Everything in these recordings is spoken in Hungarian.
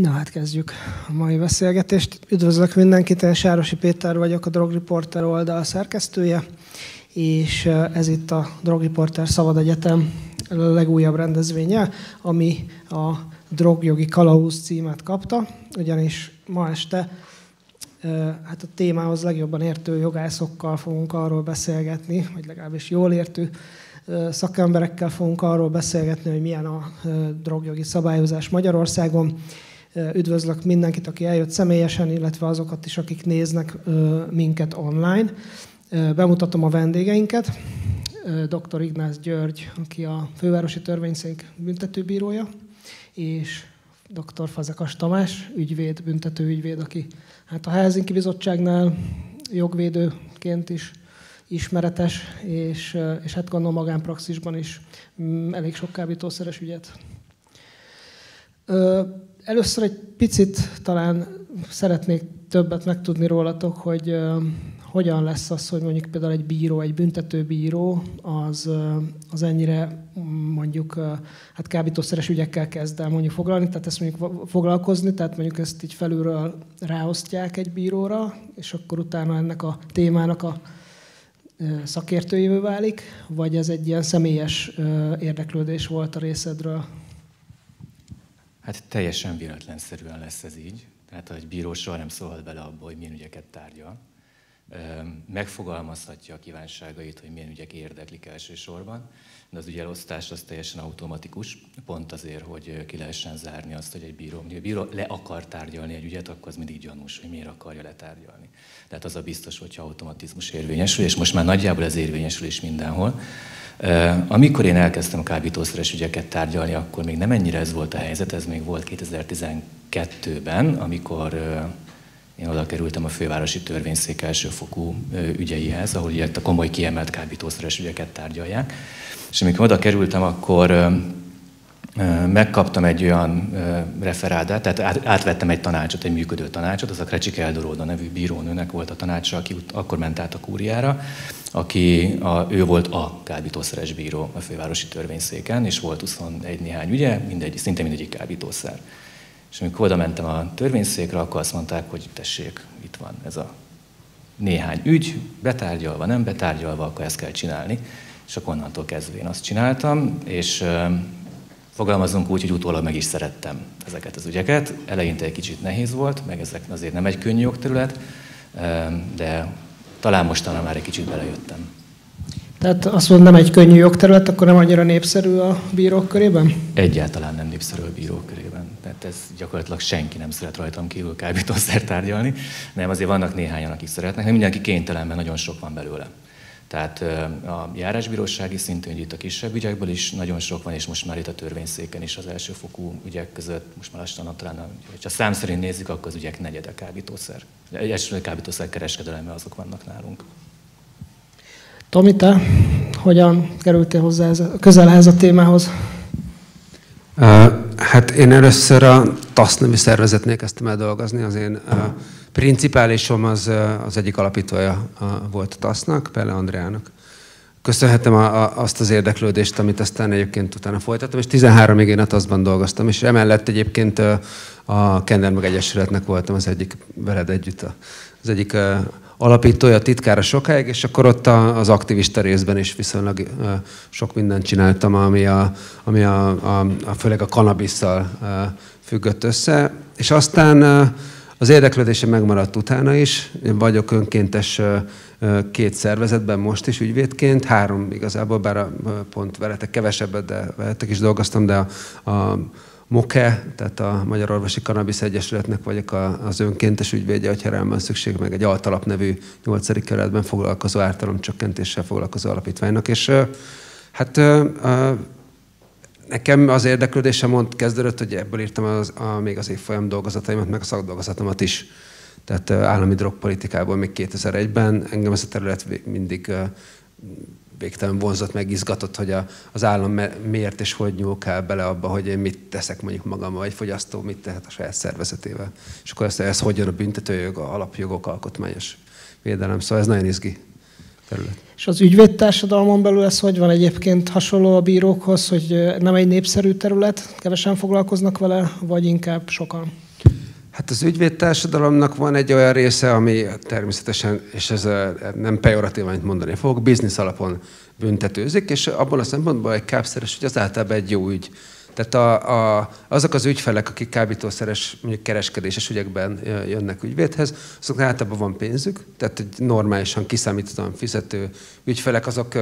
Na hát kezdjük a mai beszélgetést. Üdvözlök mindenkit, én Sárosi Péter vagyok, a Drog Reporter oldal szerkesztője, és ez itt a Drog Reporter Szabad Egyetem legújabb rendezvénye, ami a Drogjogi Kalauz címet kapta, ugyanis ma este hát a témához legjobban értő jogászokkal fogunk arról beszélgetni, vagy legalábbis jól értő szakemberekkel fogunk arról beszélgetni, hogy milyen a drogjogi szabályozás Magyarországon. Üdvözlök mindenkit, aki eljött személyesen, illetve azokat is, akik néznek minket online. Bemutatom a vendégeinket. Dr. Ignác György, aki a Fővárosi Törvényszék büntetőbírója, és dr. Fazekas Tamás, ügyvéd, büntetőügyvéd, aki hát a Helsinki Bizottságnál jogvédőként is ismeretes, és, és hát gondolom magánpraxisban is mm, elég sok kábítószeres ügyet. Először egy picit talán szeretnék többet megtudni rólatok, hogy hogyan lesz az, hogy mondjuk például egy bíró, egy büntetőbíró, az, az ennyire mondjuk hát kábítószeres ügyekkel kezd el mondjuk foglalni, tehát ezt mondjuk foglalkozni, tehát mondjuk ezt így felülről ráosztják egy bíróra, és akkor utána ennek a témának a szakértőjévé válik, vagy ez egy ilyen személyes érdeklődés volt a részedről? Hát teljesen véletlenszerűen lesz ez így. Tehát egy bíró soha nem szólhat bele abba, hogy milyen ügyeket tárgyal. Megfogalmazhatja a kívánságait, hogy milyen ügyek érdeklik elsősorban, de az ügyelosztás az teljesen automatikus, pont azért, hogy ki lehessen zárni azt, hogy egy bíró, hogy a bíró le akar tárgyalni egy ügyet, akkor az mindig gyanús, hogy miért akarja letárgyalni. Tehát az a biztos, hogyha automatizmus érvényesül, és most már nagyjából ez érvényesül is mindenhol. Amikor én elkezdtem kábítószeres ügyeket tárgyalni, akkor még nem ennyire ez volt a helyzet, ez még volt 2012-ben, amikor én oda kerültem a fővárosi törvényszék elsőfokú ügyeihez, ahol ugye a komoly kiemelt kábítószeres ügyeket tárgyalják. És amikor oda kerültem, akkor megkaptam egy olyan referádát, tehát átvettem egy tanácsot, egy működő tanácsot, az a Krecsik Eldoróda nevű bírónőnek volt a tanácsa, aki akkor ment át a kúriára, aki a, ő volt a kábítószeres bíró a fővárosi törvényszéken, és volt 21 néhány ügye, mindegy, szinte mindegyik kábítószer. És amikor oda mentem a törvényszékre, akkor azt mondták, hogy tessék, itt van ez a néhány ügy, betárgyalva, nem betárgyalva, akkor ezt kell csinálni. És akkor onnantól kezdve én azt csináltam, és fogalmazunk úgy, hogy utólag meg is szerettem ezeket az ügyeket. Eleinte egy kicsit nehéz volt, meg ezek azért nem egy könnyű jogterület, de talán mostanra már egy kicsit belejöttem. Tehát azt mondom, nem egy könnyű jogterület, akkor nem annyira népszerű a bírók körében? Egyáltalán nem népszerű a bírók körében. Tehát ez gyakorlatilag senki nem szeret rajtam kívül kábítószer tárgyalni. Nem, azért vannak néhányan, akik szeretnek, nem mindenki kénytelen, mert nagyon sok van belőle. Tehát a járásbírósági szintén, itt a kisebb ügyekből is nagyon sok van, és most már itt a törvényszéken is az elsőfokú ügyek között, most már lassan talán, ha szám szerint nézzük, akkor az ügyek negyede kábítószer. Egyesülő kábítószer kereskedelemmel azok vannak nálunk. Tomi, te hogyan kerültél hozzá ez közel ehhez a témához? Uh, hát én először a TASZ nevű szervezetnél kezdtem el dolgozni, az én uh, principálisom az, az egyik alapítója volt a TASZ-nak, Pelle Andreának. Köszönhetem a, a, azt az érdeklődést, amit aztán egyébként utána folytattam, és 13-ig én a TASZ-ban dolgoztam, és emellett egyébként a Kendermeg Egyesületnek voltam az egyik, veled együtt az egyik alapítója, titkára sokáig, és akkor ott az aktivista részben is viszonylag sok mindent csináltam, ami, a, ami a, a, a főleg a kanabisszal függött össze. És aztán az érdeklődése megmaradt utána is. Én vagyok önkéntes két szervezetben most is ügyvédként, három igazából, bár a, pont veletek kevesebbet, de veletek is dolgoztam, de a, a MOKE, tehát a Magyar Orvosi Kanabisz Egyesületnek vagyok az önkéntes ügyvédje, hogyha rám van szükség, meg egy altalap nevű nyolcadik keretben foglalkozó ártalomcsökkentéssel foglalkozó alapítványnak. És hát nekem az érdeklődésem mond kezdődött, hogy ebből írtam az, a, még az évfolyam dolgozataimat, meg a szakdolgozatomat is. Tehát állami drogpolitikából még 2001-ben engem ez a terület mindig végtelen vonzott, meg izgatott, hogy a, az állam miért és hogy nyúlkál bele abba, hogy én mit teszek mondjuk magam, vagy fogyasztó mit tehet a saját szervezetével. És akkor ezt, ez hogyan a büntetőjog, a alapjogok, alkotmányos védelem. Szóval ez nagyon izgi. terület. És az ügyvédtársadalmon belül ez hogy van egyébként hasonló a bírókhoz, hogy nem egy népszerű terület, kevesen foglalkoznak vele, vagy inkább sokan? Hát az ügyvédtársadalomnak van egy olyan része, ami természetesen, és ez nem pejoratív, amit mondani fogok, biznisz alapon büntetőzik, és abból a szempontból egy kápszeres hogy az általában egy jó ügy. Tehát a, a, azok az ügyfelek, akik kábítószeres mondjuk kereskedéses ügyekben jönnek ügyvédhez, azok általában van pénzük, tehát egy normálisan kiszámíthatóan fizető ügyfelek, azok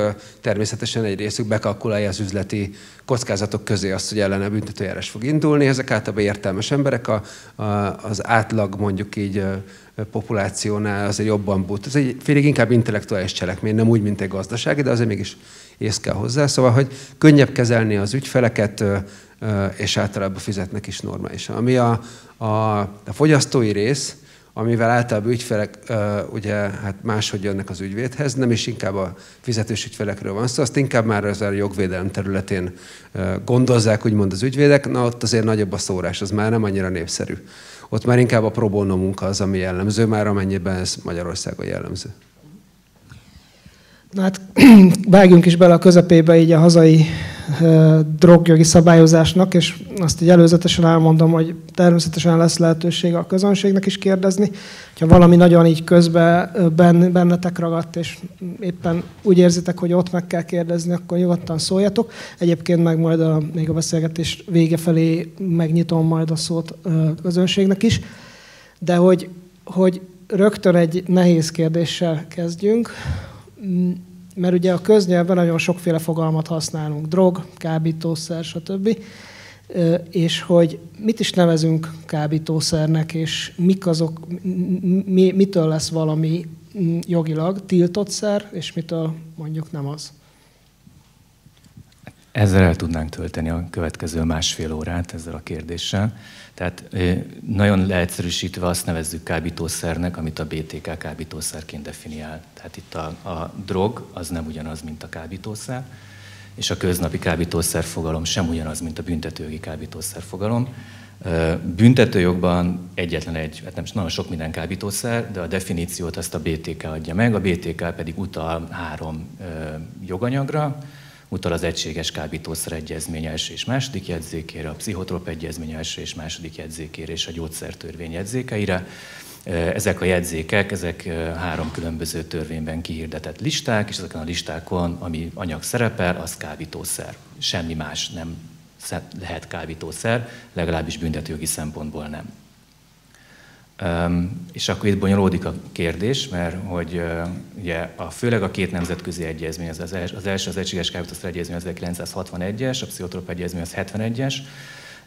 természetesen egy részük bekalkulálja az üzleti kockázatok közé azt, hogy ellene büntetőjárás fog indulni. Ezek általában értelmes emberek, a, a, az átlag mondjuk így populációnál azért jobban but. Ez egy félig inkább intellektuális cselekmény, nem úgy, mint egy gazdasági, de azért mégis ész kell hozzá. Szóval, hogy könnyebb kezelni az ügyfeleket, és általában fizetnek is normálisan. Ami a, a, a fogyasztói rész, amivel általában ügyfelek ugye hát máshogy jönnek az ügyvédhez, nem is inkább a fizetős ügyfelekről van szó, azt inkább már az a jogvédelem területén gondozzák, úgymond az ügyvédek, na ott azért nagyobb a szórás, az már nem annyira népszerű. Ott már inkább a pro bono munka az, ami jellemző, már amennyiben ez Magyarországon jellemző. Na hát vágjunk is bele a közepébe így a hazai drogjogi szabályozásnak, és azt így előzetesen elmondom, hogy természetesen lesz lehetőség a közönségnek is kérdezni. Ha valami nagyon így közben bennetek ragadt, és éppen úgy érzitek, hogy ott meg kell kérdezni, akkor nyugodtan szóljatok. Egyébként meg majd a, még a beszélgetés vége felé megnyitom majd a szót a közönségnek is. De hogy, hogy rögtön egy nehéz kérdéssel kezdjünk, mert ugye a köznyelvben nagyon sokféle fogalmat használunk, drog, kábítószer, stb. És hogy mit is nevezünk kábítószernek, és mik azok, mi, mitől lesz valami jogilag tiltott szer, és mitől mondjuk nem az. Ezzel el tudnánk tölteni a következő másfél órát ezzel a kérdéssel. Tehát nagyon leegyszerűsítve azt nevezzük kábítószernek, amit a BTK kábítószerként definiál. Tehát itt a, a drog az nem ugyanaz, mint a kábítószer, és a köznapi kábítószer fogalom sem ugyanaz, mint a büntetőjogi kábítószer fogalom. Büntetőjogban egyetlen egy, hát nem nagyon sok minden kábítószer, de a definíciót ezt a BTK adja meg, a BTK pedig utal három joganyagra, utal az egységes kábítószer egyezmény első és második jegyzékére, a pszichotrop egyezmény első és második jegyzékére és a gyógyszertörvény jegyzékeire. Ezek a jegyzékek, ezek három különböző törvényben kihirdetett listák, és ezeken a listákon, ami anyag szerepel, az kábítószer. Semmi más nem lehet kábítószer, legalábbis büntetőjogi szempontból nem. És akkor itt bonyolódik a kérdés, mert hogy ugye a, főleg a két nemzetközi egyezmény, az, az, az első az egységes kábítószer egyezmény az 1961-es, a pszichotrop egyezmény az 71-es.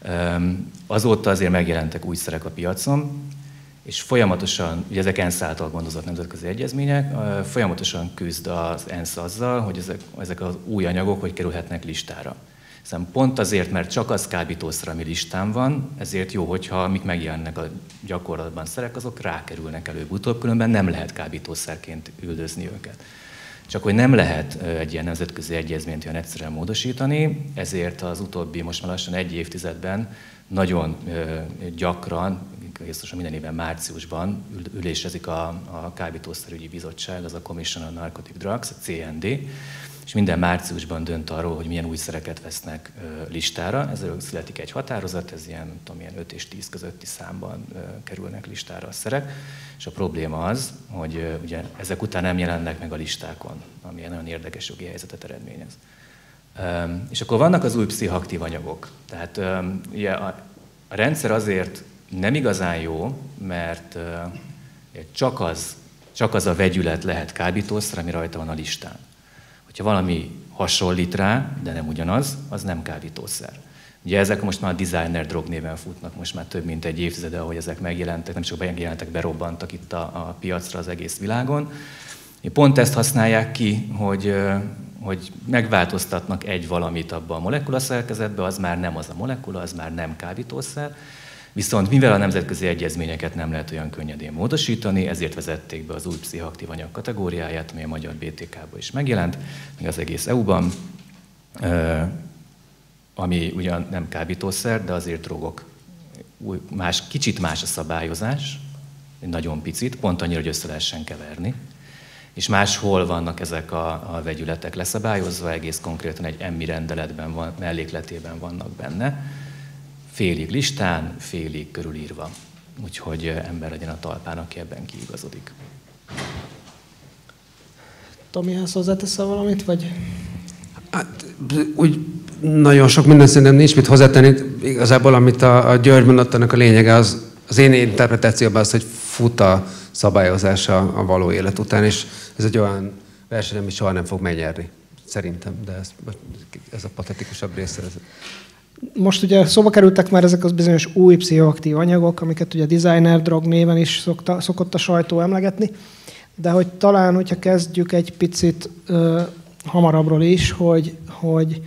Um, azóta azért megjelentek új szerek a piacon, és folyamatosan, ugye ezek ENSZ által gondozott nemzetközi egyezmények, folyamatosan küzd az ENSZ azzal, hogy ezek, ezek az új anyagok hogy kerülhetnek listára. Hiszen pont azért, mert csak az kábítószer, ami listán van, ezért jó, hogyha amik megjelennek a gyakorlatban szerek, azok rákerülnek előbb-utóbb, különben nem lehet kábítószerként üldözni őket. Csak hogy nem lehet egy ilyen nemzetközi egyezményt olyan egyszerűen módosítani, ezért az utóbbi, most már lassan egy évtizedben nagyon gyakran, biztosan minden éven márciusban ülésezik a, a kábítószerügyi bizottság, az a Commission on Narcotic Drugs, a CND, és minden márciusban dönt arról, hogy milyen új szereket vesznek listára. Ezzel születik egy határozat, ez ilyen, tudom, ilyen 5 és 10 közötti számban kerülnek listára a szerek, és a probléma az, hogy ugye ezek után nem jelennek meg a listákon, ami egy nagyon érdekes jogi helyzetet eredményez. És akkor vannak az új pszichaktív anyagok. Tehát ugye a rendszer azért nem igazán jó, mert csak az, csak az a vegyület lehet kábítószer, ami rajta van a listán. Hogyha valami hasonlít rá, de nem ugyanaz, az nem kábítószer. Ugye ezek most már designer drog néven futnak, most már több mint egy évtizede, ahogy ezek megjelentek, nem csak megjelentek, berobbantak itt a, a piacra az egész világon. Pont ezt használják ki, hogy, hogy megváltoztatnak egy valamit abba a molekula szerkezetbe, az már nem az a molekula, az már nem kábítószer, Viszont mivel a nemzetközi egyezményeket nem lehet olyan könnyedén módosítani, ezért vezették be az új pszichoaktív anyag kategóriáját, ami a magyar BTK-ban is megjelent, meg az egész EU-ban, ami ugyan nem kábítószer, de azért drogok. Más, kicsit más a szabályozás, nagyon picit, pont annyira, hogy össze lehessen keverni. és máshol vannak ezek a, a vegyületek leszabályozva, egész konkrétan egy emmi rendeletben van, mellékletében vannak benne, félig listán, félig körülírva. Úgyhogy ember legyen a talpán, aki ebben kiigazodik. Tomihez hozzáteszel valamit, vagy? Hát, úgy nagyon sok minden szerintem nincs mit hozzátenni. Igazából, amit a, a György mondott, annak a lényege az, az én interpretációban az, hogy fut a szabályozása a való élet után, és ez egy olyan verseny, ami soha nem fog megnyerni. Szerintem, de ez, ez a patetikusabb része. Ez. Most ugye szóba kerültek már ezek az bizonyos új pszichoaktív anyagok, amiket ugye designer drog néven is szokta, szokott a sajtó emlegetni, de hogy talán, hogyha kezdjük egy picit ö, hamarabbról is, hogy, hogy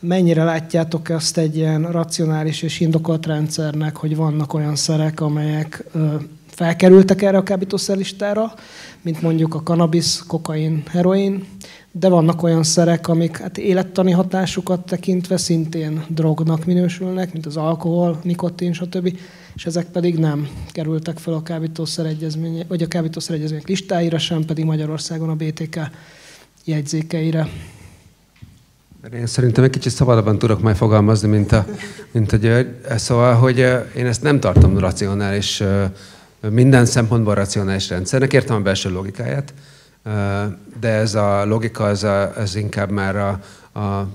mennyire látjátok ezt egy ilyen racionális és indokolt rendszernek, hogy vannak olyan szerek, amelyek ö, felkerültek erre a kábítószerlistára, mint mondjuk a kanabisz, kokain, heroin, de vannak olyan szerek, amik hát élettani hatásukat tekintve szintén drognak minősülnek, mint az alkohol, nikotin, stb. És ezek pedig nem kerültek fel a kábítószer egyezmény, vagy a kábítószer egyezmények listáira, sem pedig Magyarországon a BTK jegyzékeire. Én szerintem egy kicsit szabadabban tudok majd fogalmazni, mint a, mint a György. Szóval, hogy én ezt nem tartom racionális minden szempontból racionális rendszernek. Értem a belső logikáját, de ez a logika, ez, a, ez inkább már a, a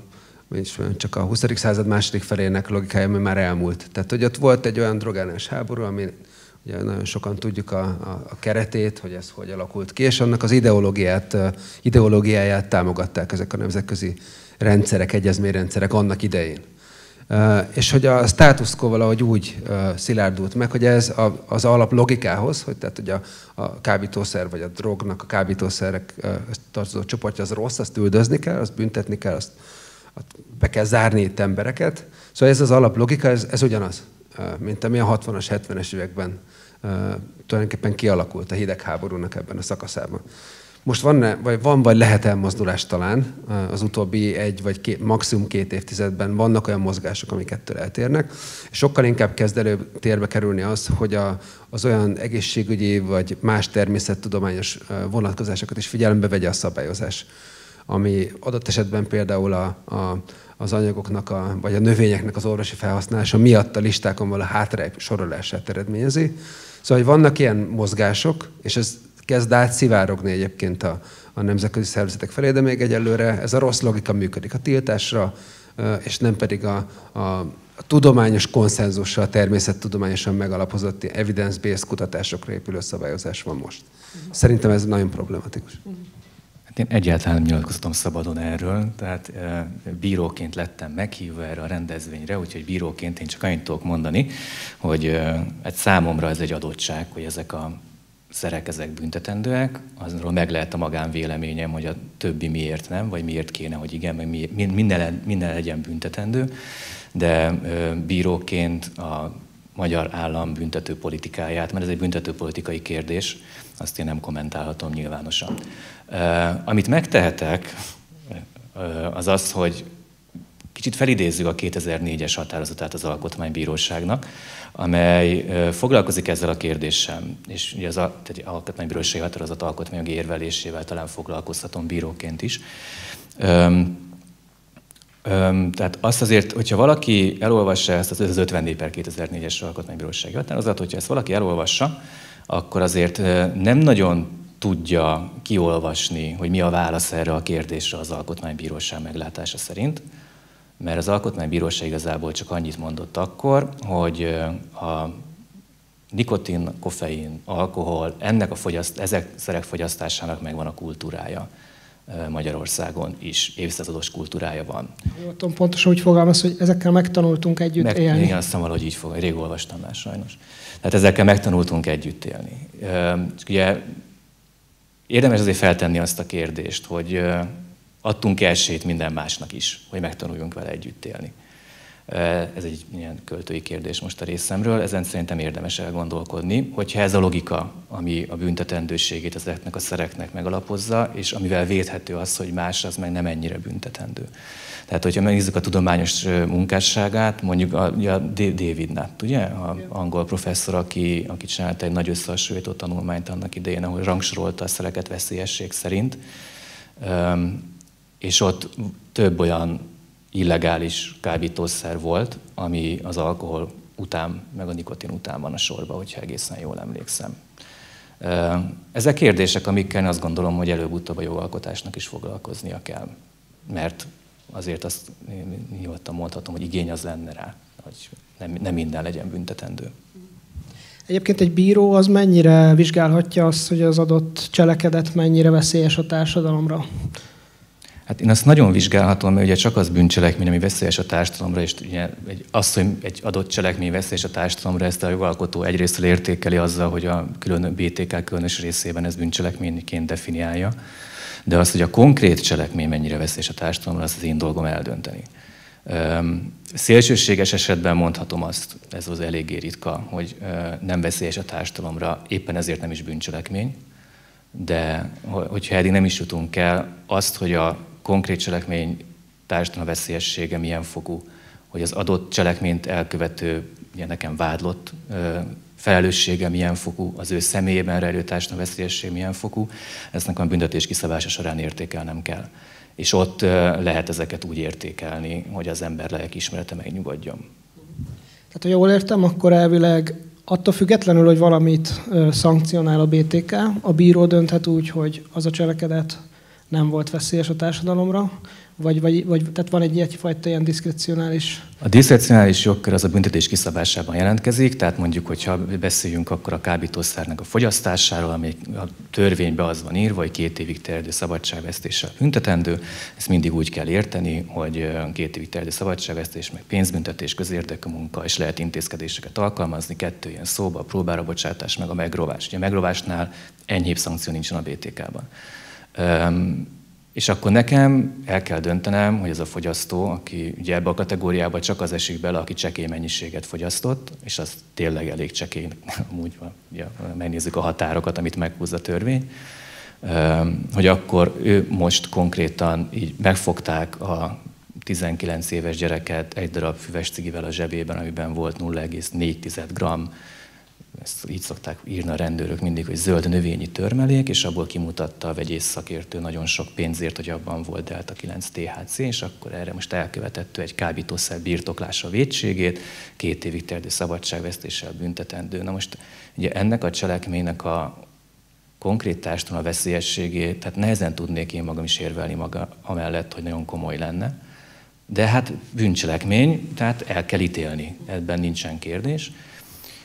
csak a 20. század második felének logikája, ami már elmúlt. Tehát, hogy ott volt egy olyan drogánás háború, ami ugye nagyon sokan tudjuk a, a, a keretét, hogy ez hogy alakult ki, és annak az ideológiát, ideológiáját támogatták ezek a nemzetközi rendszerek, egyezményrendszerek annak idején. És hogy a status quo valahogy úgy szilárdult meg, hogy ez az alap logikához, hogy tehát hogy a, a kábítószer vagy a drognak a kábítószerek tartozó csoportja az rossz, azt üldözni kell, azt büntetni kell, azt, be kell zárni itt embereket. Szóval ez az alap logika, ez, ez ugyanaz, mint ami a 60-as, 70-es években tulajdonképpen kialakult a hidegháborúnak ebben a szakaszában. Most van, vagy van, vagy lehet elmozdulás talán az utóbbi egy vagy két, maximum két évtizedben vannak olyan mozgások, amik ettől eltérnek. Sokkal inkább kezd előbb térbe kerülni az, hogy a, az olyan egészségügyi vagy más természettudományos vonatkozásokat is figyelembe vegye a szabályozás. Ami adott esetben például a, a, az anyagoknak, a, vagy a növényeknek az orvosi felhasználása miatt a listákon való hátrány sorolását eredményezi. Szóval, hogy vannak ilyen mozgások, és ez kezd átszivárogni egyébként a, a nemzetközi szervezetek felé, de még egyelőre ez a rossz logika működik a tiltásra, és nem pedig a, a, a tudományos konszenzusra, a természettudományosan megalapozott evidence-based kutatásokra épülő szabályozás van most. Szerintem ez nagyon problematikus. Hát én egyáltalán nem nyilatkoztam szabadon erről, tehát bíróként lettem meghívva erre a rendezvényre, úgyhogy bíróként én csak annyit tudok mondani, hogy egy számomra ez egy adottság, hogy ezek a szerek ezek büntetendőek, azról meg lehet a magánvéleményem, hogy a többi miért nem, vagy miért kéne, hogy igen, meg mi, minden, minden legyen büntetendő, de bíróként a magyar állam büntető politikáját, mert ez egy büntető politikai kérdés, azt én nem kommentálhatom nyilvánosan. Amit megtehetek, az az, hogy kicsit felidézzük a 2004-es határozatát az Alkotmánybíróságnak, amely foglalkozik ezzel a kérdéssel, és ugye az Alkotmánybíróság határozat alkotmányjogi érvelésével talán foglalkozhatom bíróként is. Öm, öm, tehát azt azért, hogyha valaki elolvassa ezt, az 54 per 2004-es Alkotmánybírósági határozat, hogyha ezt valaki elolvassa, akkor azért nem nagyon tudja kiolvasni, hogy mi a válasz erre a kérdésre az Alkotmánybíróság meglátása szerint mert az Alkotmánybíróság igazából csak annyit mondott akkor, hogy a nikotin, koffein, alkohol, ennek a fogyaszt, ezek szerek fogyasztásának megvan a kultúrája. Magyarországon is évszázados kultúrája van. Jól pontosan úgy fogalmaz, hogy ezekkel megtanultunk együtt Meg, élni. Igen, azt valahogy így fog, rég olvastam már sajnos. Tehát ezekkel megtanultunk együtt élni. Ugye érdemes azért feltenni azt a kérdést, hogy adtunk esélyt minden másnak is, hogy megtanuljunk vele együtt élni. Ez egy ilyen költői kérdés most a részemről, ezen szerintem érdemes elgondolkodni, hogyha ez a logika, ami a büntetendőségét ezeknek a szereknek megalapozza, és amivel védhető az, hogy más az meg nem ennyire büntetendő. Tehát, hogyha megnézzük a tudományos munkásságát, mondjuk a, a David Nutt, ugye, a angol professzor, aki, aki csinált egy nagy összehasonlító tanulmányt annak idején, ahol rangsorolta a szereket veszélyesség szerint, és ott több olyan illegális kábítószer volt, ami az alkohol után, meg a nikotin után van a sorba, hogyha egészen jól emlékszem. Ezek kérdések, amikkel azt gondolom, hogy előbb-utóbb a jogalkotásnak is foglalkoznia kell. Mert azért azt nyugodtan mondhatom, hogy igény az lenne rá, hogy nem, nem minden legyen büntetendő. Egyébként egy bíró az mennyire vizsgálhatja azt, hogy az adott cselekedet mennyire veszélyes a társadalomra? Hát én azt nagyon vizsgálhatom, mert ugye csak az bűncselekmény, ami veszélyes a társadalomra, és ugye egy, az, hogy egy adott cselekmény veszélyes a társadalomra, ezt a jogalkotó egyrészt értékeli azzal, hogy a külön BTK különös részében ez bűncselekményként definiálja, de az, hogy a konkrét cselekmény mennyire veszélyes a társadalomra, az az én dolgom eldönteni. Szélsőséges esetben mondhatom azt, ez az eléggé ritka, hogy nem veszélyes a társadalomra, éppen ezért nem is bűncselekmény, de hogyha eddig nem is jutunk el, azt, hogy a konkrét cselekmény társadalmi veszélyessége milyen fokú, hogy az adott cselekményt elkövető, ugye nekem vádlott felelőssége milyen fokú, az ő személyében rejlő társadalmi veszélyesség milyen fokú, ezt nekem a büntetés kiszabása során értékelnem kell. És ott lehet ezeket úgy értékelni, hogy az ember lelki ismerete megnyugodjon. Tehát, ha jól értem, akkor elvileg attól függetlenül, hogy valamit szankcionál a BTK, a bíró dönthet úgy, hogy az a cselekedet nem volt veszélyes a társadalomra, vagy, vagy, vagy tehát van egy egyfajta ilyen diszkrecionális... A diszkrecionális jogkör az a büntetés kiszabásában jelentkezik, tehát mondjuk, hogyha beszéljünk akkor a kábítószernek a fogyasztásáról, ami a törvénybe az van írva, hogy két évig terjedő szabadságvesztéssel büntetendő. Ezt mindig úgy kell érteni, hogy két évig terjedő szabadságvesztés, meg pénzbüntetés, közérdekű munka, és lehet intézkedéseket alkalmazni, kettő ilyen szóba, a próbára bocsátás, meg a megrovás. Ugye a megrovásnál enyhébb szankció nincsen a BTK-ban. És akkor nekem el kell döntenem, hogy ez a fogyasztó, aki ugye ebbe a kategóriába csak az esik bele, aki csekély mennyiséget fogyasztott, és az tényleg elég csekély, amúgy van, ja, megnézzük a határokat, amit meghúz a törvény, hogy akkor ő most konkrétan így megfogták a 19 éves gyereket egy darab füves cigivel a zsebében, amiben volt 0,4 g ezt így szokták írni a rendőrök mindig, hogy zöld növényi törmelék, és abból kimutatta a vegyész szakértő nagyon sok pénzért, hogy abban volt delta 9 THC, és akkor erre most elkövetett egy kábítószer birtoklása védségét, két évig terjedő szabadságvesztéssel büntetendő. Na most ugye ennek a cselekménynek a konkrét társadalom a veszélyességét, tehát nehezen tudnék én magam is érvelni maga amellett, hogy nagyon komoly lenne. De hát bűncselekmény, tehát el kell ítélni, ebben nincsen kérdés.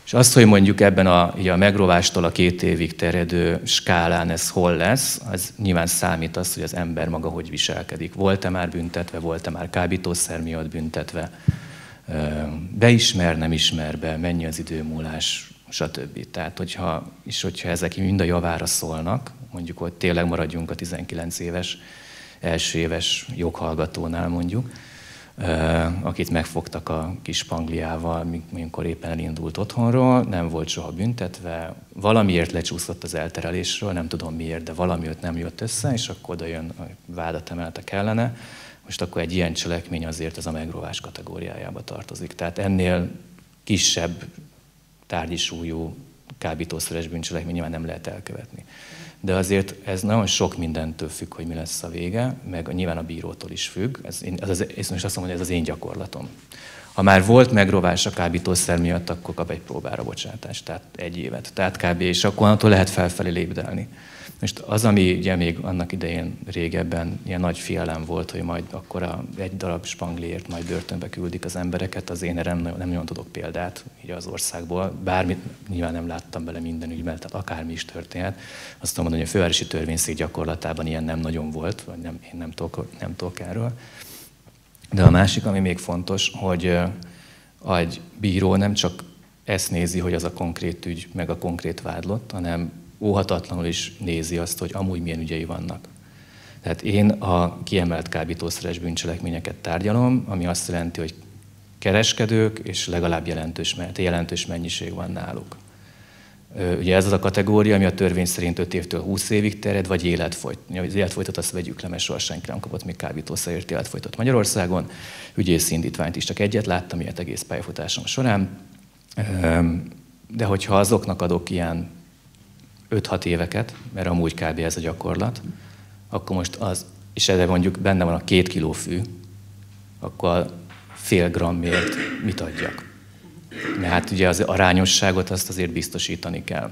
És azt, hogy mondjuk ebben a, a megrovástól a két évig terjedő skálán ez hol lesz, az nyilván számít az, hogy az ember maga hogy viselkedik. Volt-e már büntetve, volt-e már kábítószer miatt büntetve, beismer, nem ismer be, mennyi az időmúlás, stb. Tehát, hogyha, és hogyha ezek mind a javára szólnak, mondjuk, hogy tényleg maradjunk a 19 éves, első éves joghallgatónál mondjuk, akit megfogtak a kis pangliával, mikor éppen elindult otthonról, nem volt soha büntetve, valamiért lecsúszott az elterelésről, nem tudom miért, de valami ott nem jött össze, és akkor oda jön, a vádat emeltek ellene. Most akkor egy ilyen cselekmény azért ez a megrovás kategóriájába tartozik. Tehát ennél kisebb tárgyi súlyú kábítószeres bűncselekmény nyilván nem lehet elkövetni de azért ez nagyon sok mindentől függ, hogy mi lesz a vége, meg nyilván a bírótól is függ. Ez, ez, az, most azt mondom, hogy ez az én gyakorlatom. Ha már volt megrovás a kábítószer miatt, akkor kap egy próbára bocsátást, tehát egy évet. Tehát kb. és akkor attól lehet felfelé lépdelni. Most az, ami ugye még annak idején régebben ilyen nagy fielem volt, hogy majd akkor egy darab spangliért majd börtönbe küldik az embereket, az én erre nem, nem nagyon tudok példát így az országból. Bármit nyilván nem láttam bele minden ügyben, tehát akármi is történhet. Azt tudom mondani, hogy a fővárosi törvényszék gyakorlatában ilyen nem nagyon volt, vagy nem, én nem tudok, nem tudok erről. De a másik, ami még fontos, hogy egy bíró nem csak ezt nézi, hogy az a konkrét ügy, meg a konkrét vádlott, hanem óhatatlanul is nézi azt, hogy amúgy milyen ügyei vannak. Tehát én a kiemelt kábítószeres bűncselekményeket tárgyalom, ami azt jelenti, hogy kereskedők, és legalább jelentős, jelentős mennyiség van náluk. Ugye ez az a kategória, ami a törvény szerint 5 évtől 20 évig terjed, vagy életfolyt. Az életfolytot azt vegyük le, mert soha senki nem kapott még kábítószerért életfolytot Magyarországon. Ügyész indítványt is csak egyet láttam ilyet egész pályafutásom során. De hogyha azoknak adok ilyen 5-6 éveket, mert amúgy kb. ez a gyakorlat, akkor most az, és erre mondjuk benne van a két kiló fű, akkor fél grammért mit adjak? Mert hát ugye az arányosságot azt azért biztosítani kell.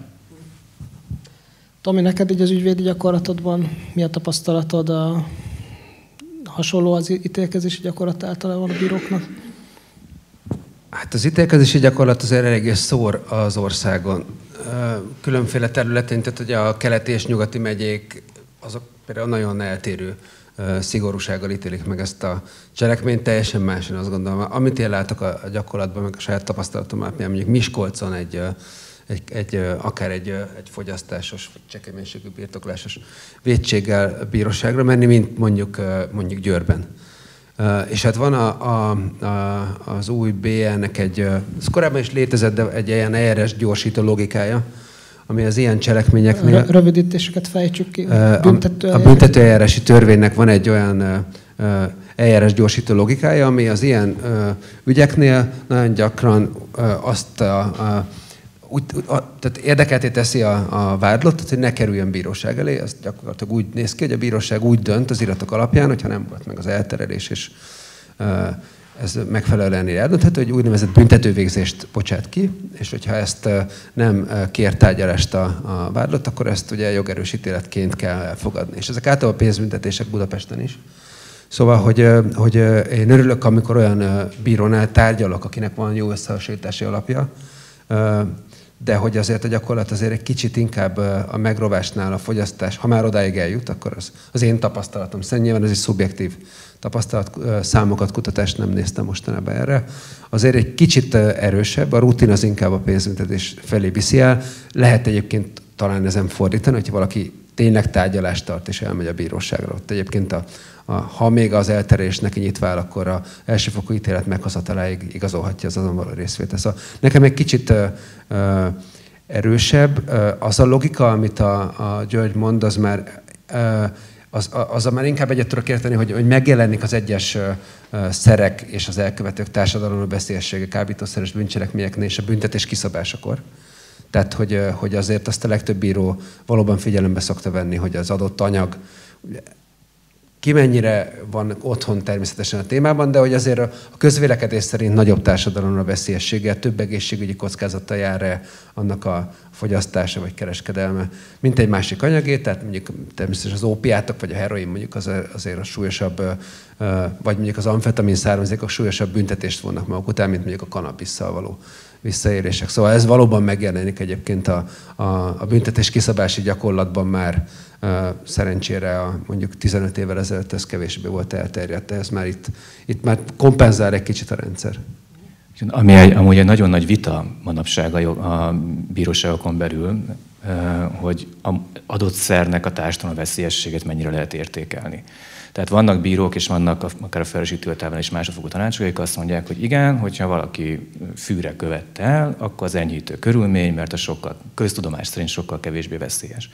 Tomi, neked így az ügyvédi gyakorlatodban mi a tapasztalatod? A hasonló az ítélkezési gyakorlat általában a bíróknak? Hát az ítélkezési gyakorlat azért eléggé szór az országon. Különféle területén, tehát ugye a keleti és nyugati megyék, azok például nagyon eltérő szigorúsággal ítélik meg ezt a cselekményt, teljesen más, én azt gondolom. Amit én látok a gyakorlatban, meg a saját tapasztalatom alapján, mondjuk Miskolcon egy, egy, egy, akár egy, egy fogyasztásos, vagy csekeménységű birtoklásos védséggel bíróságra menni, mint mondjuk, mondjuk Győrben. És hát van a, a, a, az új BL-nek egy, ez korábban is létezett, de egy ilyen ERS gyorsító logikája, ami az ilyen cselekményeknél... Rövidítéseket fejtsük ki. Büntető a büntetőeljárási törvénynek van egy olyan eljárás gyorsító logikája, ami az ilyen ügyeknél nagyon gyakran azt a, a úgy, a, tehát érdekelté teszi a, a vádlottat, hogy ne kerüljön bíróság elé. Ez gyakorlatilag úgy néz ki, hogy a bíróság úgy dönt az iratok alapján, hogyha nem volt meg az elterelés és ez megfelelően eldönthető, hogy úgynevezett büntetővégzést bocsát ki, és hogyha ezt nem kér tárgyalást a, a vádlott, akkor ezt ugye jogerős ítéletként kell elfogadni. És ezek általában pénzbüntetések Budapesten is. Szóval, hogy, hogy én örülök, amikor olyan bírónál tárgyalok, akinek van jó összehasonlítási alapja, de hogy azért a gyakorlat azért egy kicsit inkább a megrovásnál a fogyasztás, ha már odáig eljut, akkor az, az én tapasztalatom. Szerintem nyilván ez egy szubjektív tapasztalat, számokat, kutatást nem néztem mostanában erre. Azért egy kicsit erősebb, a rutin az inkább a pénzbüntetés felé viszi el. Lehet egyébként talán ezen fordítani, hogyha valaki tényleg tárgyalást tart és elmegy a bíróságra. Ott egyébként a, ha még az elterés neki nyitva áll, akkor a elsőfokú ítélet meghozataláig igazolhatja az azon való részvétel. Szóval nekem egy kicsit erősebb. Az a logika, amit a, a György mond, az már az, az már inkább egyet tudok érteni, hogy, hogy megjelenik az egyes szerek és az elkövetők társadalomról beszélsége kábítószeres bűncselekményeknél és a büntetés kiszabásakor. Tehát, hogy, hogy azért azt a legtöbb bíró valóban figyelembe szokta venni, hogy az adott anyag ki mennyire van otthon természetesen a témában, de hogy azért a közvélekedés szerint nagyobb társadalomra veszélyességgel, több egészségügyi kockázata jár -e annak a fogyasztása vagy kereskedelme, mint egy másik anyagé, tehát mondjuk természetesen az ópiátok vagy a heroin mondjuk az, azért a súlyosabb, vagy mondjuk az amfetamin származékok súlyosabb büntetést vonnak maguk után, mint mondjuk a kanabisszal való visszaérések. Szóval ez valóban megjelenik egyébként a, a, a büntetés kiszabási gyakorlatban már szerencsére a, mondjuk 15 évvel ezelőtt ez kevésbé volt elterjedt, ez már itt, itt már kompenzál egy kicsit a rendszer. Ami egy, amúgy egy nagyon nagy vita manapság a, a bíróságokon belül, hogy adott szernek a társadalom veszélyességét mennyire lehet értékelni. Tehát vannak bírók, és vannak akár a felesítőtában is másodfokú tanácsok, akik azt mondják, hogy igen, hogyha valaki fűre követte el, akkor az enyhítő körülmény, mert a sokkal, köztudomás szerint sokkal kevésbé veszélyes.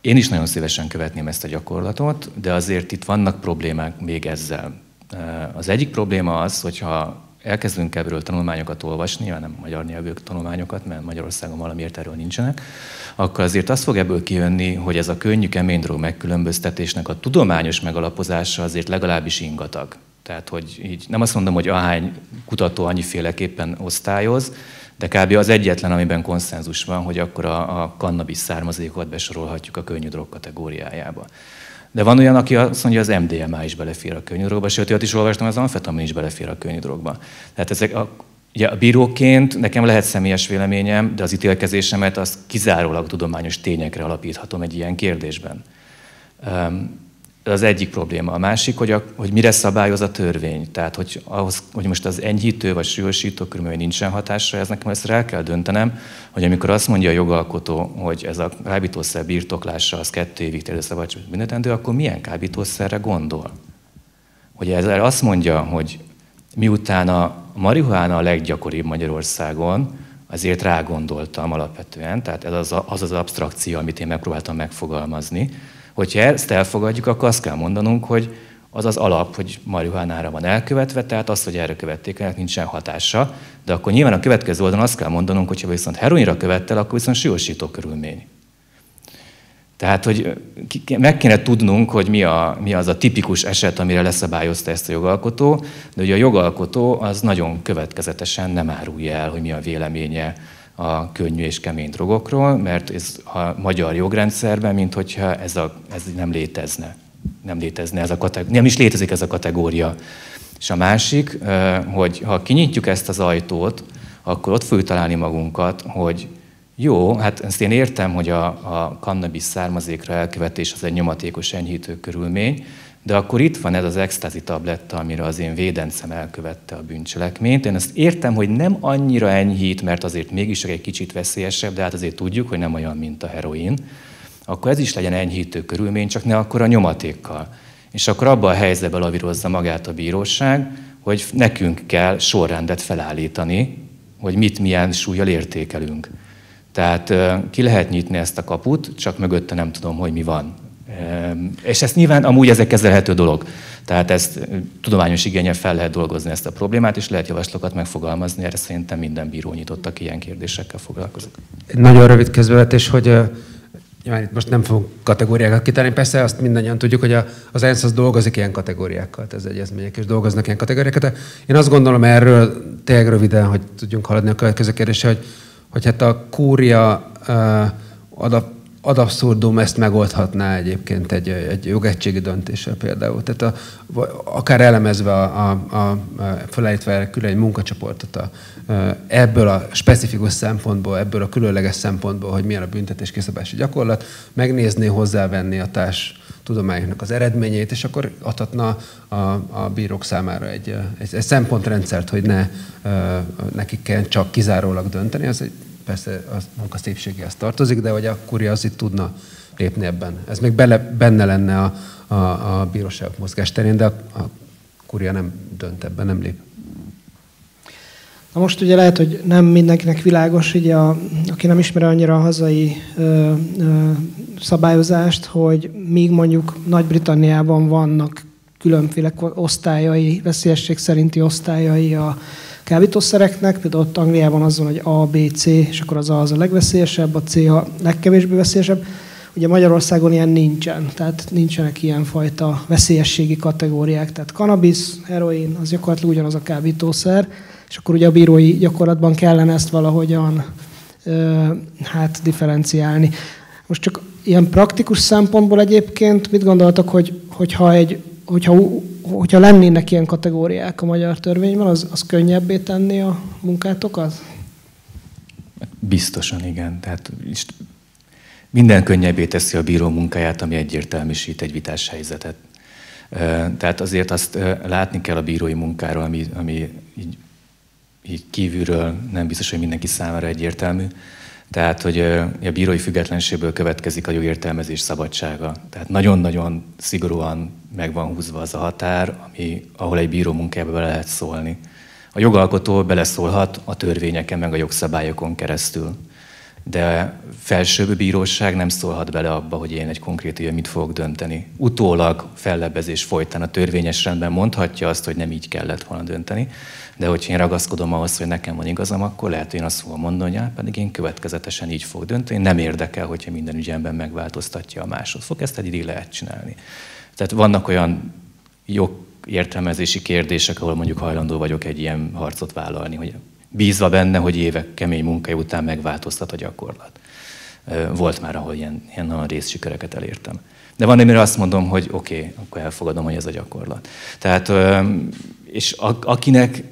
Én is nagyon szívesen követném ezt a gyakorlatot, de azért itt vannak problémák még ezzel. Az egyik probléma az, hogyha elkezdünk ebből tanulmányokat olvasni, nem magyar nyelvű tanulmányokat, mert Magyarországon valamiért erről nincsenek, akkor azért azt fog ebből kijönni, hogy ez a könnyű kemény drog megkülönböztetésnek a tudományos megalapozása azért legalábbis ingatag. Tehát, hogy így nem azt mondom, hogy ahány kutató annyiféleképpen osztályoz, de kb. az egyetlen, amiben konszenzus van, hogy akkor a, a kannabis származékot besorolhatjuk a könnyű drog kategóriájába. De van olyan, aki azt mondja, az MDMA is belefér a könnyű sőt, olyat is olvastam, az amfetamin is belefér a könnyű. Tehát ezek a, ugye a bíróként nekem lehet személyes véleményem, de az ítélkezésemet azt kizárólag tudományos tényekre alapíthatom egy ilyen kérdésben. Ez az egyik probléma. A másik, hogy, a, hogy mire szabályoz a törvény. Tehát, hogy, ahhoz, hogy most az enyhítő vagy súlyosító körülmény nincsen hatásra, ez nekem ezt el kell döntenem, hogy amikor azt mondja a jogalkotó, hogy ez a kábítószer birtoklása az kettő évig terjedő szabadság büntetendő, akkor milyen kábítószerre gondol? hogy ezzel azt mondja, hogy miután a marihuána a leggyakoribb Magyarországon, azért rágondoltam alapvetően, tehát ez az az, az abstrakció, amit én megpróbáltam megfogalmazni. Hogyha ezt elfogadjuk, akkor azt kell mondanunk, hogy az az alap, hogy marihuánára van elkövetve, tehát az, hogy erre követték, ennek nincsen hatása. De akkor nyilván a következő oldalon azt kell mondanunk, hogy ha viszont heroinra követtel, akkor viszont súlyosító körülmény. Tehát, hogy meg kéne tudnunk, hogy mi, a, mi az a tipikus eset, amire leszabályozta ezt a jogalkotó, de ugye a jogalkotó az nagyon következetesen nem árulja el, hogy mi a véleménye a könnyű és kemény drogokról, mert ez a magyar jogrendszerben, mint hogyha ez, a, ez nem létezne. Nem létezne ez a kategória, nem is létezik ez a kategória. És a másik, hogy ha kinyitjuk ezt az ajtót, akkor ott fogjuk találni magunkat, hogy jó, hát ezt én értem, hogy a, a cannabis származékra elkövetés az egy nyomatékos enyhítő körülmény, de akkor itt van ez az extázi tabletta, amire az én védencem elkövette a bűncselekményt. Én ezt értem, hogy nem annyira enyhít, mert azért mégis egy kicsit veszélyesebb, de hát azért tudjuk, hogy nem olyan, mint a heroin. Akkor ez is legyen enyhítő körülmény, csak ne akkor a nyomatékkal. És akkor abban a helyzetben lavírozza magát a bíróság, hogy nekünk kell sorrendet felállítani, hogy mit milyen súlyjal értékelünk. Tehát ki lehet nyitni ezt a kaput, csak mögötte nem tudom, hogy mi van. És ezt nyilván amúgy ez egy kezelhető dolog. Tehát ezt tudományos igényel fel lehet dolgozni ezt a problémát, és lehet javaslatokat megfogalmazni, erre szerintem minden bíró nyitott, aki ilyen kérdésekkel foglalkozik. Nagyon rövid közvetés, hogy nyilván itt most nem fogunk kategóriákat kitalálni, persze azt mindannyian tudjuk, hogy az ENSZ az dolgozik ilyen kategóriákkal, ez egyezmények, és dolgoznak ilyen kategóriákat. De én azt gondolom erről tényleg röviden, hogy tudjunk haladni a következő kérdésre, hogy hogy hát a kúria ad, ad abszurdum ezt megoldhatná egyébként egy, egy jogegységi döntéssel például. Tehát a, akár elemezve, a, a, a, felállítva külön egy munkacsoportot a, ebből a specifikus szempontból, ebből a különleges szempontból, hogy milyen a büntetés kiszabási gyakorlat, megnézni, hozzávenni a társ tudományoknak az eredményét, és akkor adhatna a, a bírók számára egy, egy, egy szempontrendszert, hogy ne nekik kell csak kizárólag dönteni. Az egy, persze a munka szépségéhez tartozik, de hogy a kuria az itt tudna lépni ebben. Ez még bele, benne lenne a, a, a bíróságok mozgásterén, de a, a kuria nem dönt ebben, nem lép. Na most ugye lehet, hogy nem mindenkinek világos, ugye a, aki nem ismeri annyira a hazai ö, ö, szabályozást, hogy míg mondjuk Nagy-Britanniában vannak különféle osztályai, veszélyesség szerinti osztályai a kábítószereknek, például ott Angliában az van, hogy A, B, C, és akkor az A az a legveszélyesebb, a C a legkevésbé veszélyesebb. Ugye Magyarországon ilyen nincsen, tehát nincsenek ilyen fajta veszélyességi kategóriák, tehát cannabis, heroin, az gyakorlatilag ugyanaz a kábítószer, és akkor ugye a bírói gyakorlatban kellene ezt valahogyan hát differenciálni. Most csak ilyen praktikus szempontból egyébként mit gondoltak, hogy, hogyha, egy, hogyha, hogyha lennének ilyen kategóriák a magyar törvényben, az, az könnyebbé tenni a munkátokat? Biztosan igen. Tehát minden könnyebbé teszi a bíró munkáját, ami egyértelműsít egy vitás helyzetet. Tehát azért azt látni kell a bírói munkáról, ami, ami így így kívülről nem biztos, hogy mindenki számára egyértelmű. Tehát, hogy a bírói függetlenségből következik a jogértelmezés szabadsága. Tehát nagyon-nagyon szigorúan meg van húzva az a határ, ami, ahol egy bíró munkába bele lehet szólni. A jogalkotó beleszólhat a törvényeken, meg a jogszabályokon keresztül. De felsőbb bíróság nem szólhat bele abba, hogy én egy konkrét ügyön mit fogok dönteni. Utólag fellebezés folytán a törvényes rendben mondhatja azt, hogy nem így kellett volna dönteni. De hogyha én ragaszkodom ahhoz, hogy nekem van igazam, akkor lehet, hogy én azt fogom mondani, hogy pedig én következetesen így fog dönteni. Nem érdekel, hogyha minden ügyemben megváltoztatja a másodfok. Ezt egy lehet csinálni. Tehát vannak olyan jogértelmezési kérdések, ahol mondjuk hajlandó vagyok egy ilyen harcot vállalni, hogy bízva benne, hogy évek kemény munkai után megváltoztat a gyakorlat. Volt már, ahol ilyen, ilyen nagyon részsikereket elértem. De van, amire azt mondom, hogy oké, okay, akkor elfogadom, hogy ez a gyakorlat. Tehát, és akinek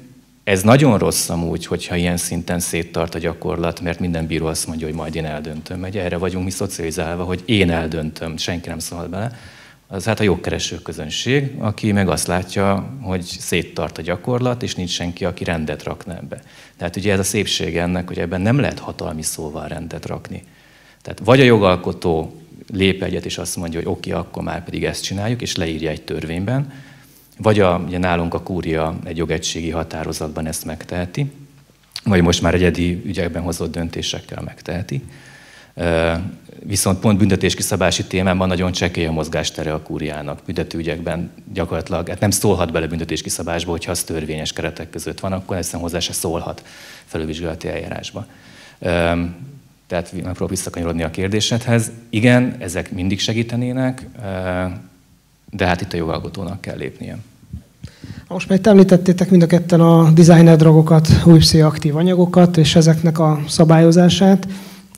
ez nagyon rossz amúgy, hogyha ilyen szinten széttart a gyakorlat, mert minden bíró azt mondja, hogy majd én eldöntöm. Egy erre vagyunk mi szocializálva, hogy én eldöntöm, senki nem szól bele. Az hát a jogkereső közönség, aki meg azt látja, hogy széttart a gyakorlat, és nincs senki, aki rendet rakna ebbe. Tehát ugye ez a szépség ennek, hogy ebben nem lehet hatalmi szóval rendet rakni. Tehát vagy a jogalkotó lép egyet, és azt mondja, hogy oké, okay, akkor már pedig ezt csináljuk, és leírja egy törvényben, vagy a, ugye nálunk a kúria egy jogegységi határozatban ezt megteheti, vagy most már egyedi ügyekben hozott döntésekkel megteheti. Viszont pont büntetéskiszabási témában nagyon csekély a mozgástere a kúriának. Büntetőügyekben gyakorlatilag hát nem szólhat bele büntetéskiszabásba, hogyha az törvényes keretek között van, akkor egyszerűen hozzá se szólhat felülvizsgálati eljárásba. Tehát megpróbálok visszakanyarodni a kérdésedhez. Igen, ezek mindig segítenének, de hát itt a jogalkotónak kell lépnie. Most már említettétek mind a ketten a designer drogokat, új pszichoaktív anyagokat és ezeknek a szabályozását.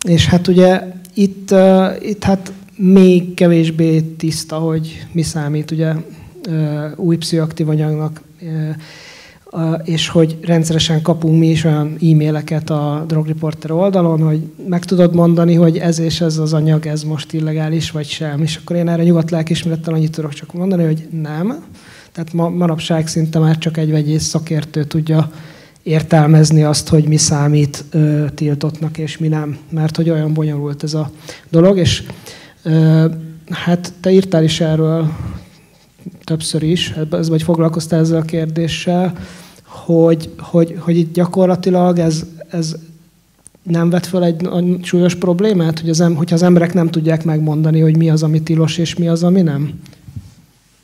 És hát ugye itt, itt hát még kevésbé tiszta, hogy mi számít ugye új pszichoaktív anyagnak, és hogy rendszeresen kapunk mi is olyan e-maileket a Drug Reporter oldalon, hogy meg tudod mondani, hogy ez és ez az anyag, ez most illegális, vagy sem. És akkor én erre nyugodt lelkismerettel annyit tudok csak mondani, hogy nem. Tehát ma, manapság szinte már csak egy vegyész szakértő tudja értelmezni azt, hogy mi számít ö, tiltottnak és mi nem, mert hogy olyan bonyolult ez a dolog, és ö, hát te írtál is erről többször is, ez vagy foglalkoztál ezzel a kérdéssel, hogy, hogy, hogy itt gyakorlatilag ez, ez nem vet egy, egy súlyos problémát, hogy az, hogyha az emberek nem tudják megmondani, hogy mi az, ami tilos, és mi az, ami nem?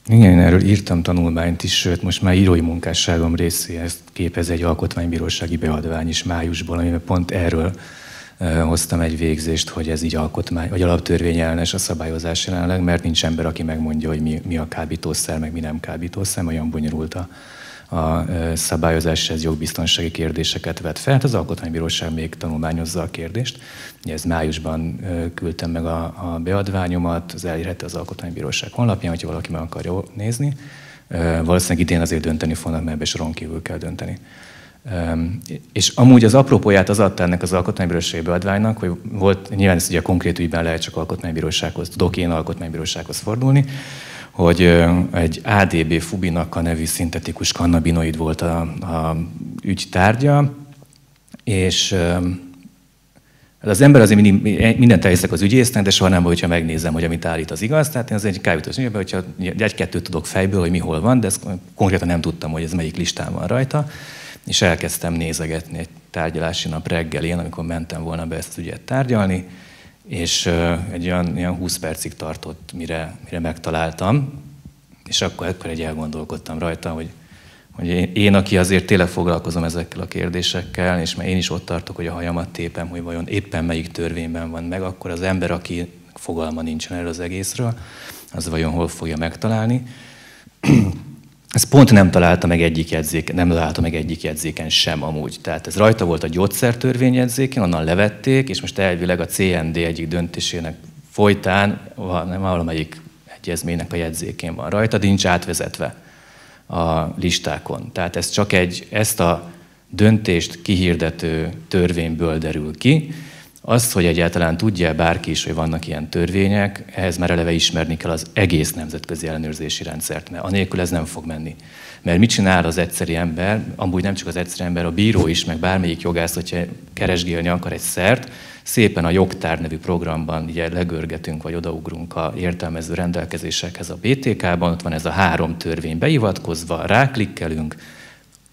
Igen, erről írtam tanulmányt is, sőt, most már írói munkásságom részéhez képez egy alkotmánybírósági beadvány is májusból, amiben pont erről hoztam egy végzést, hogy ez így alkotmány, vagy alaptörvény ellenes a szabályozás jelenleg, mert nincs ember, aki megmondja, hogy mi, mi a kábítószer, meg mi nem kábítószer, olyan bonyolult a, a szabályozás, ez jogbiztonsági kérdéseket vet fel. Hát az Alkotmánybíróság még tanulmányozza a kérdést. Ez májusban küldtem meg a, a beadványomat, az elérhető az Alkotmánybíróság honlapján, hogyha valaki meg akarja nézni. Valószínűleg idén azért dönteni fognak, mert ebbe soron kívül kell dönteni. És amúgy az apropóját az adta ennek az alkotmánybírósági beadványnak, hogy volt, nyilván ezt ugye konkrét ügyben lehet csak alkotmánybírósághoz, tudok én alkotmánybírósághoz fordulni, hogy egy ADB fubinaka nevű szintetikus kannabinoid volt a, a ügy tárgya, és az ember azért mindig, mindent elhiszek az ügyésznek, de soha nem hogyha megnézem, hogy amit állít az igaz. Tehát én az egy kábítós ügyben, hogyha egy-kettőt tudok fejből, hogy mi hol van, de ezt konkrétan nem tudtam, hogy ez melyik listán van rajta. És elkezdtem nézegetni egy tárgyalási nap reggelén, amikor mentem volna be ezt az ügyet tárgyalni, és egy olyan, olyan 20 percig tartott, mire, mire megtaláltam, és akkor, akkor egy elgondolkodtam rajta, hogy, hogy én, én, aki azért tényleg foglalkozom ezekkel a kérdésekkel, és mert én is ott tartok, hogy a hajamat tépem, hogy vajon éppen melyik törvényben van meg, akkor az ember, aki fogalma nincsen erről az egészről, az vajon hol fogja megtalálni. Ezt pont nem találta meg egyik jegyzéken, nem találta meg egyik jegyzéken sem amúgy. Tehát ez rajta volt a gyógyszertörvény jegyzéken, onnan levették, és most elvileg a CND egyik döntésének folytán nem valamelyik egyezménynek a jegyzékén van rajta, de nincs átvezetve a listákon. Tehát ez csak egy, ezt a döntést kihirdető törvényből derül ki, azt, hogy egyáltalán tudja bárki is, hogy vannak ilyen törvények, ehhez már eleve ismerni kell az egész nemzetközi ellenőrzési rendszert, mert anélkül ez nem fog menni. Mert mit csinál az egyszeri ember, amúgy nem csak az egyszeri ember, a bíró is, meg bármelyik jogász, hogyha keresgélni akar egy szert, szépen a jogtár nevű programban ugye legörgetünk, vagy odaugrunk a értelmező rendelkezésekhez a BTK-ban, ott van ez a három törvény beivatkozva, ráklikkelünk,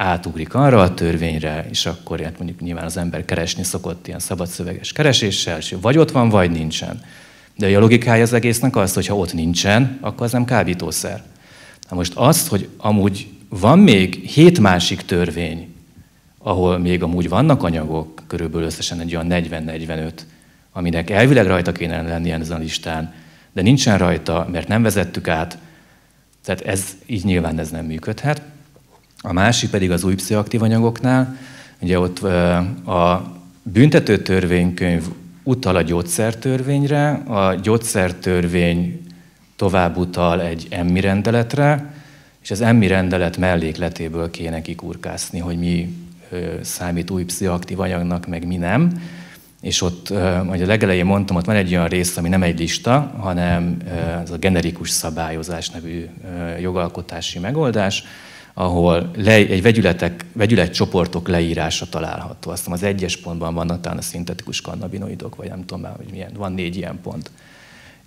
átugrik arra a törvényre, és akkor hát mondjuk nyilván az ember keresni szokott ilyen szabadszöveges kereséssel, és vagy ott van, vagy nincsen. De a logikája az egésznek az, hogy ha ott nincsen, akkor az nem kábítószer. Na most azt, hogy amúgy van még hét másik törvény, ahol még amúgy vannak anyagok, körülbelül összesen egy olyan 40-45, aminek elvileg rajta kéne lenni ezen a listán, de nincsen rajta, mert nem vezettük át, tehát ez így nyilván ez nem működhet. A másik pedig az új pszichoaktív anyagoknál, ugye ott a büntető törvénykönyv utal a gyógyszertörvényre, a gyógyszertörvény tovább utal egy emmi rendeletre, és az emmi rendelet mellékletéből kéne kikurkászni, hogy mi számít új pszichoaktív anyagnak, meg mi nem. És ott, ahogy a legelején mondtam, ott van egy olyan rész, ami nem egy lista, hanem ez a generikus szabályozás nevű jogalkotási megoldás, ahol le, egy vegyületek, vegyületcsoportok leírása található. Azt az egyes pontban vannak talán a szintetikus kannabinoidok, vagy nem tudom már, hogy milyen, van négy ilyen pont.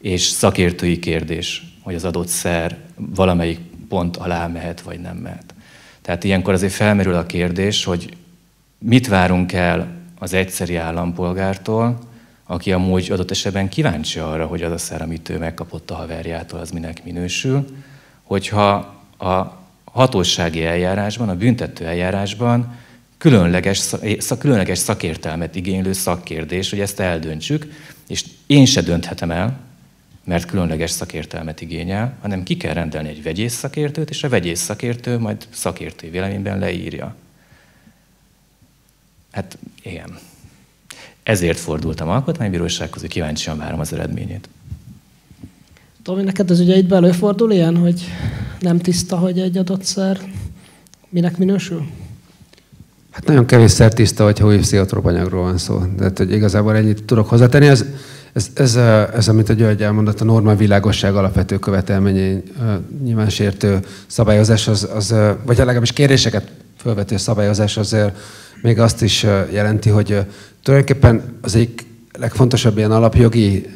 és szakértői kérdés, hogy az adott szer valamelyik pont alá mehet, vagy nem mehet. Tehát ilyenkor azért felmerül a kérdés, hogy mit várunk el az egyszeri állampolgártól, aki amúgy adott esetben kíváncsi arra, hogy az a szer, amit ő megkapott a haverjától, az minek minősül, hogyha a hatósági eljárásban, a büntető eljárásban különleges, különleges szakértelmet igénylő szakkérdés, hogy ezt eldöntsük, és én se dönthetem el, mert különleges szakértelmet igényel, hanem ki kell rendelni egy vegyész szakértőt, és a vegyész szakértő majd szakértő véleményben leírja. Hát igen. Ezért fordultam alkotmánybírósághoz, hogy kíváncsian várom az eredményét. Tomi, neked az ügyeidben előfordul ilyen, hogy nem tiszta, hogy egy adott szer minek minősül? Hát nagyon kevésszer tiszta, hogyha új pszichotróp anyagról van szó. Tehát, hogy igazából ennyit tudok hozzátenni. Ez, ez, ez, ez, amit a György elmondott, a norma világosság alapvető követelményei nyilván sértő szabályozás, az, az, vagy legalábbis kéréseket felvető szabályozás azért még azt is jelenti, hogy tulajdonképpen az egyik legfontosabb ilyen alapjogi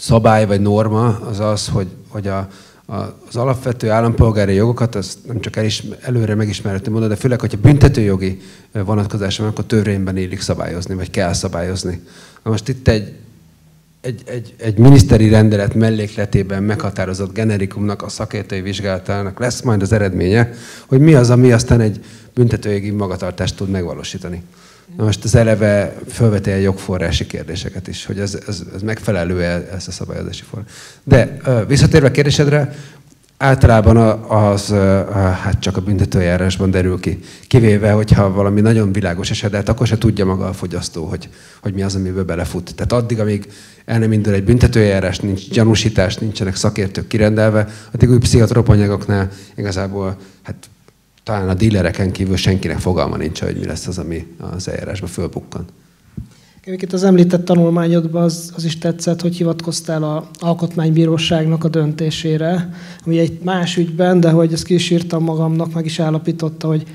szabály vagy norma az az, hogy, hogy a, az alapvető állampolgári jogokat, az nem csak elis, előre megismerhető módon, de főleg, hogyha büntetőjogi vonatkozása van, akkor törvényben élik szabályozni, vagy kell szabályozni. Na most itt egy, egy, egy, egy miniszteri rendelet mellékletében meghatározott generikumnak, a szakértői vizsgálatának lesz majd az eredménye, hogy mi az, ami aztán egy büntetőjogi magatartást tud megvalósítani. Na most az eleve felveti a jogforrási kérdéseket is, hogy ez, ez, ez megfelelő-e ez a szabályozási forrás. De visszatérve a kérdésedre, általában az hát csak a büntetőjárásban derül ki. Kivéve, hogyha valami nagyon világos eset, hát akkor se tudja maga a fogyasztó, hogy, hogy mi az, amiben belefut. Tehát addig, amíg el nem indul egy büntetőjárás, nincs gyanúsítás, nincsenek szakértők kirendelve, addig új pszichotrop igazából hát talán a dílereken kívül senkinek fogalma nincs, hogy mi lesz az, ami az eljárásba fölbukkan. Itt az említett tanulmányodban az, az is tetszett, hogy hivatkoztál a Alkotmánybíróságnak a döntésére, ami egy más ügyben, de hogy ezt ki magamnak, meg is állapította, hogy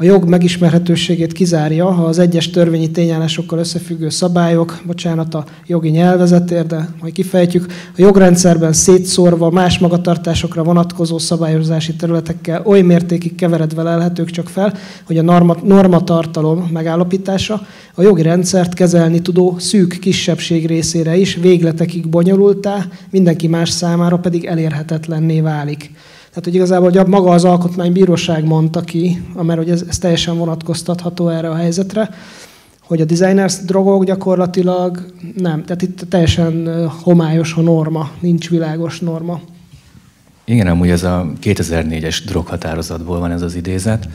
a jog megismerhetőségét kizárja, ha az egyes törvényi tényállásokkal összefüggő szabályok, bocsánat, a jogi nyelvezetért, de majd kifejtjük, a jogrendszerben szétszórva más magatartásokra vonatkozó szabályozási területekkel oly mértékig keveredve lelhetők csak fel, hogy a norma, normatartalom megállapítása a jogi rendszert kezelni tudó szűk kisebbség részére is végletekig bonyolultá, mindenki más számára pedig elérhetetlenné válik. Tehát, hogy igazából hogy maga az alkotmánybíróság mondta ki, mert hogy ez, ez teljesen vonatkoztatható erre a helyzetre, hogy a designers drogok gyakorlatilag nem. Tehát itt teljesen homályos a norma, nincs világos norma. Igen, amúgy ez a 2004-es droghatározatból van ez az idézet.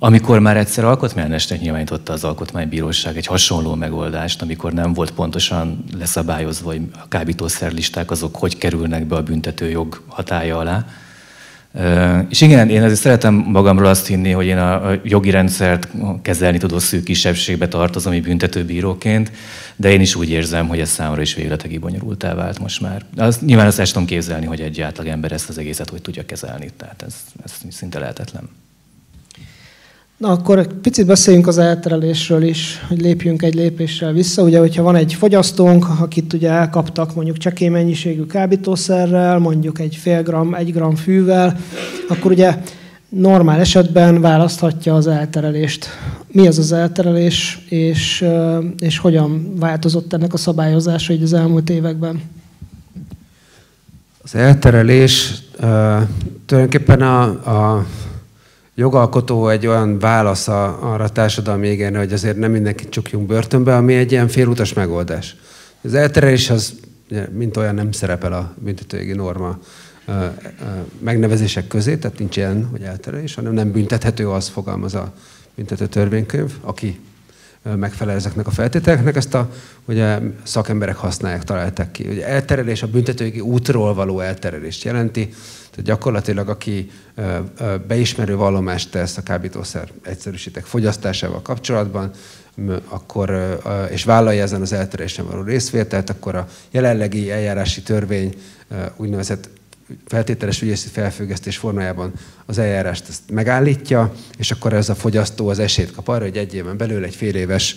Amikor már egyszer alkotmányosnak nyilvánította az alkotmánybíróság egy hasonló megoldást, amikor nem volt pontosan leszabályozva, hogy a kábítószerlisták azok hogy kerülnek be a büntetőjog hatája alá. És igen, én azért szeretem magamról azt hinni, hogy én a jogi rendszert kezelni tudó szűk kisebbségbe tartozom, ami büntetőbíróként, de én is úgy érzem, hogy ez számomra is végletekig bonyolultá vált most már. Az, nyilván azt el képzelni, hogy egy átlag ember ezt az egészet hogy tudja kezelni, tehát ez, ez szinte lehetetlen. Na akkor picit beszéljünk az elterelésről is, hogy lépjünk egy lépéssel vissza. Ugye, hogyha van egy fogyasztónk, akit ugye elkaptak mondjuk csekély mennyiségű kábítószerrel, mondjuk egy fél gram, egy gram fűvel, akkor ugye normál esetben választhatja az elterelést. Mi az az elterelés, és, és hogyan változott ennek a szabályozása így az elmúlt években? Az elterelés tulajdonképpen a, a jogalkotó egy olyan válasz arra a társadalmi igényre, hogy azért nem mindenkit csukjunk börtönbe, ami egy ilyen félutas megoldás. Az elterelés az mint olyan nem szerepel a büntetőjogi norma megnevezések közé, tehát nincs ilyen, hogy elterelés, hanem nem büntethető, az fogalmaz a büntető törvénykönyv, aki megfelel ezeknek a feltételeknek, ezt a ugye, szakemberek használják, találták ki. Ugye elterelés a büntetőjogi útról való elterelést jelenti, tehát gyakorlatilag, aki beismerő vallomást tesz a kábítószer egyszerűsítek fogyasztásával kapcsolatban, akkor, és vállalja ezen az elterésen való részvételt, akkor a jelenlegi eljárási törvény úgynevezett feltételes ügyészi felfüggesztés formájában az eljárást ezt megállítja, és akkor ez a fogyasztó az esélyt kap arra, hogy egy éven belül egy fél éves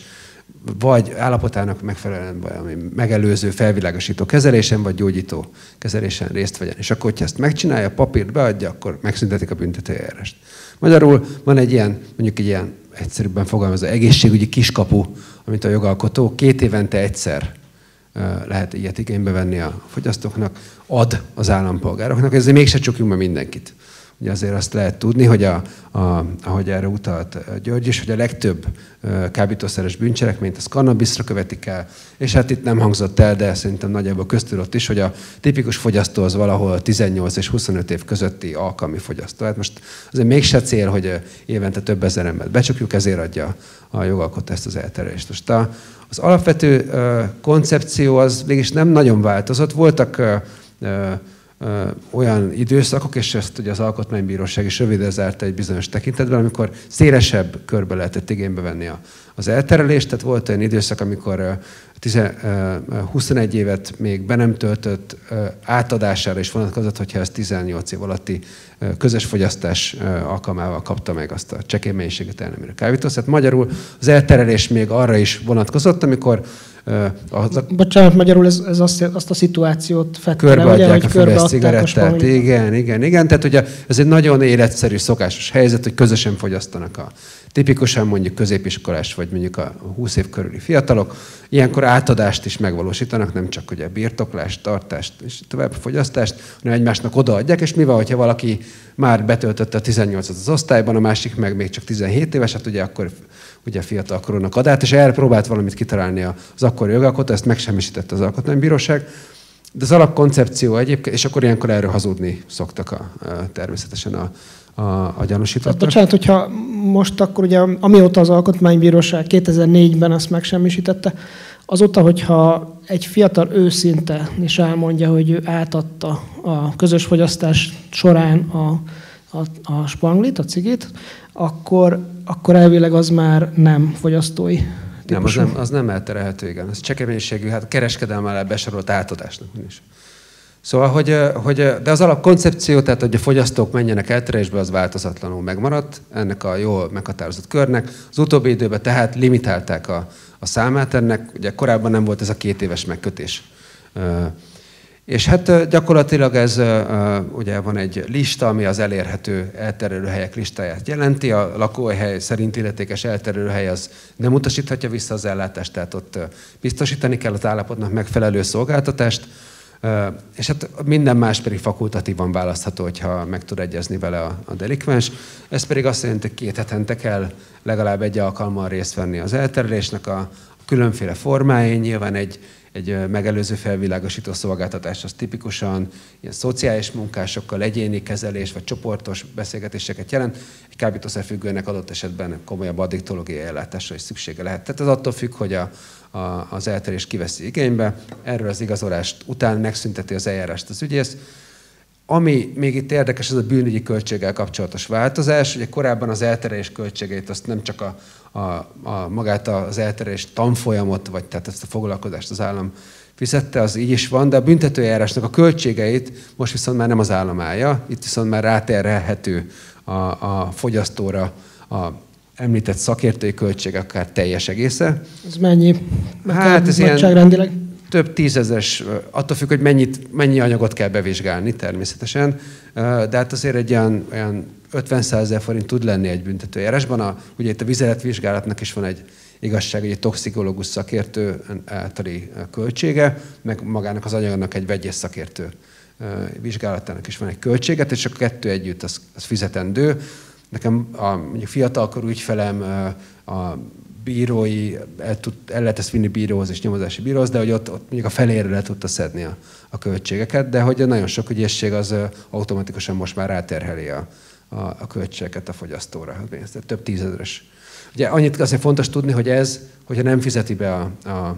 vagy állapotának megfelelően valami megelőző, felvilágosító kezelésen, vagy gyógyító kezelésen részt vegyen. És akkor, hogyha ezt megcsinálja, papírt beadja, akkor megszüntetik a büntetőjárást. Magyarul van egy ilyen, mondjuk egy ilyen egyszerűbben fogalmazva egészségügyi kiskapu, amit a jogalkotó két évente egyszer lehet ilyet igénybe venni a fogyasztóknak, ad az állampolgároknak, ezért mégse csukjunk be mindenkit. Ugye azért azt lehet tudni, hogy a, a, ahogy erre utalt György is, hogy a legtöbb kábítószeres bűncselekményt az kannabiszra követik el, és hát itt nem hangzott el, de szerintem nagyjából köztudott is, hogy a tipikus fogyasztó az valahol 18 és 25 év közötti alkalmi fogyasztó. Hát most azért mégse cél, hogy évente több ezer embert becsukjuk, ezért adja a jogalkotó ezt az elterelést. Most a, az alapvető koncepció az mégis nem nagyon változott. Voltak olyan időszakok, és ezt ugye az Alkotmánybíróság is rövidre egy bizonyos tekintetben, amikor szélesebb körbe lehetett igénybe venni az elterelést. Tehát volt olyan időszak, amikor 21 évet még be nem töltött átadására is vonatkozott, hogyha ez 18 év alatti közös fogyasztás alkalmával kapta meg azt a csekély mennyiséget elnemérő kábítószert. Magyarul az elterelés még arra is vonatkozott, amikor az a... Bocsánat, magyarul ez, ez azt, azt a szituációt fette Körbeadják a füves cigarettát. Igen, igen, igen. Tehát ugye ez egy nagyon életszerű, szokásos helyzet, hogy közösen fogyasztanak a tipikusan mondjuk középiskolás, vagy mondjuk a 20 év körüli fiatalok. Ilyenkor átadást is megvalósítanak, nem csak ugye birtoklást, tartást és tovább fogyasztást, hanem egymásnak odaadják, és mivel, hogyha valaki már betöltötte a 18-at az osztályban, a másik meg még csak 17 éves, hát ugye akkor ugye fiatal korónak adát, és erre próbált valamit kitalálni az akkori jogalkotó, ezt megsemmisítette az alkotmánybíróság. De az alapkoncepció egyébként, és akkor ilyenkor erről hazudni szoktak a, a, természetesen a, a, a gyanúsítottak. Bocsánat, hogyha most akkor ugye, amióta az Alkotmánybíróság 2004-ben azt megsemmisítette, azóta, hogyha egy fiatal őszinte és elmondja, hogy ő átadta a közös fogyasztás során a, a, a spanglit, a cigit, akkor, akkor elvileg az már nem fogyasztói Nem, az nem, az nem elterelhető, igen. Ez csekeménységű, hát kereskedelmel besorolt átadásnak is. Szóval, hogy, hogy, de az alapkoncepció, tehát hogy a fogyasztók menjenek elterelésbe, az változatlanul megmaradt ennek a jól meghatározott körnek. Az utóbbi időben tehát limitálták a, a számát ennek, ugye korábban nem volt ez a két éves megkötés. És hát gyakorlatilag ez, ugye van egy lista, ami az elérhető elterelőhelyek listáját jelenti. A lakóhely szerint illetékes elterelőhely az nem utasíthatja vissza az ellátást, tehát ott biztosítani kell az állapotnak megfelelő szolgáltatást. És hát minden más pedig fakultatívan választható, hogyha meg tud egyezni vele a, a delikvens. Ez pedig azt jelenti, hogy két hetente kell legalább egy alkalommal részt venni az elterelésnek a, a különféle formáin. Nyilván egy, egy megelőző felvilágosító szolgáltatás az tipikusan ilyen szociális munkásokkal, egyéni kezelés vagy csoportos beszélgetéseket jelent. Egy kábítószerfüggőnek adott esetben komolyabb addiktológiai ellátásra is szüksége lehet. Tehát ez attól függ, hogy a, a, az elterés kiveszi igénybe. Erről az igazolást után megszünteti az eljárást az ügyész. Ami még itt érdekes, ez a bűnügyi költséggel kapcsolatos változás. Ugye korábban az elterelés költségeit azt nem csak a, a, a magát az elterelés tanfolyamot, vagy tehát ezt a foglalkozást az állam fizette, az így is van, de a büntetőjárásnak a költségeit most viszont már nem az állam állja, itt viszont már ráterhelhető a, a fogyasztóra a említett szakértői költség akár teljes egésze. Ez mennyi? Hát ez ilyen több tízezes, attól függ, hogy mennyit, mennyi anyagot kell bevizsgálni természetesen, de hát azért egy olyan, olyan 50 ezer forint tud lenni egy büntetőjárásban. A, ugye itt a vizeletvizsgálatnak is van egy igazság, egy toxikológus szakértő általi költsége, meg magának az anyagnak egy vegyes szakértő vizsgálatának is van egy költsége, és a kettő együtt az, az fizetendő. Nekem a mondjuk fiatalkorú ügyfelem a bírói, el, tud, el lehet ezt vinni bíróhoz és nyomozási bíróhoz, de hogy ott, ott mondjuk a felére le tudta szedni a, a költségeket, de hogy nagyon sok ügyészség az automatikusan most már ráterheli a, a, a költségeket a fogyasztóra. Ez több tízezeres. Ugye annyit azért fontos tudni, hogy ez, hogyha nem fizeti be a, a,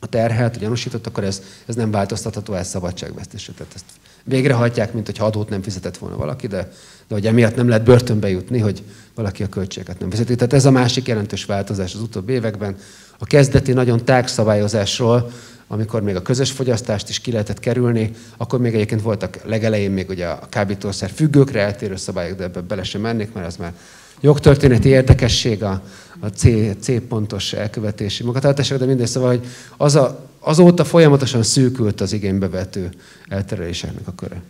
a terhet, a gyanúsított, akkor ez, ez nem változtatható el szabadságvesztésre. Tehát ezt végrehajtják, mint hogyha adót nem fizetett volna valaki, de, de hogy emiatt nem lehet börtönbe jutni, hogy valaki a költségeket nem fizeti. Tehát ez a másik jelentős változás az utóbbi években. A kezdeti nagyon tág szabályozásról, amikor még a közös fogyasztást is ki lehetett kerülni, akkor még egyébként voltak legelején még ugye a kábítószer függőkre eltérő szabályok, de ebbe bele sem mennék, mert az már jogtörténeti érdekesség a, a C, C pontos elkövetési magatartások, de mindegy, szóval, hogy az a, azóta folyamatosan szűkült az igénybevető eltereléseknek a köre.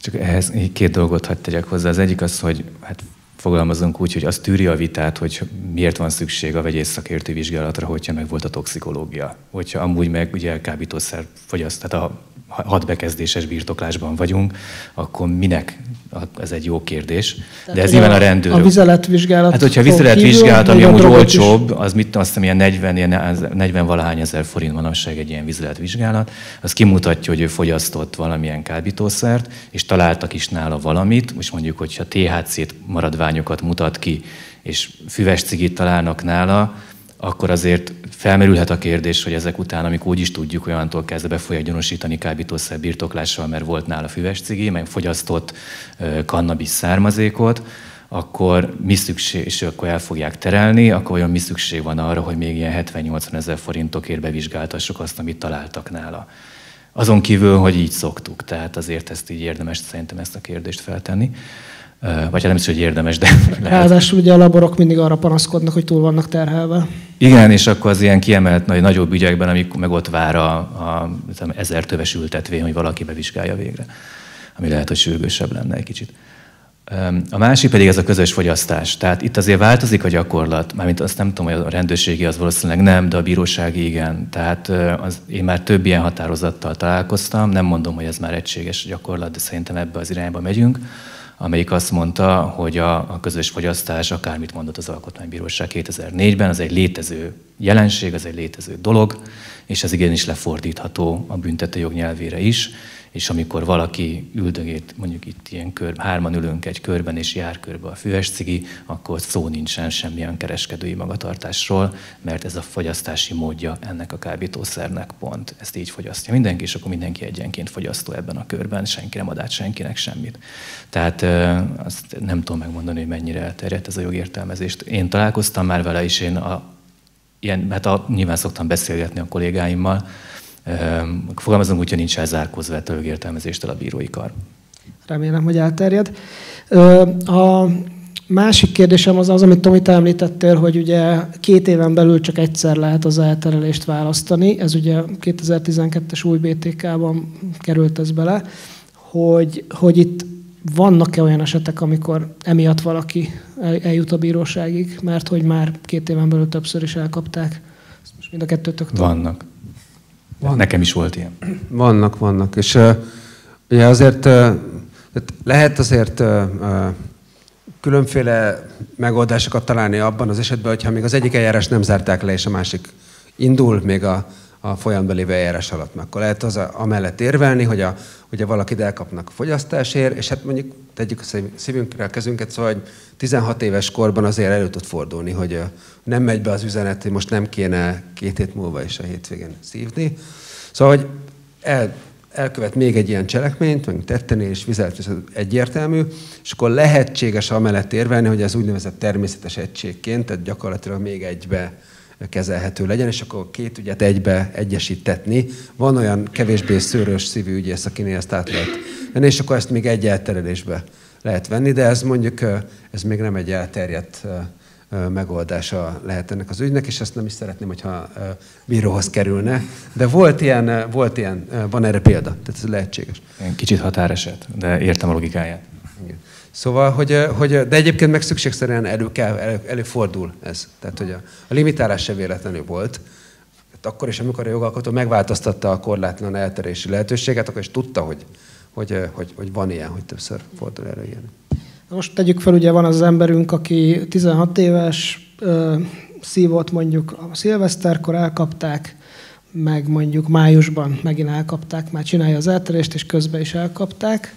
Csak ehhez két dolgot hadd tegyek hozzá. Az egyik az, hogy hát fogalmazunk úgy, hogy az tűri a vitát, hogy miért van szükség a vegyész szakértő vizsgálatra, hogyha meg volt a toxikológia. Hogyha amúgy meg ugye kábítószer fogyaszt, tehát a hat bekezdéses birtoklásban vagyunk, akkor minek? Ez egy jó kérdés. Tehát De ez nyilván a, rendőr. A vizeletvizsgálat. Hát, hogyha a vizeletvizsgálat, ami amúgy olcsóbb, az mit azt hiszem, ilyen 40, ilyen 40 valahány ezer forint manapság egy ilyen vizeletvizsgálat, az kimutatja, hogy ő fogyasztott valamilyen kábítószert, és találtak is nála valamit, most mondjuk, hogyha THC-t maradványokat mutat ki, és füves cigit találnak nála, akkor azért felmerülhet a kérdés, hogy ezek után, amikor úgy is tudjuk, olyantól kezdve be fogja gyanúsítani kábítószer birtoklással, mert volt nála füves cigi, meg fogyasztott kannabis származékot, akkor mi szükség, és akkor el fogják terelni, akkor olyan mi szükség van arra, hogy még ilyen 70-80 ezer forintokért bevizsgáltassuk azt, amit találtak nála. Azon kívül, hogy így szoktuk, tehát azért ezt így érdemes szerintem ezt a kérdést feltenni. Vagy hát nem is, hogy érdemes, de lehet. Ráadásul ugye a laborok mindig arra panaszkodnak, hogy túl vannak terhelve. Igen, és akkor az ilyen kiemelt nagy, nagyobb ügyekben, amik meg ott vár a, a, ezer töves ültetvény, hogy valaki bevizsgálja végre. Ami lehet, hogy sürgősebb lenne egy kicsit. A másik pedig ez a közös fogyasztás. Tehát itt azért változik a gyakorlat, mármint azt nem tudom, hogy a rendőrségi az valószínűleg nem, de a bírósági igen. Tehát az, én már több ilyen határozattal találkoztam, nem mondom, hogy ez már egységes gyakorlat, de szerintem ebbe az irányba megyünk amelyik azt mondta, hogy a, a közös fogyasztás, akármit mondott az Alkotmánybíróság 2004-ben, az egy létező jelenség, az egy létező dolog, és ez igenis lefordítható a büntetőjog nyelvére is, és amikor valaki üldögét, mondjuk itt ilyen kör, hárman ülünk egy körben, és jár körbe a füves cigi, akkor szó nincsen semmilyen kereskedői magatartásról, mert ez a fogyasztási módja ennek a kábítószernek pont. Ezt így fogyasztja mindenki, és akkor mindenki egyenként fogyasztó ebben a körben, senki nem ad át senkinek semmit. Tehát azt nem tudom megmondani, hogy mennyire elterjedt ez a jogértelmezést. Én találkoztam már vele, és én a, ilyen, hát a, nyilván szoktam beszélgetni a kollégáimmal, Fogalmazom úgy, hogy nincs elzárkózva a jogértelmezéstől a bírói kar. Remélem, hogy elterjed. A másik kérdésem az az, amit Tomi, te említettél, hogy ugye két éven belül csak egyszer lehet az elterelést választani. Ez ugye 2012-es új BTK-ban került ez bele, hogy, hogy itt vannak-e olyan esetek, amikor emiatt valaki eljut a bíróságig, mert hogy már két éven belül többször is elkapták? most mind a kettőtöktől. Vannak. Van. Nekem is volt ilyen. Vannak, vannak. És uh, ugye azért uh, lehet azért uh, különféle megoldásokat találni abban az esetben, hogyha még az egyik eljárás nem zárták le, és a másik indul még a, a folyamatban lévő eljárás alatt. Akkor lehet az a, amellett érvelni, hogy a, ugye valakit elkapnak a fogyasztásért, és hát mondjuk tegyük a szívünkre a kezünket, szóval hogy 16 éves korban azért elő tud fordulni, hogy nem megy be az üzenet, hogy most nem kéne két hét múlva is a hétvégén szívni. Szóval, hogy el, elkövet még egy ilyen cselekményt, meg tetteni és vizet, ez egyértelmű, és akkor lehetséges amellett érvelni, hogy ez úgynevezett természetes egységként, tehát gyakorlatilag még egybe kezelhető legyen, és akkor két ügyet egybe egyesítetni. Van olyan kevésbé szőrös szívű ügyész, akinél ezt át lehet venni, és akkor ezt még egy elterelésbe lehet venni, de ez mondjuk ez még nem egy elterjedt megoldása lehet ennek az ügynek, és ezt nem is szeretném, hogyha bíróhoz kerülne. De volt ilyen, volt ilyen van erre példa, tehát ez lehetséges. Kicsit határeset, de értem a logikáját. Igen. Szóval, hogy, hogy, de egyébként meg szükségszerűen elő kell, elő, előfordul ez. Tehát, hogy a, a limitálás se véletlenül volt. Hát akkor is, amikor a jogalkotó megváltoztatta a korlátlan elterési lehetőséget, akkor is tudta, hogy, hogy, hogy, hogy van ilyen, hogy többször fordul elő ilyen. Most tegyük fel, ugye van az emberünk, aki 16 éves, szívott mondjuk a szilveszterkor elkapták, meg mondjuk májusban megint elkapták, már csinálja az elterést, és közben is elkapták,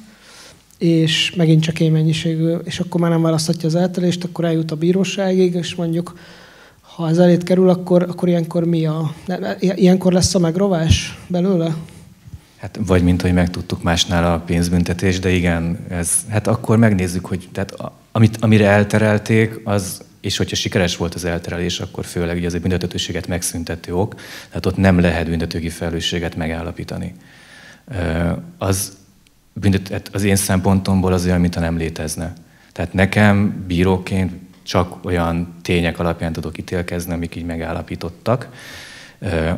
és megint csak egy mennyiségű, és akkor már nem választhatja az elterést, akkor eljut a bíróságig, és mondjuk ha ez elét kerül, akkor, akkor ilyenkor mi a... Ilyenkor lesz a megrovás belőle? Hát vagy mint, hogy megtudtuk másnál a pénzbüntetés, de igen, ez, hát akkor megnézzük, hogy tehát amit, amire elterelték, az, és hogyha sikeres volt az elterelés, akkor főleg ugye az egy büntetőséget megszüntető ok, tehát ott nem lehet büntetőgi felelősséget megállapítani. Az, büntet, hát az én szempontomból az olyan, mintha nem létezne. Tehát nekem bíróként csak olyan tények alapján tudok ítélkezni, amik így megállapítottak.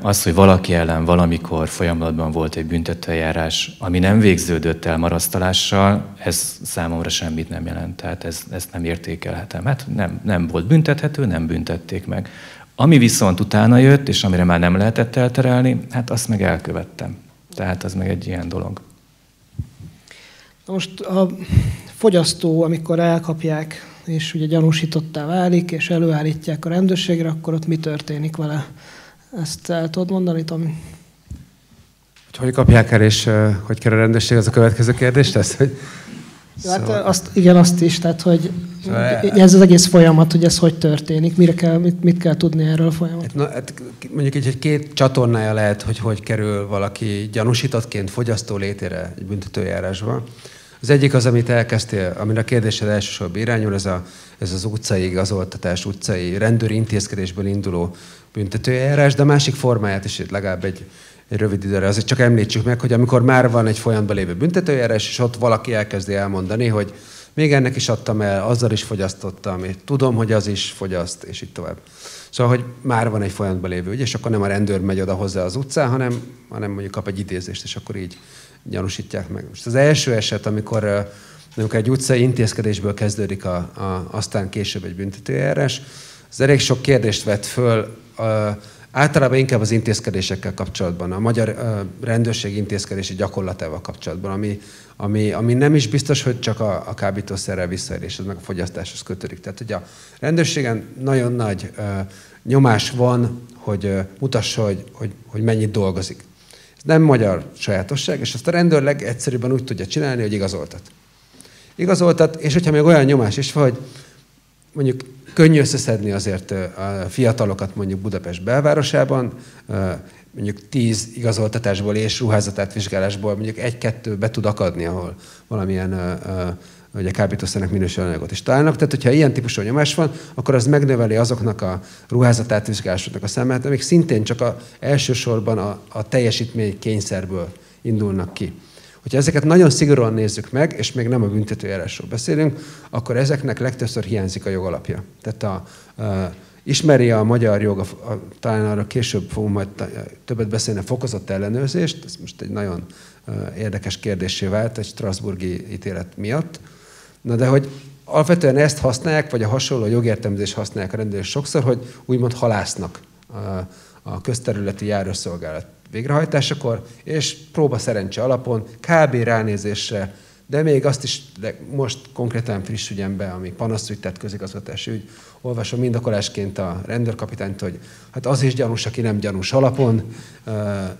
Az, hogy valaki ellen valamikor folyamatban volt egy büntetőjárás, ami nem végződött el marasztalással, ez számomra semmit nem jelent. Tehát ez, ezt nem értékelhetem. Hát nem, nem volt büntethető, nem büntették meg. Ami viszont utána jött, és amire már nem lehetett elterelni, hát azt meg elkövettem. Tehát az meg egy ilyen dolog. Na most a fogyasztó, amikor elkapják, és ugye gyanúsítottá válik, és előállítják a rendőrségre, akkor ott mi történik vele? Ezt el tudod mondani, Tomi? Hogy hogy kapják el, és hogy kell a rendőrség, az a következő kérdés lesz? Hogy... Hát szóval... azt, igen, azt is, tehát hogy szóval... ez az egész folyamat, hogy ez hogy történik, mire kell, mit, mit kell tudni erről a folyamatról? Hát, na, hát mondjuk egy, egy két csatornája lehet, hogy hogy kerül valaki gyanúsítottként fogyasztó létére egy büntetőjárásba. Az egyik az, amit elkezdtél, amire a kérdésed elsősorban irányul, ez, a, ez az utcai igazoltatás, utcai rendőri intézkedésből induló büntetőjárás, de a másik formáját is legalább egy, egy rövid időre. Azért csak említsük meg, hogy amikor már van egy folyamatban lévő büntetőjárás, és ott valaki elkezdi elmondani, hogy még ennek is adtam el, azzal is fogyasztottam, és tudom, hogy az is fogyaszt, és így tovább. Szóval, hogy már van egy folyamatban lévő ügy, és akkor nem a rendőr megy oda hozzá az utcán, hanem, hanem mondjuk kap egy idézést, és akkor így gyanúsítják meg. Most az első eset, amikor, amikor egy utcai intézkedésből kezdődik, a, a, aztán később egy büntetőjárás, az elég sok kérdést vett föl, a, általában inkább az intézkedésekkel kapcsolatban, a magyar a rendőrség intézkedési gyakorlatával kapcsolatban, ami, ami, ami nem is biztos, hogy csak a, a kábítószerrel visszaéréshez, meg a fogyasztáshoz kötődik. Tehát ugye a rendőrségen nagyon nagy uh, nyomás van, hogy mutassa, hogy, hogy, hogy mennyit dolgozik nem magyar sajátosság, és azt a rendőr legegyszerűbben úgy tudja csinálni, hogy igazoltat. Igazoltat, és hogyha még olyan nyomás is van, hogy mondjuk könnyű összeszedni azért a fiatalokat mondjuk Budapest belvárosában, mondjuk tíz igazoltatásból és ruházatátvizsgálásból mondjuk egy-kettő be tud akadni, ahol valamilyen hogy a kábítószernek minősülő anyagot is találnak. Tehát, hogyha ilyen típusú nyomás van, akkor az megnöveli azoknak a ruházatát vizsgálásoknak a számát, amik szintén csak a, elsősorban a, a teljesítmény kényszerből indulnak ki. Hogyha ezeket nagyon szigorúan nézzük meg, és még nem a büntetőjárásról beszélünk, akkor ezeknek legtöbbször hiányzik a jogalapja. Tehát a, a ismeri a magyar jog, a, a, talán arra később fogunk majd többet beszélni, a fokozott ellenőrzést, ez most egy nagyon érdekes kérdésé vált egy Strasburgi ítélet miatt, Na de hogy alapvetően ezt használják, vagy a hasonló jogértelmezés használják a rendőrök sokszor, hogy úgymond halásznak a közterületi járőrszolgálat végrehajtásakor, és próba szerencse alapon, kb. ránézésre, de még azt is, de most konkrétan friss ügyembe, ami panaszügy tett közigazgatási ügy, olvasom mindakolásként a rendőrkapitányt, hogy hát az is gyanús, aki nem gyanús alapon uh,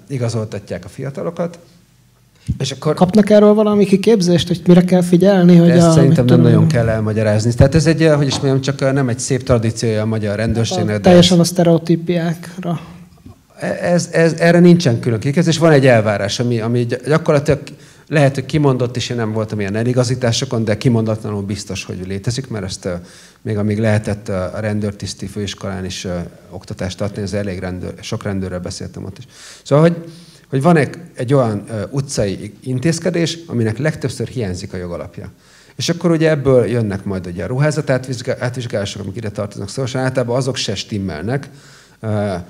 igazoltatják a fiatalokat. És akkor... Kapnak erről valami kiképzést, hogy mire kell figyelni? Hogy ezt a, szerintem nem nagyon kell elmagyarázni. Tehát ez egy, hogy is mondjam, csak nem egy szép tradíciója a magyar rendőrségnek. A, teljesen ez... a sztereotípiákra. Ez, ez, erre nincsen külön kiképzés, van egy elvárás, ami, ami gyakorlatilag lehet, hogy kimondott, és én nem voltam ilyen eligazításokon, de kimondatlanul biztos, hogy létezik, mert ezt még amíg lehetett a rendőrtiszti főiskolán is oktatást adni, ez elég rendőr, sok rendőrrel beszéltem ott is. Szóval, hogy hogy van egy, olyan utcai intézkedés, aminek legtöbbször hiányzik a jogalapja. És akkor ugye ebből jönnek majd ugye a ruházat átvizsgálások, amik ide tartoznak szóval általában azok se stimmelnek.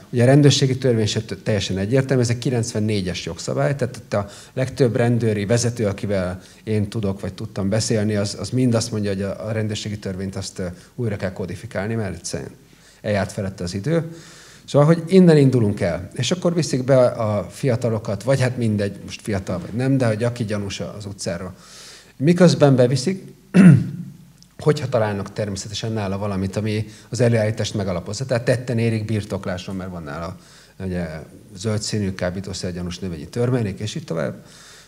Ugye a rendőrségi törvény se teljesen egyértelmű, ez egy 94-es jogszabály, tehát a legtöbb rendőri vezető, akivel én tudok vagy tudtam beszélni, az, az mind azt mondja, hogy a, rendőrségi törvényt azt újra kell kodifikálni, mert egyszerűen eljárt felette az idő. Szóval, hogy innen indulunk el. És akkor viszik be a fiatalokat, vagy hát mindegy, most fiatal vagy nem, de hogy aki gyanús az utcára. Miközben beviszik, hogyha találnak természetesen nála valamit, ami az előállítást megalapozza. Tehát tetten érik birtokláson, mert van nála ugye, zöld színű kábítószergyanús növényi törmelék, és így tovább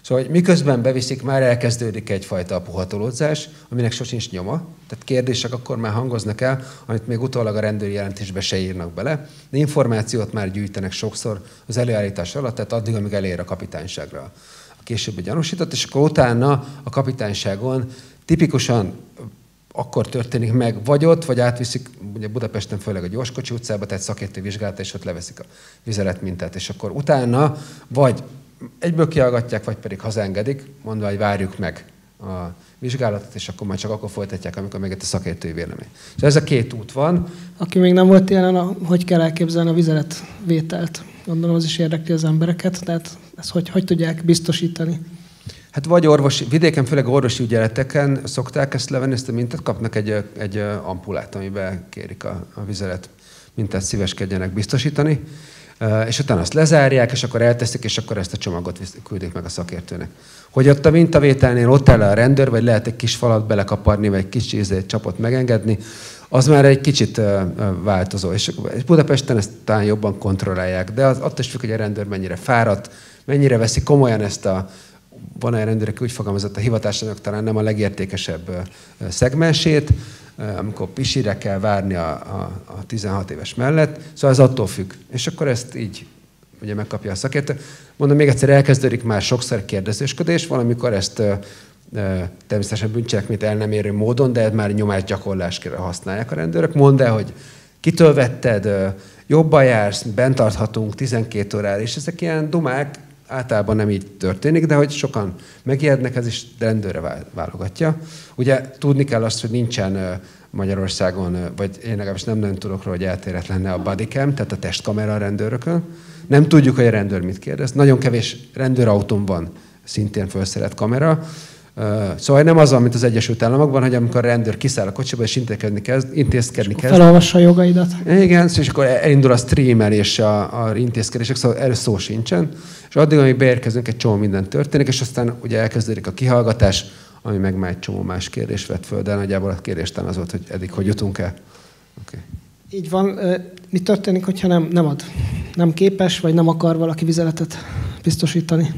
Szóval, hogy miközben beviszik, már elkezdődik egyfajta puhatolódzás, aminek sosincs nyoma. Tehát kérdések akkor már hangoznak el, amit még utólag a rendőri jelentésbe se írnak bele, de információt már gyűjtenek sokszor az előállítás alatt, tehát addig, amíg elér a kapitányságra a későbbi gyanúsított, és akkor utána a kapitányságon tipikusan akkor történik meg, vagy ott, vagy átviszik, ugye Budapesten főleg a Gyorskocsi utcába, tehát szakértő vizsgálata, és ott leveszik a vizeletmintát, és akkor utána vagy egyből kiallgatják, vagy pedig hazaengedik, mondva, hogy várjuk meg a vizsgálatot, és akkor majd csak akkor folytatják, amikor meg a szakértői vélemény. Szóval ez a két út van. Aki még nem volt ilyen, hogy kell elképzelni a vizeletvételt? Gondolom az is érdekli az embereket, tehát ezt hogy, hogy tudják biztosítani? Hát vagy orvosi, vidéken, főleg orvosi ügyeleteken szokták ezt levenni, ezt a mintát, kapnak egy, egy ampulát, amiben kérik a, a vizelet mintát szíveskedjenek biztosítani, és utána azt lezárják, és akkor elteszik, és akkor ezt a csomagot küldik meg a szakértőnek. Hogy ott a mintavételnél ott áll a rendőr, vagy lehet egy kis falat belekaparni, vagy egy kis ízét, csapot megengedni, az már egy kicsit változó. És Budapesten ezt talán jobban kontrollálják, de az attól is függ, hogy a rendőr mennyire fáradt, mennyire veszi komolyan ezt a, van olyan rendőr, aki úgy fogalmazott, a hivatásanyag talán nem a legértékesebb szegmensét, amikor pisire kell várni a, a, a 16 éves mellett, szóval ez attól függ. És akkor ezt így ugye megkapja a szakértő. Mondom, még egyszer elkezdődik már sokszor kérdezősködés, valamikor ezt természetesen bűncselekményt el nem érő módon, de már nyomásgyakorlásra használják a rendőrök. Mondd el, hogy kitől vetted, jobban jársz, bent tarthatunk 12 órára, és ezek ilyen dumák, általában nem így történik, de hogy sokan megijednek, ez is rendőre válogatja. Ugye tudni kell azt, hogy nincsen Magyarországon, vagy én legalábbis nem nagyon tudok róla, hogy eltérhet lenne a bodycam, tehát a testkamera a rendőrökön. Nem tudjuk, hogy a rendőr mit kérdez. Nagyon kevés rendőrautón van szintén felszerelt kamera. Szóval nem az mint az Egyesült Államokban, hogy amikor a rendőr kiszáll a kocsiba és intézkedni kezd, intézkedni kezd. Felolvassa a jogaidat. Igen, és akkor elindul a streamelés, a, a intézkedések, szóval erről szó sincsen. És addig, amíg beérkezünk, egy csomó minden történik, és aztán ugye elkezdődik a kihallgatás, ami meg már egy csomó más kérdés vett föl, de nagyjából a kérdés az volt, hogy eddig hogy jutunk el. Okay. Így van. Mi történik, hogyha nem, nem ad? Nem képes, vagy nem akar valaki vizeletet biztosítani?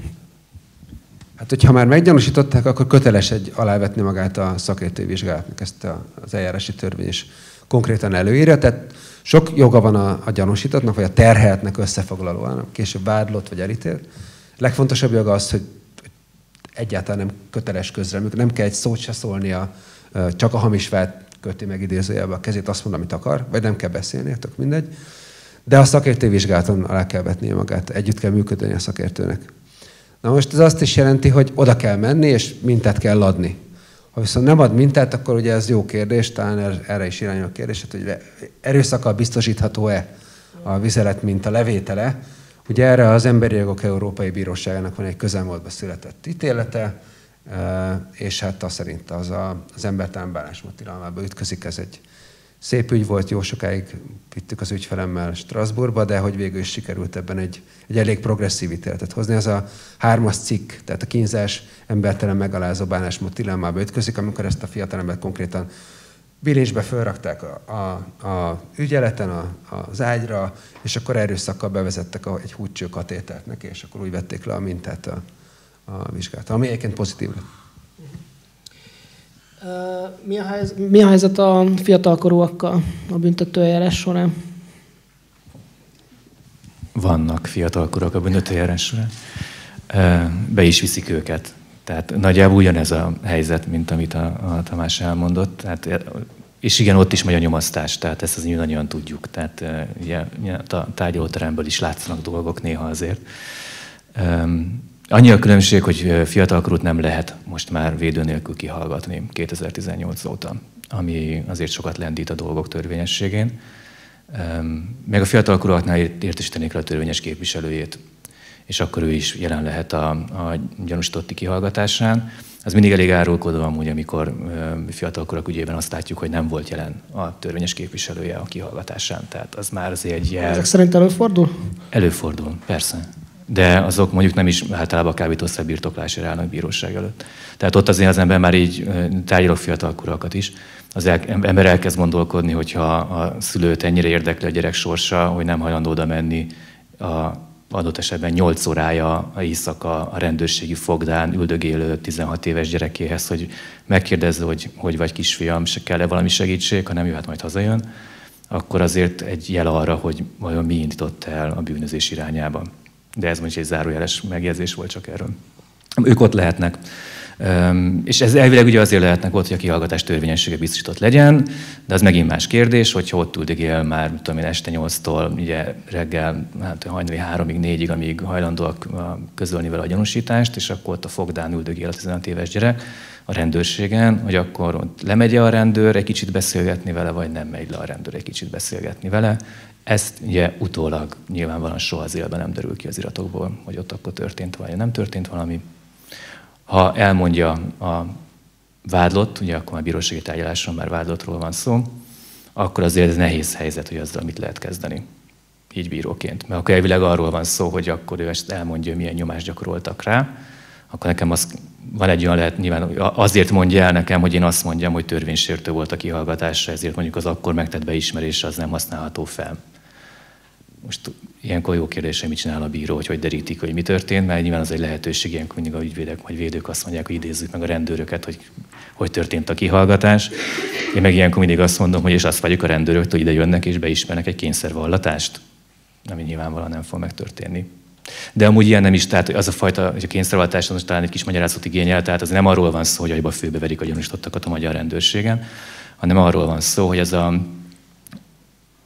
Hát, hogyha már meggyanúsították, akkor köteles egy alávetni magát a szakértői vizsgálatnak, ezt az eljárási törvény is konkrétan előírja. Tehát sok joga van a, a gyanúsítottnak, vagy a terheltnek összefoglalóan, később vádlott vagy elítélt. Legfontosabb joga az, hogy egyáltalán nem köteles közreműk, nem kell egy szót se szólnia, csak a hamis vád köti meg idézőjelbe a kezét, azt mond, amit akar, vagy nem kell beszélni, tök mindegy. De a szakértő vizsgálaton alá kell vetnie magát, együtt kell működni a szakértőnek. Na most ez azt is jelenti, hogy oda kell menni, és mintát kell adni. Ha viszont nem ad mintát, akkor ugye ez jó kérdés, talán erre is irányul a kérdés, hogy erőszakkal biztosítható-e a vizelet minta levétele. Ugye erre az Emberi Jogok Európai Bíróságának van egy közelmúltban született ítélete, és hát az szerint az a, az embertelen bánásmód tilalmába ütközik. Ez egy szép ügy volt, jó sokáig vittük az ügyfelemmel Strasbourgba, de hogy végül is sikerült ebben egy, egy elég progresszív ítéletet hozni. Ez a hármas cikk, tehát a kínzás embertelen megalázó bánásmód tilalmába ütközik, amikor ezt a fiatalembert konkrétan bilincsbe felrakták a, a, a ügyeleten, a, az ágyra, és akkor erőszakkal bevezettek a, egy húcső katétert neki, és akkor úgy vették le a mintát a, a vizsgálata, ami egyébként pozitív lett. Mi a, helyzet, mi a helyzet a fiatalkorúakkal a büntetőeljárás során? Vannak fiatalkorúak a büntetőeljárás során. Be is viszik őket. Tehát nagyjából ugyanez a helyzet, mint amit a, a Tamás elmondott. Tehát, és igen, ott is megy a nyomasztás, tehát ezt az mindannyian tudjuk. Tehát ugye, a tárgyalóteremből is látszanak dolgok néha azért. Annyi a különbség, hogy fiatalkorút nem lehet most már védő nélkül kihallgatni 2018 óta, ami azért sokat lendít a dolgok törvényességén. Meg a fiatalkorúaknál értesítenék a törvényes képviselőjét, és akkor ő is jelen lehet a, a gyanúsítotti kihallgatásán. Az mindig elég árulkodó amúgy, amikor fiatalkorúak ügyében azt látjuk, hogy nem volt jelen a törvényes képviselője a kihallgatásán. Tehát az már azért egy jel... Ezek szerint előfordul? Előfordul, persze de azok mondjuk nem is általában kábítószer birtoklásra állnak bíróság előtt. Tehát ott azért az ember már így tárgyalok fiatal kurakat is. Az ember elkezd gondolkodni, hogyha a szülőt ennyire érdekli a gyerek sorsa, hogy nem hajlandó oda menni a adott esetben 8 órája a éjszaka a rendőrségi fogdán üldögélő 16 éves gyerekéhez, hogy megkérdezze, hogy hogy vagy kisfiam, se kell-e valami segítség, ha nem jöhet, majd hazajön, akkor azért egy jel arra, hogy vajon mi indított el a bűnözés irányába de ez mondjuk egy zárójeles megjegyzés volt csak erről. Ők ott lehetnek. És ez elvileg ugye azért lehetnek ott, hogy a kihallgatás törvényessége biztosított legyen, de az megint más kérdés, hogyha ott üldögél már, tudom én, este 8-tól ugye reggel hát hajnali 3-ig, 4-ig, amíg hajlandóak közölni vele a gyanúsítást, és akkor ott a fogdán üldögél a 15 éves gyerek a rendőrségen, hogy akkor ott lemegy a rendőr egy kicsit beszélgetni vele, vagy nem megy le a rendőr egy kicsit beszélgetni vele. Ezt ugye utólag nyilvánvalóan soha az életben nem derül ki az iratokból, hogy ott akkor történt vagy nem történt valami. Ha elmondja a vádlott, ugye akkor már bírósági tárgyaláson már vádlottról van szó, akkor azért ez nehéz helyzet, hogy azzal mit lehet kezdeni így bíróként. Mert akkor elvileg arról van szó, hogy akkor ő ezt elmondja, milyen nyomást gyakoroltak rá, akkor nekem az van egy olyan lehet, nyilván azért mondja el nekem, hogy én azt mondjam, hogy törvénysértő volt a kihallgatása, ezért mondjuk az akkor megtett beismerése az nem használható fel. Most ilyenkor jó kérdés, hogy mit csinál a bíró, hogy hogy derítik, hogy mi történt, mert nyilván az egy lehetőség, ilyenkor mindig a ügyvédek vagy védők azt mondják, hogy idézzük meg a rendőröket, hogy hogy történt a kihallgatás. Én meg ilyenkor mindig azt mondom, hogy és azt vagyok a rendőrök, hogy ide jönnek és beismernek egy kényszervallatást, ami nyilvánvalóan nem fog megtörténni. De amúgy ilyen nem is, tehát az a fajta, hogy a kényszervallátás az talán egy kis magyarázat igényel, tehát az nem arról van szó, hogy agyba főbeverik a gyanúsítottakat a magyar rendőrségen, hanem arról van szó, hogy ez a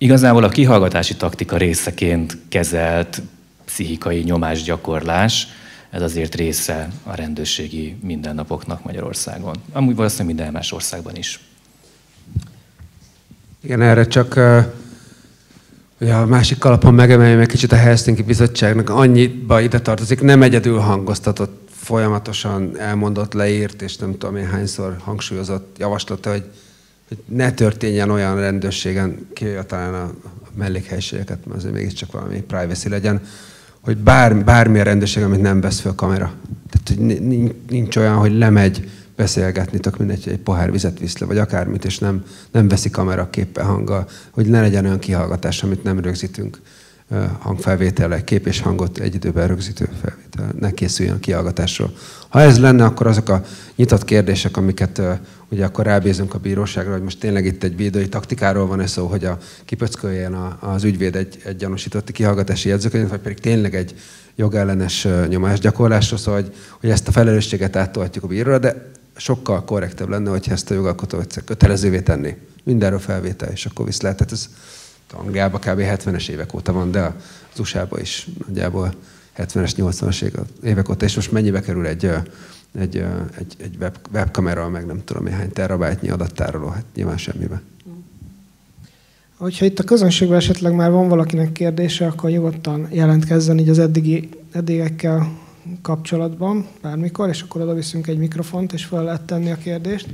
igazából a kihallgatási taktika részeként kezelt pszichikai nyomásgyakorlás, ez azért része a rendőrségi mindennapoknak Magyarországon. Amúgy valószínűleg minden más országban is. Igen, erre csak Ja, a másik kalapon megemeljem egy kicsit a Helsinki Bizottságnak, annyiba ide tartozik, nem egyedül hangoztatott, folyamatosan elmondott, leírt, és nem tudom én hányszor hangsúlyozott javaslata, hogy, hogy ne történjen olyan rendőrségen, kijöjjön talán a mellékhelységeket, mert azért mégiscsak valami privacy legyen, hogy bár, bármilyen rendőrség, amit nem vesz fel kamera. Tehát, hogy nincs olyan, hogy lemegy beszélgetni, tök mindegy, egy pohár vizet visz le, vagy akármit, és nem, nem veszi kamera képe hanga, hogy ne legyen olyan kihallgatás, amit nem rögzítünk hangfelvétele, kép és hangot egy időben rögzítő felvétel, ne készüljön a kihallgatásról. Ha ez lenne, akkor azok a nyitott kérdések, amiket ugye akkor rábízunk a bíróságra, hogy most tényleg itt egy védői taktikáról van-e szó, hogy a, kipöcköljen az ügyvéd egy, egy gyanúsítotti kihallgatási jegyzőkönyvet, vagy pedig tényleg egy jogellenes nyomásgyakorlásról, szóval hogy, hogy ezt a felelősséget áttolhatjuk a bíróra, de sokkal korrektebb lenne, hogyha ezt a jogalkotó kötelezővé tenni. Mindenről felvétel, és akkor visz lehet. Tehát ez Angliában kb. 70-es évek óta van, de az USA-ban is nagyjából 70-es, 80-as évek óta. És most mennyibe kerül egy, egy, egy, egy web, webkamera, meg nem tudom néhány terabájtnyi adattároló? Hát nyilván semmibe. Hogyha itt a közönségben esetleg már van valakinek kérdése, akkor nyugodtan jelentkezzen így az eddigi, eddigekkel kapcsolatban, bármikor, és akkor oda viszünk egy mikrofont, és fel lehet tenni a kérdést.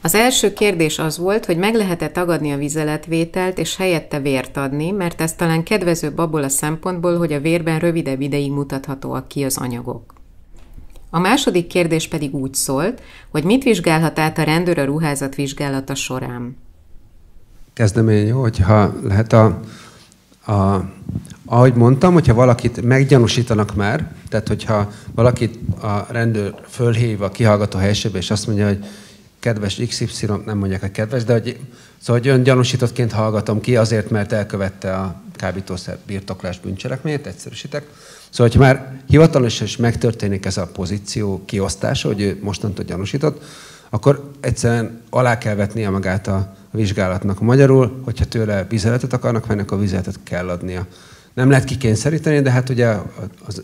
Az első kérdés az volt, hogy meg lehet-e tagadni a vizeletvételt és helyette vért adni, mert ez talán kedvezőbb abból a szempontból, hogy a vérben rövidebb ideig mutathatóak ki az anyagok. A második kérdés pedig úgy szólt, hogy mit vizsgálhat át a rendőr a ruházat vizsgálata során. Kezdem én, jó, hogyha lehet a, a ahogy mondtam, hogyha valakit meggyanúsítanak már, tehát hogyha valakit a rendőr fölhív a kihallgató helyiségbe, és azt mondja, hogy kedves XY, nem mondják, hogy kedves, de hogy, szóval, hogy ön gyanúsítottként hallgatom ki azért, mert elkövette a kábítószer birtoklás bűncselekményét, egyszerűsítek. Szóval, hogy már hivatalosan is megtörténik ez a pozíció kiosztása, hogy ő mostantól gyanúsított, akkor egyszerűen alá kell vetnie magát a, a vizsgálatnak. Magyarul, hogyha tőle vizeletet akarnak venni, akkor vizeletet kell adnia nem lehet kikényszeríteni, de hát ugye az,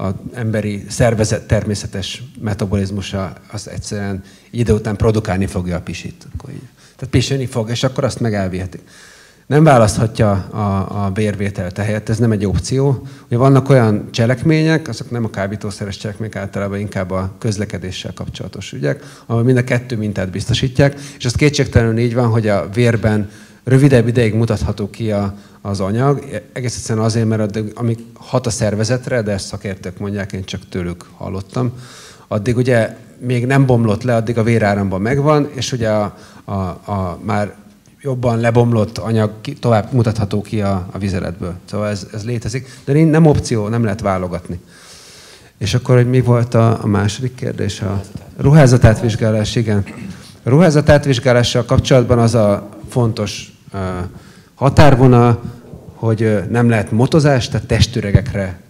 az emberi szervezet természetes metabolizmusa az egyszerűen idő után produkálni fogja a pisit. Akkor így. Tehát pisilni fog, és akkor azt meg elvihetik. Nem választhatja a, a bérvételt helyett, ez nem egy opció. Ugye vannak olyan cselekmények, azok nem a kábítószeres cselekmények, általában inkább a közlekedéssel kapcsolatos ügyek, ahol mind a kettő mintát biztosítják, és az kétségtelenül így van, hogy a vérben rövidebb ideig mutatható ki a, az anyag, egész egyszerűen azért, mert addig, amíg hat a szervezetre, de ezt szakértők mondják, én csak tőlük hallottam, addig ugye még nem bomlott le, addig a véráramban megvan, és ugye a, a, a már jobban lebomlott anyag tovább mutatható ki a, a vizeletből. Szóval ez, ez létezik, de nem opció, nem lehet válogatni. És akkor, hogy mi volt a, a második kérdés? A ruházatátvizsgálás, igen. A ruházatátvizsgálással kapcsolatban az a fontos határvonal, hogy nem lehet motozás, tehát testüregekre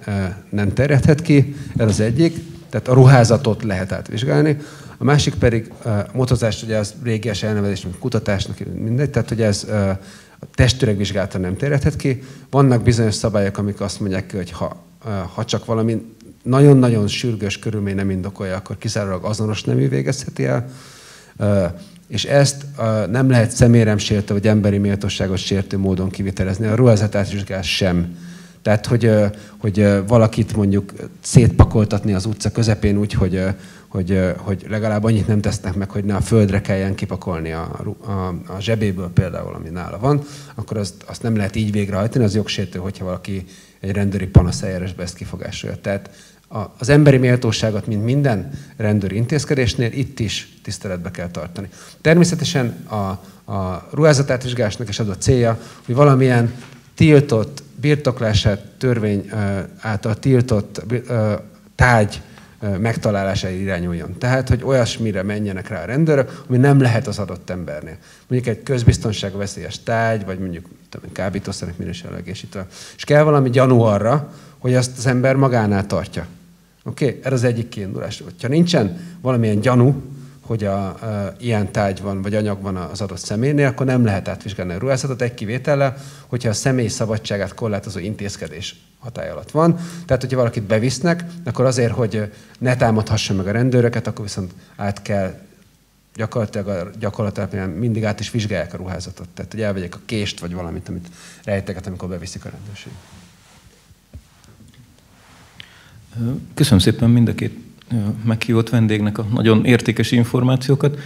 nem terjedhet ki, ez az egyik. tehát a ruházatot lehet átvizsgálni. A másik pedig a motozást, ugye az régies elnevezés, kutatásnak, mindegy, tehát hogy ez a testtöregvizsgálata nem térhetett ki. Vannak bizonyos szabályok, amik azt mondják hogy ha, ha csak valami nagyon-nagyon sürgős körülmény nem indokolja, akkor kizárólag azonos nemű végezheti el. És ezt nem lehet személyemsértő vagy emberi méltóságot sértő módon kivitelezni. A ruházatátvizsgálás sem. Tehát, hogy, hogy valakit mondjuk szétpakoltatni az utca közepén úgy, hogy, hogy, hogy legalább annyit nem tesznek meg, hogy ne a földre kelljen kipakolni a, a, a zsebéből például, ami nála van, akkor azt, azt nem lehet így végrehajtani, az jogsértő, hogyha valaki egy rendőri panasz eljárásba ezt kifogásolja. Tehát a, az emberi méltóságot, mint minden rendőri intézkedésnél, itt is tiszteletbe kell tartani. Természetesen a, a ruházatátvizsgálásnak is az a célja, hogy valamilyen tiltott birtoklását törvény által tiltott táj megtalálására irányuljon. Tehát, hogy olyasmire menjenek rá a rendőrök, ami nem lehet az adott embernél. Mondjuk egy közbiztonság veszélyes táj, vagy mondjuk kábítószerek minősítelő És kell valami gyanú arra, hogy azt az ember magánál tartja. Oké? Okay? Ez az egyik kiindulás. Ha nincsen valamilyen gyanú, hogy a, a, ilyen tárgy van, vagy anyag van az adott személynél, akkor nem lehet átvizsgálni a ruházatot egy kivétellel, hogyha a személy szabadságát korlátozó intézkedés hatály alatt van. Tehát, hogyha valakit bevisznek, akkor azért, hogy ne támadhassa meg a rendőröket, akkor viszont át kell gyakorlatilag, gyakorlatilag mindig át is vizsgálják a ruházatot. Tehát, hogy elvegyek a kést, vagy valamit, amit rejteget, amikor beviszik a rendőrség. Köszönöm szépen mind a két meghívott vendégnek a nagyon értékes információkat.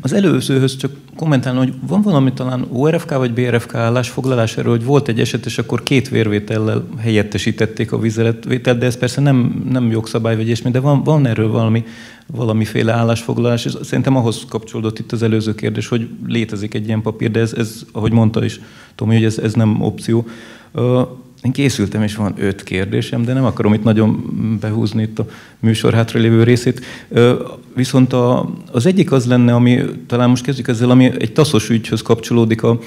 Az előzőhöz csak kommentálni, hogy van valami talán ORFK vagy BRFK állásfoglalás erről, hogy volt egy eset, és akkor két vérvétellel helyettesítették a vizeletvételt, de ez persze nem, nem jogszabály vagy ilyesmi, de van, van erről valami, valamiféle állásfoglalás, és szerintem ahhoz kapcsolódott itt az előző kérdés, hogy létezik egy ilyen papír, de ez, ez ahogy mondta is Tomi, hogy ez, ez nem opció. Én készültem, és van öt kérdésem, de nem akarom itt nagyon behúzni itt a műsor hátralévő részét. Viszont a, az egyik az lenne, ami talán most kezdjük ezzel, ami egy taszos ügyhöz kapcsolódik a,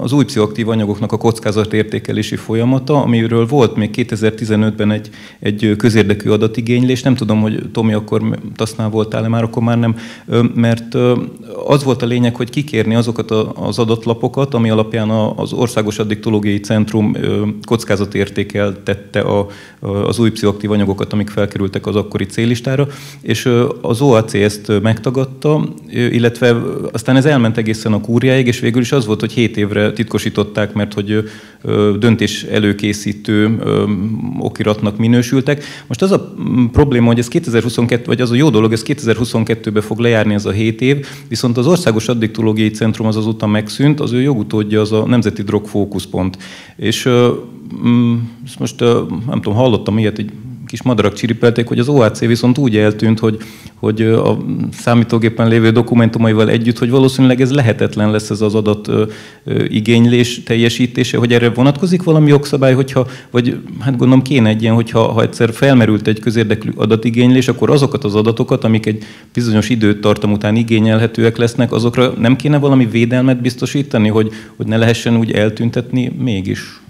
az új pszichoaktív anyagoknak a kockázatértékelési folyamata, amiről volt még 2015-ben egy, egy közérdekű adatigénylés. Nem tudom, hogy Tomi akkor tasznál voltál-e már, akkor már nem, mert az volt a lényeg, hogy kikérni azokat az adatlapokat, ami alapján az Országos Addiktológiai Centrum kockázatértékeltette a, az új pszichoaktív anyagokat, amik felkerültek az akkori célistára, és az OAC ezt megtagadta, illetve aztán ez elment egészen a kúriáig, és végül is az volt, hogy 7 évre titkosították, mert hogy döntés előkészítő okiratnak minősültek. Most az a probléma, hogy ez 2022, vagy az a jó dolog, ez 2022-ben fog lejárni ez a 7 év, viszont az Országos Addiktológiai Centrum az azóta megszűnt, az ő jogutódja az a Nemzeti Drogfókuszpont. És most nem tudom, hallottam ilyet, hogy kis madarak csiripelték, hogy az OAC viszont úgy eltűnt, hogy, hogy a számítógépen lévő dokumentumaival együtt, hogy valószínűleg ez lehetetlen lesz ez az adat igénylés teljesítése, hogy erre vonatkozik valami jogszabály, hogyha, vagy hát gondolom kéne egy ilyen, hogyha ha egyszer felmerült egy közérdekű adatigénylés, akkor azokat az adatokat, amik egy bizonyos időtartam után igényelhetőek lesznek, azokra nem kéne valami védelmet biztosítani, hogy, hogy ne lehessen úgy eltüntetni mégis?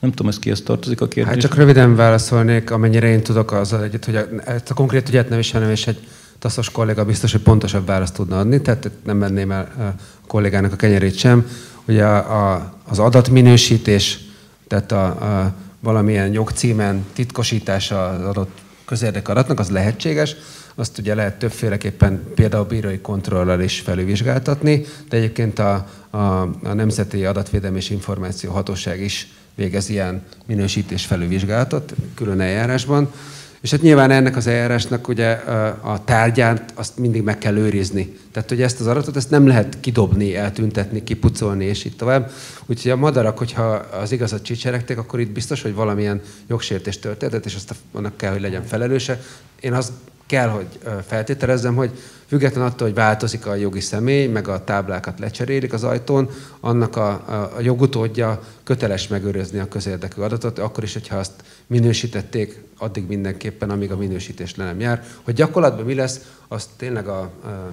Nem tudom, ez kihez tartozik a kérdés. Hát csak röviden válaszolnék, amennyire én tudok azzal együtt, hogy a, ezt a konkrét ügyet nem ismerem, és egy taszos kolléga biztos, hogy pontosabb választ tudna adni, tehát nem venném el a kollégának a kenyerét sem. Ugye a, a, az adatminősítés, tehát a, a valamilyen jogcímen titkosítása az adott közérdek adatnak, az lehetséges. Azt ugye lehet többféleképpen például bírói kontrollal is felülvizsgáltatni, de egyébként a, a, a Nemzeti Adatvédelmi és Információ Hatóság is végez ilyen minősítés felülvizsgálatot külön eljárásban. És hát nyilván ennek az eljárásnak ugye a tárgyát azt mindig meg kell őrizni. Tehát, hogy ezt az adatot ezt nem lehet kidobni, eltüntetni, kipucolni, és így tovább. Úgyhogy a madarak, hogyha az igazat csicseregték, akkor itt biztos, hogy valamilyen jogsértés történt, és azt annak kell, hogy legyen felelőse. Én azt kell, hogy feltételezzem, hogy független attól, hogy változik a jogi személy, meg a táblákat lecserélik az ajtón, annak a, a, a jogutódja köteles megőrizni a közérdekű adatot, akkor is, hogyha azt minősítették, addig mindenképpen, amíg a minősítés le nem jár. Hogy gyakorlatban mi lesz, azt tényleg a,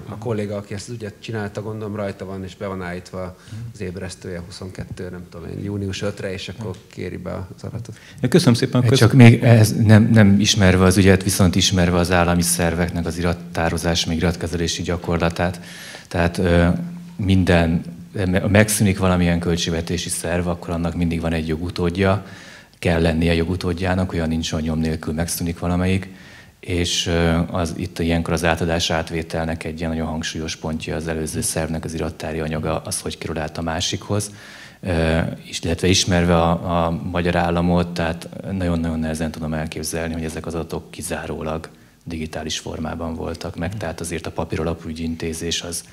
a, kolléga, aki ezt ügyet csinálta, gondolom rajta van, és be van állítva az ébresztője 22, nem tudom én, június 5-re, és akkor kéri be az adatot. Ja, köszönöm szépen. Köszönöm. Csak még ez nem, nem ismerve az ügyet, viszont ismerve az állami szerveknek az irattározás, még iratkezelési gyakorlatát. Tehát minden, megszűnik valamilyen költségvetési szerv, akkor annak mindig van egy jogutódja, kell lennie jogutódjának, olyan nincs, hogy nyom nélkül megszűnik valamelyik. És az, itt ilyenkor az átadás átvételnek egy ilyen nagyon hangsúlyos pontja az előző szervnek az irattári anyaga, az, hogy kerül át a másikhoz, és illetve ismerve a, a magyar államot, tehát nagyon-nagyon nehezen tudom elképzelni, hogy ezek az adatok kizárólag digitális formában voltak meg, tehát azért a papíralapú ügyintézés az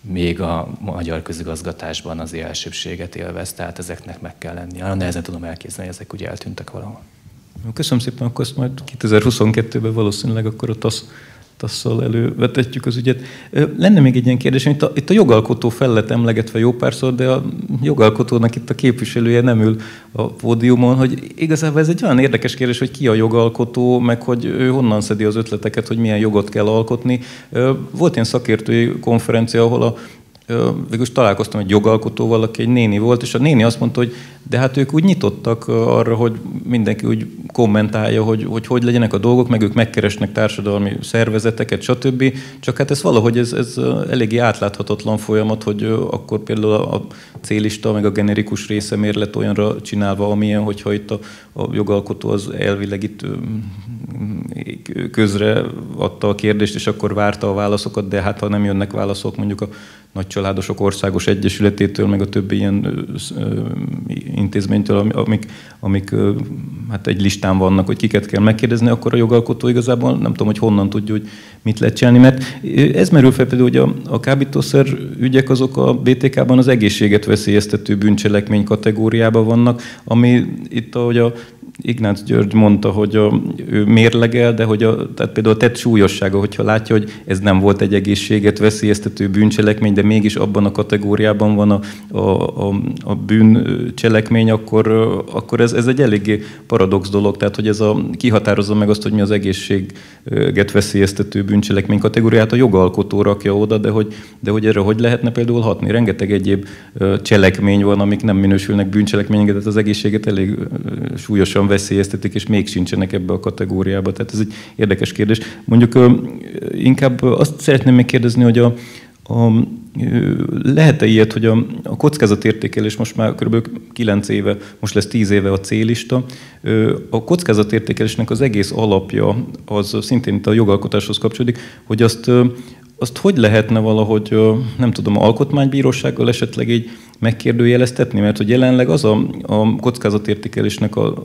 még a magyar közigazgatásban az elsőbséget élvez, tehát ezeknek meg kell lennie. Nagyon nehezen tudom elképzelni, ezek ugye eltűntek valahol. Köszönöm szépen, akkor azt majd 2022-ben valószínűleg akkor a TASZ, TASZ-szal elővetetjük az ügyet. Lenne még egy ilyen kérdés, itt a, itt a jogalkotó fel lett emlegetve jó párszor, de a jogalkotónak itt a képviselője nem ül a pódiumon, hogy igazából ez egy olyan érdekes kérdés, hogy ki a jogalkotó, meg hogy ő honnan szedi az ötleteket, hogy milyen jogot kell alkotni. Volt ilyen szakértői konferencia, ahol a végülis találkoztam egy jogalkotóval, aki egy néni volt, és a néni azt mondta, hogy de hát ők úgy nyitottak arra, hogy mindenki úgy kommentálja, hogy, hogy hogy legyenek a dolgok, meg ők megkeresnek társadalmi szervezeteket, stb. Csak hát ez valahogy ez, ez eléggé átláthatatlan folyamat, hogy akkor például a célista, meg a generikus része miért lett olyanra csinálva, amilyen, hogyha itt a, a jogalkotó az elvileg itt közre adta a kérdést, és akkor várta a válaszokat, de hát ha nem jönnek válaszok mondjuk a Nagycsaládosok Országos Egyesületétől, meg a többi ilyen intézménytől, amik, amik hát egy listán vannak, hogy kiket kell megkérdezni, akkor a jogalkotó igazából nem tudom, hogy honnan tudja, hogy mit lehet csinálni, mert ez merül fel például, hogy a, a kábítószer ügyek azok a BTK-ban az egészséget veszélyeztető bűncselekmény kategóriában vannak, ami itt, ahogy a Ignác György mondta, hogy a, ő mérlegel, de hogy a, tehát például a tett súlyossága, hogyha látja, hogy ez nem volt egy egészséget veszélyeztető bűncselekmény, de mégis abban a kategóriában van a, a, a, a bűncselekmény, akkor, akkor ez, ez egy eléggé paradox dolog, tehát hogy ez a, kihatározza meg azt, hogy mi az egészséget veszélyeztető bűncselekmény kategóriát a jogalkotó rakja oda, de hogy, de hogy erre hogy lehetne például hatni? Rengeteg egyéb cselekmény van, amik nem minősülnek bűncselekményeket, tehát az egészséget elég súlyosan veszélyeztetik, és még sincsenek ebbe a kategóriába. Tehát ez egy érdekes kérdés. Mondjuk inkább azt szeretném még kérdezni, hogy a, a, lehet-e ilyet, hogy a, a kockázatértékelés most már kb. 9 éve, most lesz 10 éve a célista, a kockázatértékelésnek az egész alapja, az szintén itt a jogalkotáshoz kapcsolódik, hogy azt, azt hogy lehetne valahogy, nem tudom, alkotmánybírósággal esetleg így megkérdőjeleztetni, mert hogy jelenleg az a, a kockázatértékelésnek, a,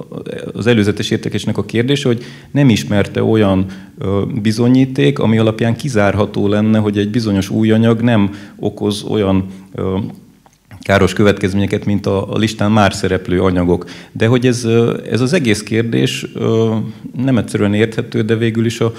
az előzetes értékelésnek a kérdése, hogy nem ismerte olyan bizonyíték, ami alapján kizárható lenne, hogy egy bizonyos új anyag nem okoz olyan káros következményeket, mint a, a listán már szereplő anyagok. De hogy ez, ez az egész kérdés nem egyszerűen érthető, de végül is a,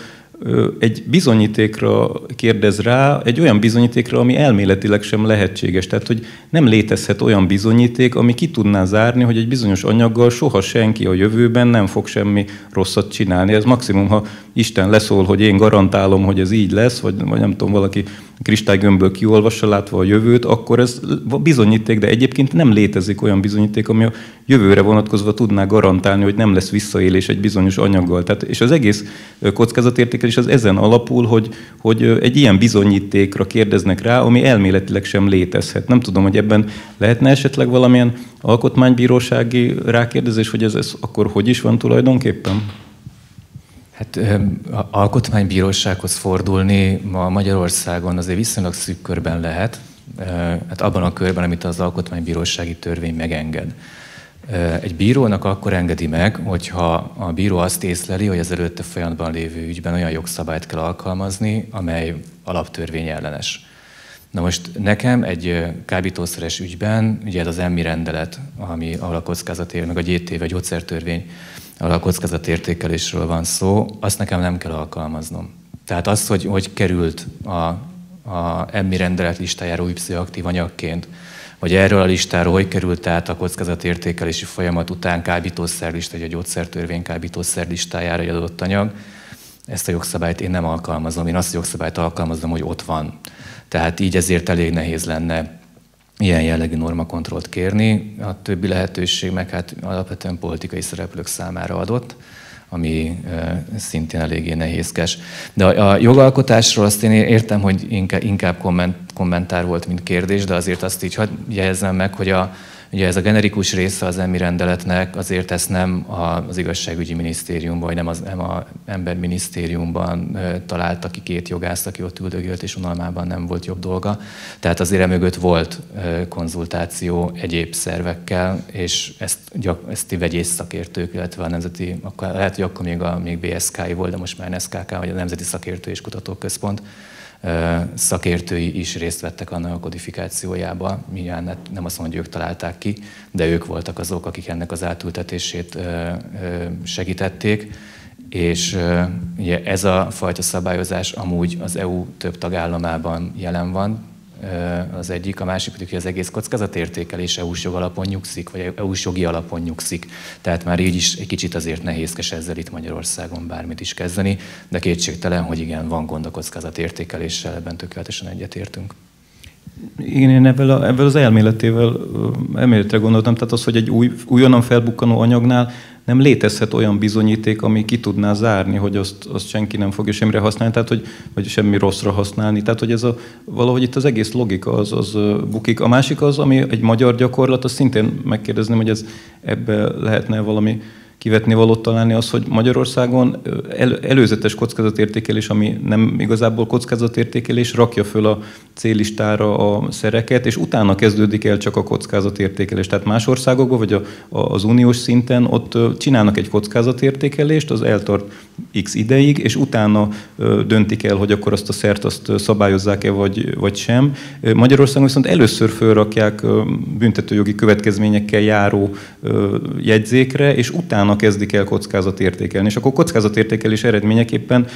egy bizonyítékra kérdez rá, egy olyan bizonyítékra, ami elméletileg sem lehetséges. Tehát, hogy nem létezhet olyan bizonyíték, ami ki tudná zárni, hogy egy bizonyos anyaggal soha senki a jövőben nem fog semmi rosszat csinálni. Ez maximum, ha Isten leszól, hogy én garantálom, hogy ez így lesz, vagy, vagy nem tudom, valaki kristálygömbből kiolvassa látva a jövőt, akkor ez bizonyíték, de egyébként nem létezik olyan bizonyíték, ami a jövőre vonatkozva tudná garantálni, hogy nem lesz visszaélés egy bizonyos anyaggal. Tehát, és az egész kockázatértékelés az ezen alapul, hogy, hogy egy ilyen bizonyítékra kérdeznek rá, ami elméletileg sem létezhet. Nem tudom, hogy ebben lehetne esetleg valamilyen alkotmánybírósági rákérdezés, hogy ez, ez akkor hogy is van tulajdonképpen? Hát alkotmánybírósághoz fordulni ma Magyarországon azért viszonylag szűk körben lehet, hát abban a körben, amit az alkotmánybírósági törvény megenged. Egy bírónak akkor engedi meg, hogyha a bíró azt észleli, hogy az előtte folyamatban lévő ügyben olyan jogszabályt kell alkalmazni, amely alaptörvény ellenes. Na most nekem egy kábítószeres ügyben, ugye ez az emmi rendelet, ami, ahol a kockázat meg a GT vagy gyógyszertörvény ahol a kockázatértékelésről van szó, azt nekem nem kell alkalmaznom. Tehát az, hogy, hogy került a, a emmi rendelet listájára új pszichoaktív anyagként, vagy erről a listáról hogy került át a kockázatértékelési folyamat után kábítószerlista, vagy a gyógyszertörvény kábítószer listájára egy adott anyag, ezt a jogszabályt én nem alkalmazom. Én azt a jogszabályt alkalmazom, hogy ott van. Tehát így ezért elég nehéz lenne ilyen jellegű normakontrollt kérni. A többi lehetőség meg hát alapvetően politikai szereplők számára adott ami szintén eléggé nehézkes. De a jogalkotásról azt én értem, hogy inkább komment, kommentár volt, mint kérdés, de azért azt így hadd jelezzem meg, hogy a, Ugye ez a generikus része az emmi rendeletnek, azért ezt nem az igazságügyi minisztériumban, vagy nem az nem a emberminisztériumban találta ki két jogász, aki ott üldögélt, és unalmában nem volt jobb dolga. Tehát azért emögött volt konzultáció egyéb szervekkel, és ezt, gyak, ezt vegyész szakértők, illetve a nemzeti, akkor, lehet, hogy akkor még, a, még BSK-i volt, de most már NSKK, vagy a Nemzeti Szakértő és Kutatóközpont, szakértői is részt vettek annak a kodifikációjába. Mindjárt nem azt mondja, hogy ők találták ki, de ők voltak azok, akik ennek az átültetését segítették. És ugye ez a fajta szabályozás amúgy az EU több tagállamában jelen van, az egyik, a másik pedig, hogy az egész kockázatértékelés EU-s jog alapon nyugszik, vagy EU-s jogi alapon nyugszik. Tehát már így is egy kicsit azért nehézkes ezzel itt Magyarországon bármit is kezdeni, de kétségtelen, hogy igen, van gond a kockázatértékeléssel, ebben tökéletesen egyetértünk. Igen, én ebből, ebből az elméletével elméletre gondoltam, tehát az, hogy egy új, újonnan felbukkanó anyagnál nem létezhet olyan bizonyíték, ami ki tudná zárni, hogy azt, azt senki nem fogja semmire használni, tehát hogy, vagy semmi rosszra használni. Tehát, hogy ez a, valahogy itt az egész logika az, az bukik. A másik az, ami egy magyar gyakorlat, az szintén megkérdezném, hogy ez ebbe lehetne valami kivetni valót találni az, hogy Magyarországon el, előzetes kockázatértékelés, ami nem igazából kockázatértékelés, rakja föl a célistára a szereket, és utána kezdődik el csak a kockázatértékelés. Tehát más országokban, vagy a, a, az uniós szinten ott csinálnak egy kockázatértékelést, az eltart x ideig, és utána döntik el, hogy akkor azt a szert azt szabályozzák-e, vagy, vagy sem. Magyarországon viszont először fölrakják büntetőjogi következményekkel járó jegyzékre, és utána kezdik el kockázatértékelni. És akkor kockázatértékelés eredményeképpen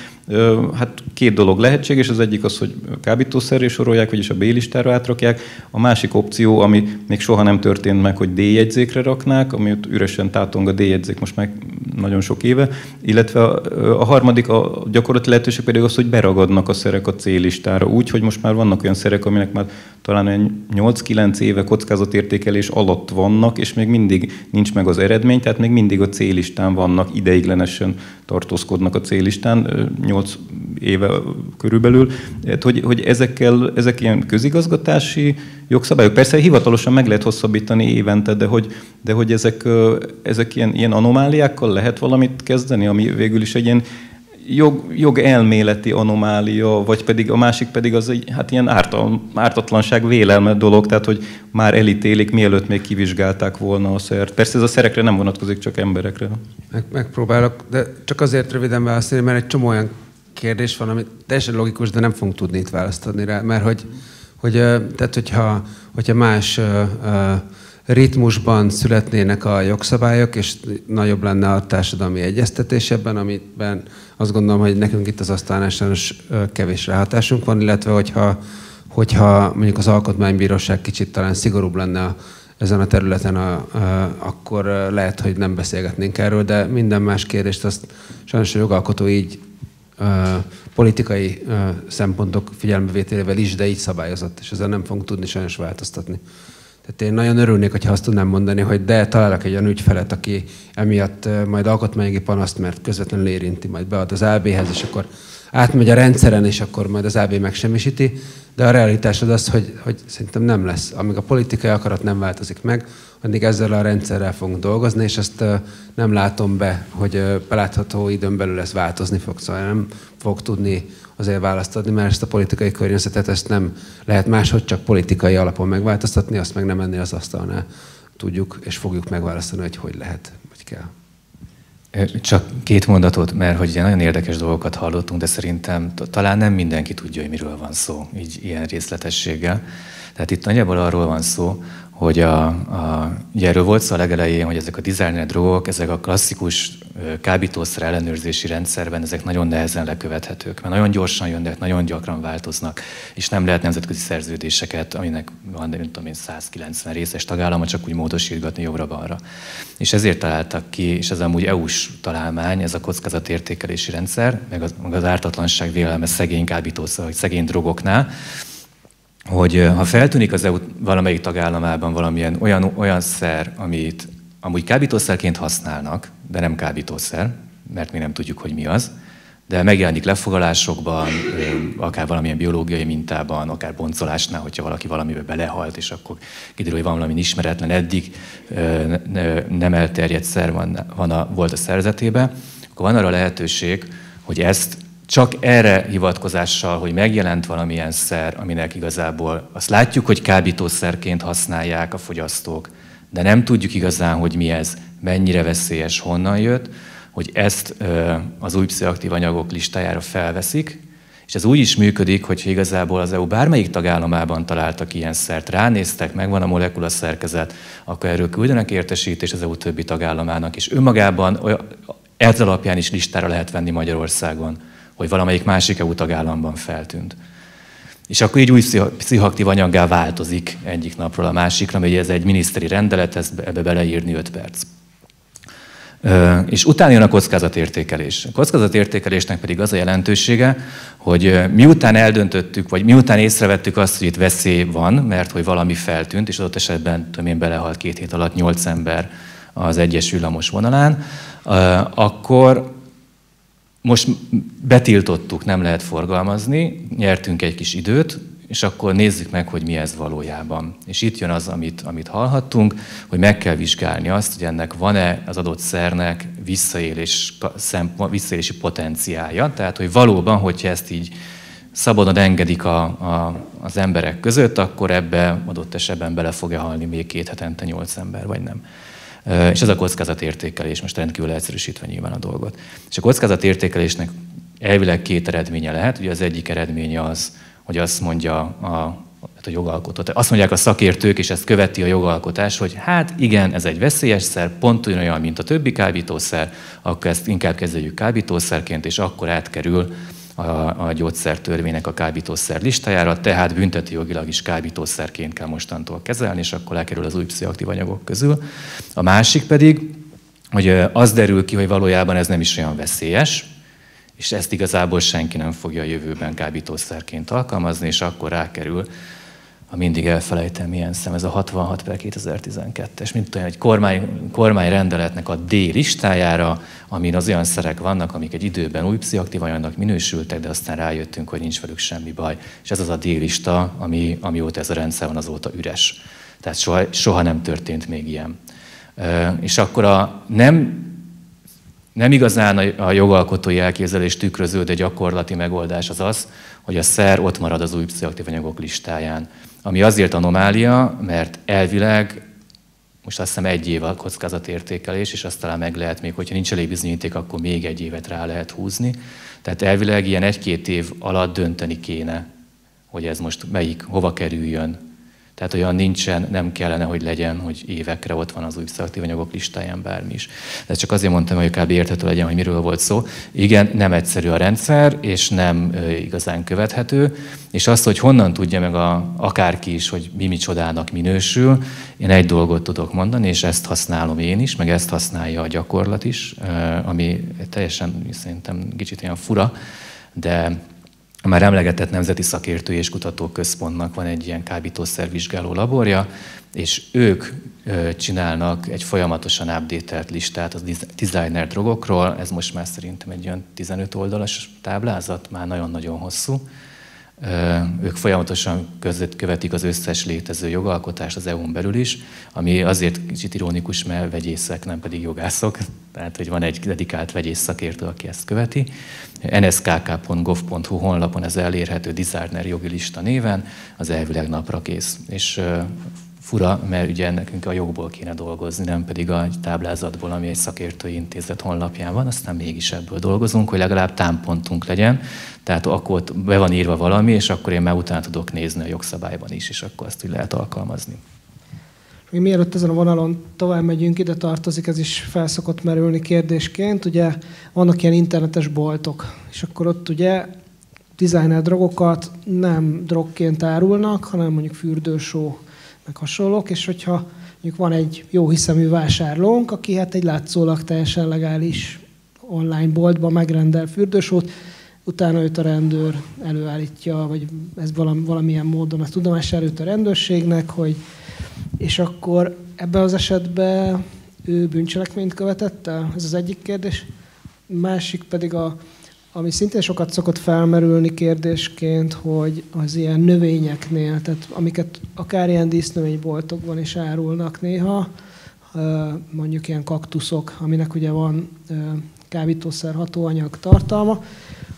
hát két dolog lehetséges, az egyik az, hogy kábítószerré sorolják, vagyis a B listára átrakják. A másik opció, ami még soha nem történt meg, hogy D jegyzékre raknák, ami üresen tátong a D jegyzék most meg nagyon sok éve, illetve a, harmadik a gyakorlati lehetőség pedig az, hogy beragadnak a szerek a C-listára, úgy, hogy most már vannak olyan szerek, aminek már talán 8-9 éve kockázatértékelés alatt vannak, és még mindig nincs meg az eredmény, tehát még mindig a C-listán vannak, ideiglenesen tartózkodnak a C-listán, 8 éve körülbelül, hogy, hogy ezekkel, ezek ilyen közigazgatási jogszabályok. Persze hivatalosan meg lehet hosszabbítani évente, de hogy, de hogy ezek, ezek ilyen, ilyen anomáliákkal lehet valamit kezdeni, ami végül is egy ilyen jog, jog elméleti anomália, vagy pedig a másik pedig az egy hát ilyen ártal, ártatlanság vélelme dolog, tehát hogy már elítélik, mielőtt még kivizsgálták volna a szert. Persze ez a szerekre nem vonatkozik, csak emberekre. Meg, megpróbálok, de csak azért röviden válaszolni, mert egy csomó olyan kérdés van, ami teljesen logikus, de nem fogunk tudni itt választ adni rá, mert hogy, hogy tehát hogyha, hogyha más ritmusban születnének a jogszabályok, és nagyobb lenne a társadalmi egyeztetés ebben, amiben azt gondolom, hogy nekünk itt az asztalnál sajnos kevés ráhatásunk van, illetve hogyha, hogyha mondjuk az alkotmánybíróság kicsit talán szigorúbb lenne a, ezen a területen, a, a, akkor lehet, hogy nem beszélgetnénk erről, de minden más kérdést azt sajnos a jogalkotó így a, politikai a, szempontok figyelembevételével is, de így szabályozott, és ezzel nem fogunk tudni sajnos változtatni. Tehát én nagyon örülnék, hogyha azt tudnám mondani, hogy de találok egy olyan ügyfelet, aki emiatt majd alkotmányi panaszt, mert közvetlenül érinti, majd bead az AB-hez, és akkor átmegy a rendszeren, és akkor majd az AB megsemmisíti. De a realitás az az, hogy, hogy szerintem nem lesz. Amíg a politikai akarat nem változik meg, addig ezzel a rendszerrel fogunk dolgozni, és ezt nem látom be, hogy belátható időn belül ez változni fog. Szóval nem fog tudni azért választ adni, mert ezt a politikai környezetet ezt nem lehet máshogy csak politikai alapon megváltoztatni, azt meg nem ennél az asztalnál tudjuk és fogjuk megválasztani, hogy hogy lehet, vagy kell. Csak két mondatot, mert hogy nagyon érdekes dolgokat hallottunk, de szerintem talán nem mindenki tudja, hogy miről van szó, így ilyen részletességgel. Tehát itt nagyjából arról van szó, hogy a, a, ugye erről volt szó a legelején, hogy ezek a designer drogok, ezek a klasszikus kábítószer ellenőrzési rendszerben, ezek nagyon nehezen lekövethetők, mert nagyon gyorsan jönnek, nagyon gyakran változnak, és nem lehet nemzetközi szerződéseket, aminek van, nem tudom én, 190 részes tagállama, csak úgy módosítgatni jobbra-balra. És ezért találtak ki, és ez amúgy EU-s találmány, ez a kockázatértékelési rendszer, meg az, meg az ártatlanság vélelme szegény kábítószer, vagy szegény drogoknál, hogy ha feltűnik az EU valamelyik tagállamában valamilyen olyan, olyan szer, amit amúgy kábítószerként használnak, de nem kábítószer, mert mi nem tudjuk, hogy mi az, de megjelenik lefogalásokban, akár valamilyen biológiai mintában, akár boncolásnál, hogyha valaki valamibe belehalt, és akkor kiderül, hogy van valami ismeretlen, eddig nem elterjedt szer van, van a, volt a szerzetében, akkor van arra lehetőség, hogy ezt csak erre hivatkozással, hogy megjelent valamilyen szer, aminek igazából azt látjuk, hogy kábítószerként használják a fogyasztók, de nem tudjuk igazán, hogy mi ez, mennyire veszélyes, honnan jött, hogy ezt az új pszichoaktív anyagok listájára felveszik, és ez úgy is működik, hogy igazából az EU bármelyik tagállamában találtak ilyen szert, ránéztek, megvan a molekula szerkezet, akkor erről küldenek értesítést az EU többi tagállamának, és önmagában ez alapján is listára lehet venni Magyarországon hogy valamelyik másik EU tagállamban feltűnt. És akkor így új pszichoaktív anyaggá változik egyik napról a másikra, mert ez egy miniszteri rendelet, ezt ebbe beleírni 5 perc. És utána jön a kockázatértékelés. A kockázatértékelésnek pedig az a jelentősége, hogy miután eldöntöttük, vagy miután észrevettük azt, hogy itt veszély van, mert hogy valami feltűnt, és adott esetben, tudom én, belehalt két hét alatt nyolc ember az egyes villamos vonalán, akkor most betiltottuk, nem lehet forgalmazni, nyertünk egy kis időt, és akkor nézzük meg, hogy mi ez valójában. És itt jön az, amit, amit hallhattunk, hogy meg kell vizsgálni azt, hogy ennek van-e az adott szernek visszaélés, visszaélési potenciája. Tehát, hogy valóban, hogyha ezt így szabadon engedik a, a, az emberek között, akkor ebbe adott esetben bele fogja halni még két hetente nyolc ember, vagy nem. És ez a kockázatértékelés, most rendkívül egyszerűsítve nyilván a dolgot. És a kockázatértékelésnek elvileg két eredménye lehet. Ugye az egyik eredménye az, hogy azt mondja a, hát a jogalkotó. Azt mondják a szakértők, és ezt követi a jogalkotás, hogy hát igen, ez egy veszélyes szer, pont olyan, mint a többi kábítószer, akkor ezt inkább kezeljük kábítószerként, és akkor átkerül a, a gyógyszertörvénynek a kábítószer listájára, tehát bünteti jogilag is kábítószerként kell mostantól kezelni, és akkor lekerül az új pszichoaktív anyagok közül. A másik pedig, hogy az derül ki, hogy valójában ez nem is olyan veszélyes, és ezt igazából senki nem fogja a jövőben kábítószerként alkalmazni, és akkor rákerül ha mindig elfelejtem, milyen szem, ez a 66 per 2012-es, mint olyan, egy kormány, kormányrendeletnek a D listájára, amin az olyan szerek vannak, amik egy időben új pszichoaktív anyagnak minősültek, de aztán rájöttünk, hogy nincs velük semmi baj. És ez az a D lista, ami, amióta ez a rendszer van, azóta üres. Tehát soha, soha nem történt még ilyen. És akkor a nem nem igazán a jogalkotói elképzelés tükröző, de gyakorlati megoldás az az, hogy a szer ott marad az új pszichoaktív anyagok listáján. Ami azért anomália, mert elvileg most azt hiszem egy év a kockázatértékelés, és azt talán meg lehet még, hogyha nincs elég bizonyíték, akkor még egy évet rá lehet húzni. Tehát elvileg ilyen egy-két év alatt dönteni kéne, hogy ez most melyik, hova kerüljön, tehát olyan nincsen, nem kellene, hogy legyen, hogy évekre ott van az új pszichoaktív anyagok listáján bármi is. De csak azért mondtam, hogy kb. érthető legyen, hogy miről volt szó. Igen, nem egyszerű a rendszer, és nem igazán követhető, és azt, hogy honnan tudja meg a, akárki is, hogy mi micsodának minősül, én egy dolgot tudok mondani, és ezt használom én is, meg ezt használja a gyakorlat is, ami teljesen szerintem kicsit olyan fura, de a már emlegetett Nemzeti Szakértői és Kutatóközpontnak van egy ilyen kábítószervizsgáló laborja, és ők csinálnak egy folyamatosan update listát a designer drogokról. Ez most már szerintem egy olyan 15 oldalas táblázat, már nagyon-nagyon hosszú. Ők folyamatosan között követik az összes létező jogalkotást az EU-n belül is, ami azért kicsit ironikus, mert vegyészek, nem pedig jogászok. Tehát, hogy van egy dedikált vegyész szakértő, aki ezt követi. nskk.gov.hu honlapon ez elérhető designer jogi lista néven, az elvileg napra kész. És fura, mert ugye nekünk a jogból kéne dolgozni, nem pedig a táblázatból, ami egy szakértői intézet honlapján van, aztán mégis ebből dolgozunk, hogy legalább támpontunk legyen. Tehát akkor be van írva valami, és akkor én már utána tudok nézni a jogszabályban is, és akkor ezt úgy lehet alkalmazni. még mielőtt ezen a vonalon tovább megyünk, ide tartozik, ez is felszokott merülni kérdésként. Ugye vannak ilyen internetes boltok, és akkor ott ugye designer drogokat nem drogként árulnak, hanem mondjuk fürdősó, meg hasonlók, és hogyha mondjuk van egy jó hiszemű vásárlónk, aki hát egy látszólag teljesen legális online boltban megrendel fürdősót, utána őt a rendőr előállítja, vagy ez valamilyen módon a tudomására jut a rendőrségnek, hogy és akkor ebben az esetben ő bűncselekményt követett el? Ez az egyik kérdés. Másik pedig, a, ami szintén sokat szokott felmerülni kérdésként, hogy az ilyen növényeknél, tehát amiket akár ilyen dísznövényboltokban is árulnak néha, mondjuk ilyen kaktuszok, aminek ugye van kábítószer hatóanyag tartalma,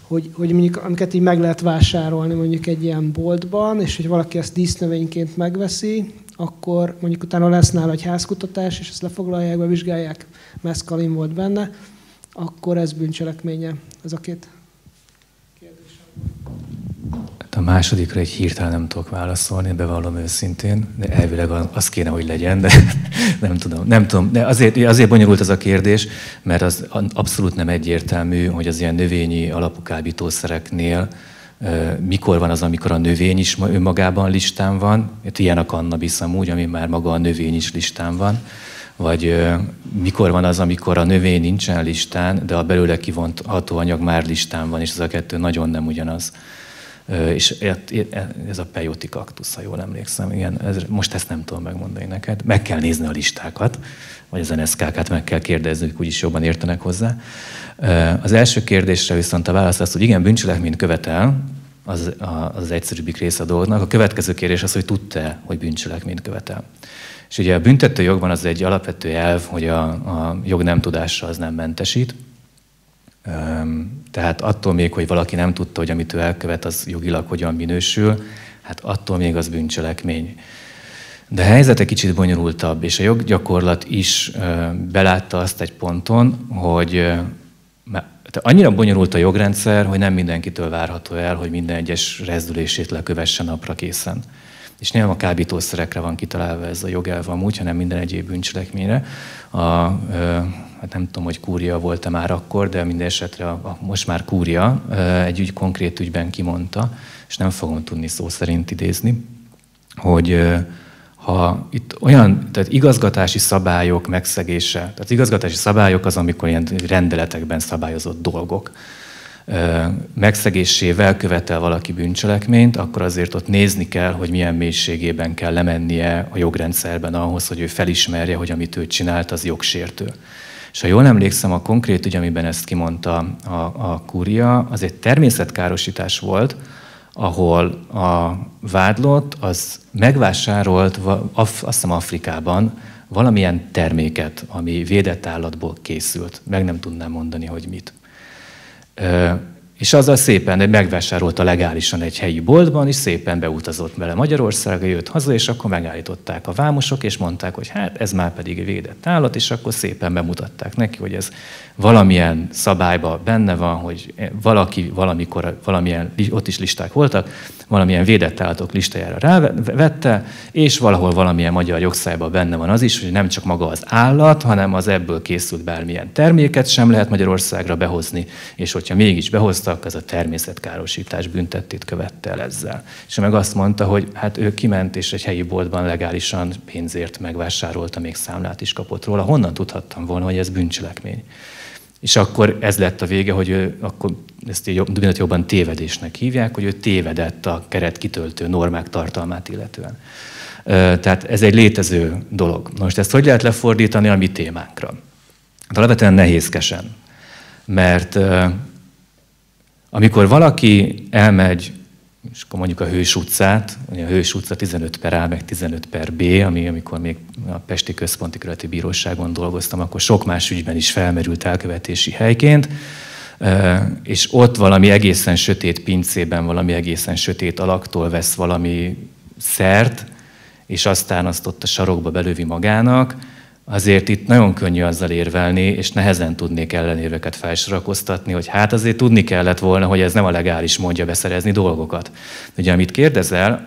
hogy, hogy mondjuk amiket így meg lehet vásárolni mondjuk egy ilyen boltban, és hogy valaki ezt dísznövényként megveszi, akkor mondjuk utána lesz nála egy házkutatás, és ezt lefoglalják, bevizsgálják, meszkalin volt benne, akkor ez bűncselekménye. Ez a két Hát a másodikra egy hirtelen nem tudok válaszolni, bevallom őszintén, de elvileg az kéne, hogy legyen, de nem tudom. Nem tudom. De azért, azért bonyolult ez a kérdés, mert az abszolút nem egyértelmű, hogy az ilyen növényi alapú kábítószereknél mikor van az, amikor a növény is önmagában listán van, ilyen a cannabis amúgy, ami már maga a növény is listán van, vagy mikor van az, amikor a növény nincsen listán, de a belőle kivont hatóanyag már listán van, és ez a kettő nagyon nem ugyanaz. És ez a peyote kaktusz, ha jól emlékszem, igen, ez, most ezt nem tudom megmondani neked. Meg kell nézni a listákat, vagy az NSZK-kat meg kell kérdezni, hogy úgyis jobban értenek hozzá. Az első kérdésre viszont a válasz az, hogy igen, bűncselekményt követel, az, az egyszerűbbik része a dolgnak. A következő kérdés az, hogy tudta hogy bűncselekményt követel. És ugye a büntető jogban az egy alapvető elv, hogy a, a jog nem tudása az nem mentesít. Tehát attól még, hogy valaki nem tudta, hogy amit ő elkövet, az jogilag hogyan minősül, hát attól még az bűncselekmény. De a helyzet egy kicsit bonyolultabb, és a joggyakorlat is belátta azt egy ponton, hogy annyira bonyolult a jogrendszer, hogy nem mindenkitől várható el, hogy minden egyes rezdülését lekövesse napra készen. És nem a kábítószerekre van kitalálva ez a jogelv amúgy, hanem minden egyéb bűncselekményre. A, hát nem tudom, hogy kúria volt-e már akkor, de minden esetre a, a, most már kúria egy ügy konkrét ügyben kimondta, és nem fogom tudni szó szerint idézni, hogy ha itt olyan, tehát igazgatási szabályok megszegése, tehát igazgatási szabályok az, amikor ilyen rendeletekben szabályozott dolgok, megszegésével követel valaki bűncselekményt, akkor azért ott nézni kell, hogy milyen mélységében kell lemennie a jogrendszerben ahhoz, hogy ő felismerje, hogy amit ő csinált, az jogsértő. És ha jól emlékszem, a konkrét ügy, amiben ezt kimondta a, a kúria, az egy természetkárosítás volt, ahol a vádlott az megvásárolt, azt hiszem Afrikában, valamilyen terméket, ami védett állatból készült. Meg nem tudnám mondani, hogy mit. És azzal szépen megvásárolta legálisan egy helyi boltban, és szépen beutazott vele Magyarországra, jött haza, és akkor megállították a vámosok, és mondták, hogy hát ez már pedig védett állat, és akkor szépen bemutatták neki, hogy ez valamilyen szabályban benne van, hogy valaki valamikor, valamilyen, ott is listák voltak, valamilyen védett állatok listájára rávette, és valahol valamilyen magyar jogszájban benne van az is, hogy nem csak maga az állat, hanem az ebből készült bármilyen terméket sem lehet Magyarországra behozni, és hogyha mégis behoztak, az a természetkárosítás büntettét követte el ezzel. És meg azt mondta, hogy hát ő kiment, és egy helyi boltban legálisan pénzért megvásárolta, még számlát is kapott róla. Honnan tudhattam volna, hogy ez bűncselekmény? És akkor ez lett a vége, hogy ő, akkor ezt így jobban tévedésnek hívják, hogy ő tévedett a keret kitöltő normák tartalmát illetően. Tehát ez egy létező dolog. Most ezt hogy lehet lefordítani a mi témánkra? Hát alapvetően nehézkesen. Mert amikor valaki elmegy és akkor mondjuk a Hős utcát, a Hős utca 15 per A, meg 15 per B, ami amikor még a Pesti Központi Kerületi Bíróságon dolgoztam, akkor sok más ügyben is felmerült elkövetési helyként, és ott valami egészen sötét pincében, valami egészen sötét alaktól vesz valami szert, és aztán azt ott a sarokba belövi magának, azért itt nagyon könnyű azzal érvelni, és nehezen tudnék ellenérveket felsorakoztatni, hogy hát azért tudni kellett volna, hogy ez nem a legális mondja beszerezni dolgokat. Ugye amit kérdezel,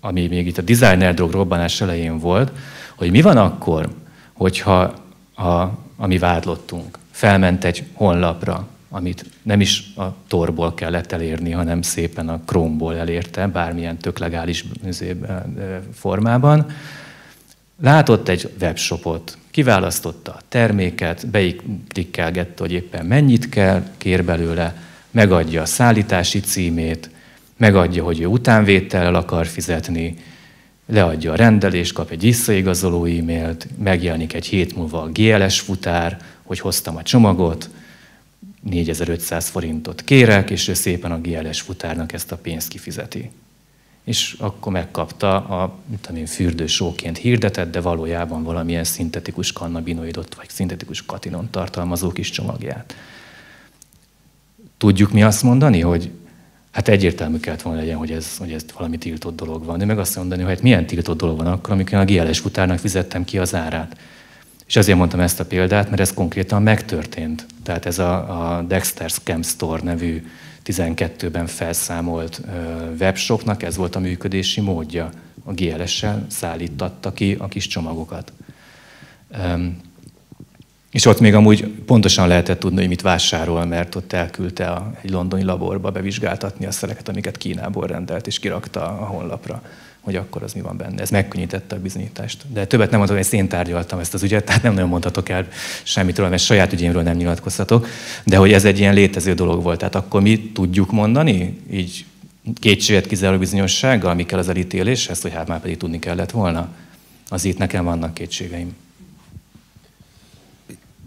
ami még itt a designer drog robbanás elején volt, hogy mi van akkor, hogyha a, a mi vádlottunk felment egy honlapra, amit nem is a torból kellett elérni, hanem szépen a Chrome-ból elérte, bármilyen tök legális formában. Látott egy webshopot, kiválasztotta a terméket, beiklikkelgette, hogy éppen mennyit kell, kér belőle, megadja a szállítási címét, megadja, hogy ő utánvétellel akar fizetni, leadja a rendelést, kap egy visszaigazoló e-mailt, megjelenik egy hét múlva a GLS futár, hogy hoztam a csomagot, 4500 forintot kérek, és ő szépen a GLS futárnak ezt a pénzt kifizeti. És akkor megkapta a, tudom én, fürdősóként hirdetett, de valójában valamilyen szintetikus kannabinoidot, vagy szintetikus katinon tartalmazó kis csomagját. Tudjuk mi azt mondani, hogy hát egyértelmű kellett volna legyen, hogy ez, hogy ez valami tiltott dolog van. De meg azt mondani, hogy hát milyen tiltott dolog van akkor, amikor a GLS futárnak fizettem ki az árát. És ezért mondtam ezt a példát, mert ez konkrétan megtörtént. Tehát ez a, a Dexter Scam Store nevű 12-ben felszámolt webshopnak ez volt a működési módja. A GLS-sel szállítatta ki a kis csomagokat. És ott még amúgy pontosan lehetett tudni, hogy mit vásárol, mert ott elküldte a, egy londoni laborba bevizsgáltatni a szereket, amiket Kínából rendelt, és kirakta a honlapra hogy akkor az mi van benne. Ez megkönnyítette a bizonyítást. De többet nem mondhatom, hogy én tárgyaltam ezt az ügyet, tehát nem nagyon mondhatok el semmit róla, mert saját ügyémről nem nyilatkozhatok, de hogy ez egy ilyen létező dolog volt. Tehát akkor mi tudjuk mondani, így kétséget kizáró bizonyossággal, amikkel az elítéléshez, hogy hát már pedig tudni kellett volna. Az itt nekem vannak kétségeim.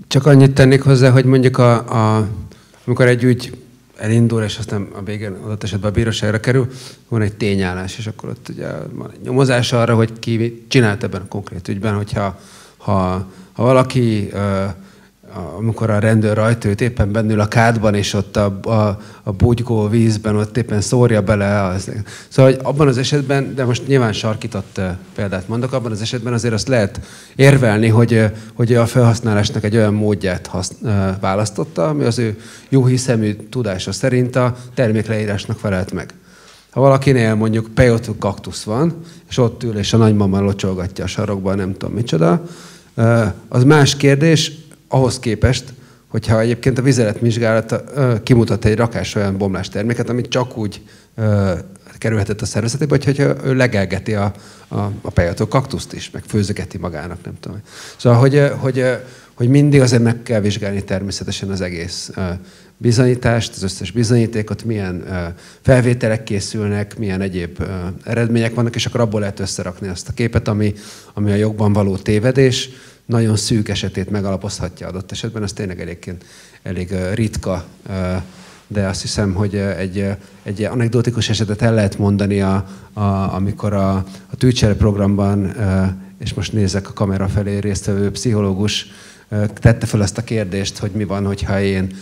Csak annyit tennék hozzá, hogy mondjuk a, a, amikor egy ügy elindul, és aztán a végén adott esetben a bíróságra kerül, van egy tényállás, és akkor ott ugye van egy nyomozás arra, hogy ki csinált ebben a konkrét ügyben, hogyha ha, ha valaki amikor a rendőr rajta őt éppen bennül a kádban, és ott a, a, a bugygó vízben ott éppen szórja bele. Az. Szóval hogy abban az esetben, de most nyilván sarkított példát mondok, abban az esetben azért azt lehet érvelni, hogy, hogy a felhasználásnak egy olyan módját hasz, választotta, ami az ő jó hiszemű tudása szerint a termékleírásnak felelt meg. Ha valakinél mondjuk pejotú kaktusz van, és ott ül, és a nagymama locsolgatja a sarokban, nem tudom micsoda, az más kérdés, ahhoz képest, hogyha egyébként a vizeletvizsgálat kimutat egy rakás olyan bomlás terméket, amit csak úgy kerülhetett a szervezetébe, hogy hogyha ő legelgeti a, a, a pejató kaktuszt is, meg főzögeti magának, nem tudom. Szóval, hogy, hogy, hogy mindig azért meg kell vizsgálni természetesen az egész bizonyítást, az összes bizonyítékot, milyen felvételek készülnek, milyen egyéb eredmények vannak, és akkor abból lehet összerakni azt a képet, ami, ami a jogban való tévedés, nagyon szűk esetét megalapozhatja adott esetben, ez tényleg egyébként elég ritka, de azt hiszem, hogy egy, egy anekdotikus esetet el lehet mondani, a, a, amikor a, a tűcsere programban, és most nézek a kamera felé résztvevő pszichológus, tette fel azt a kérdést, hogy mi van, hogyha én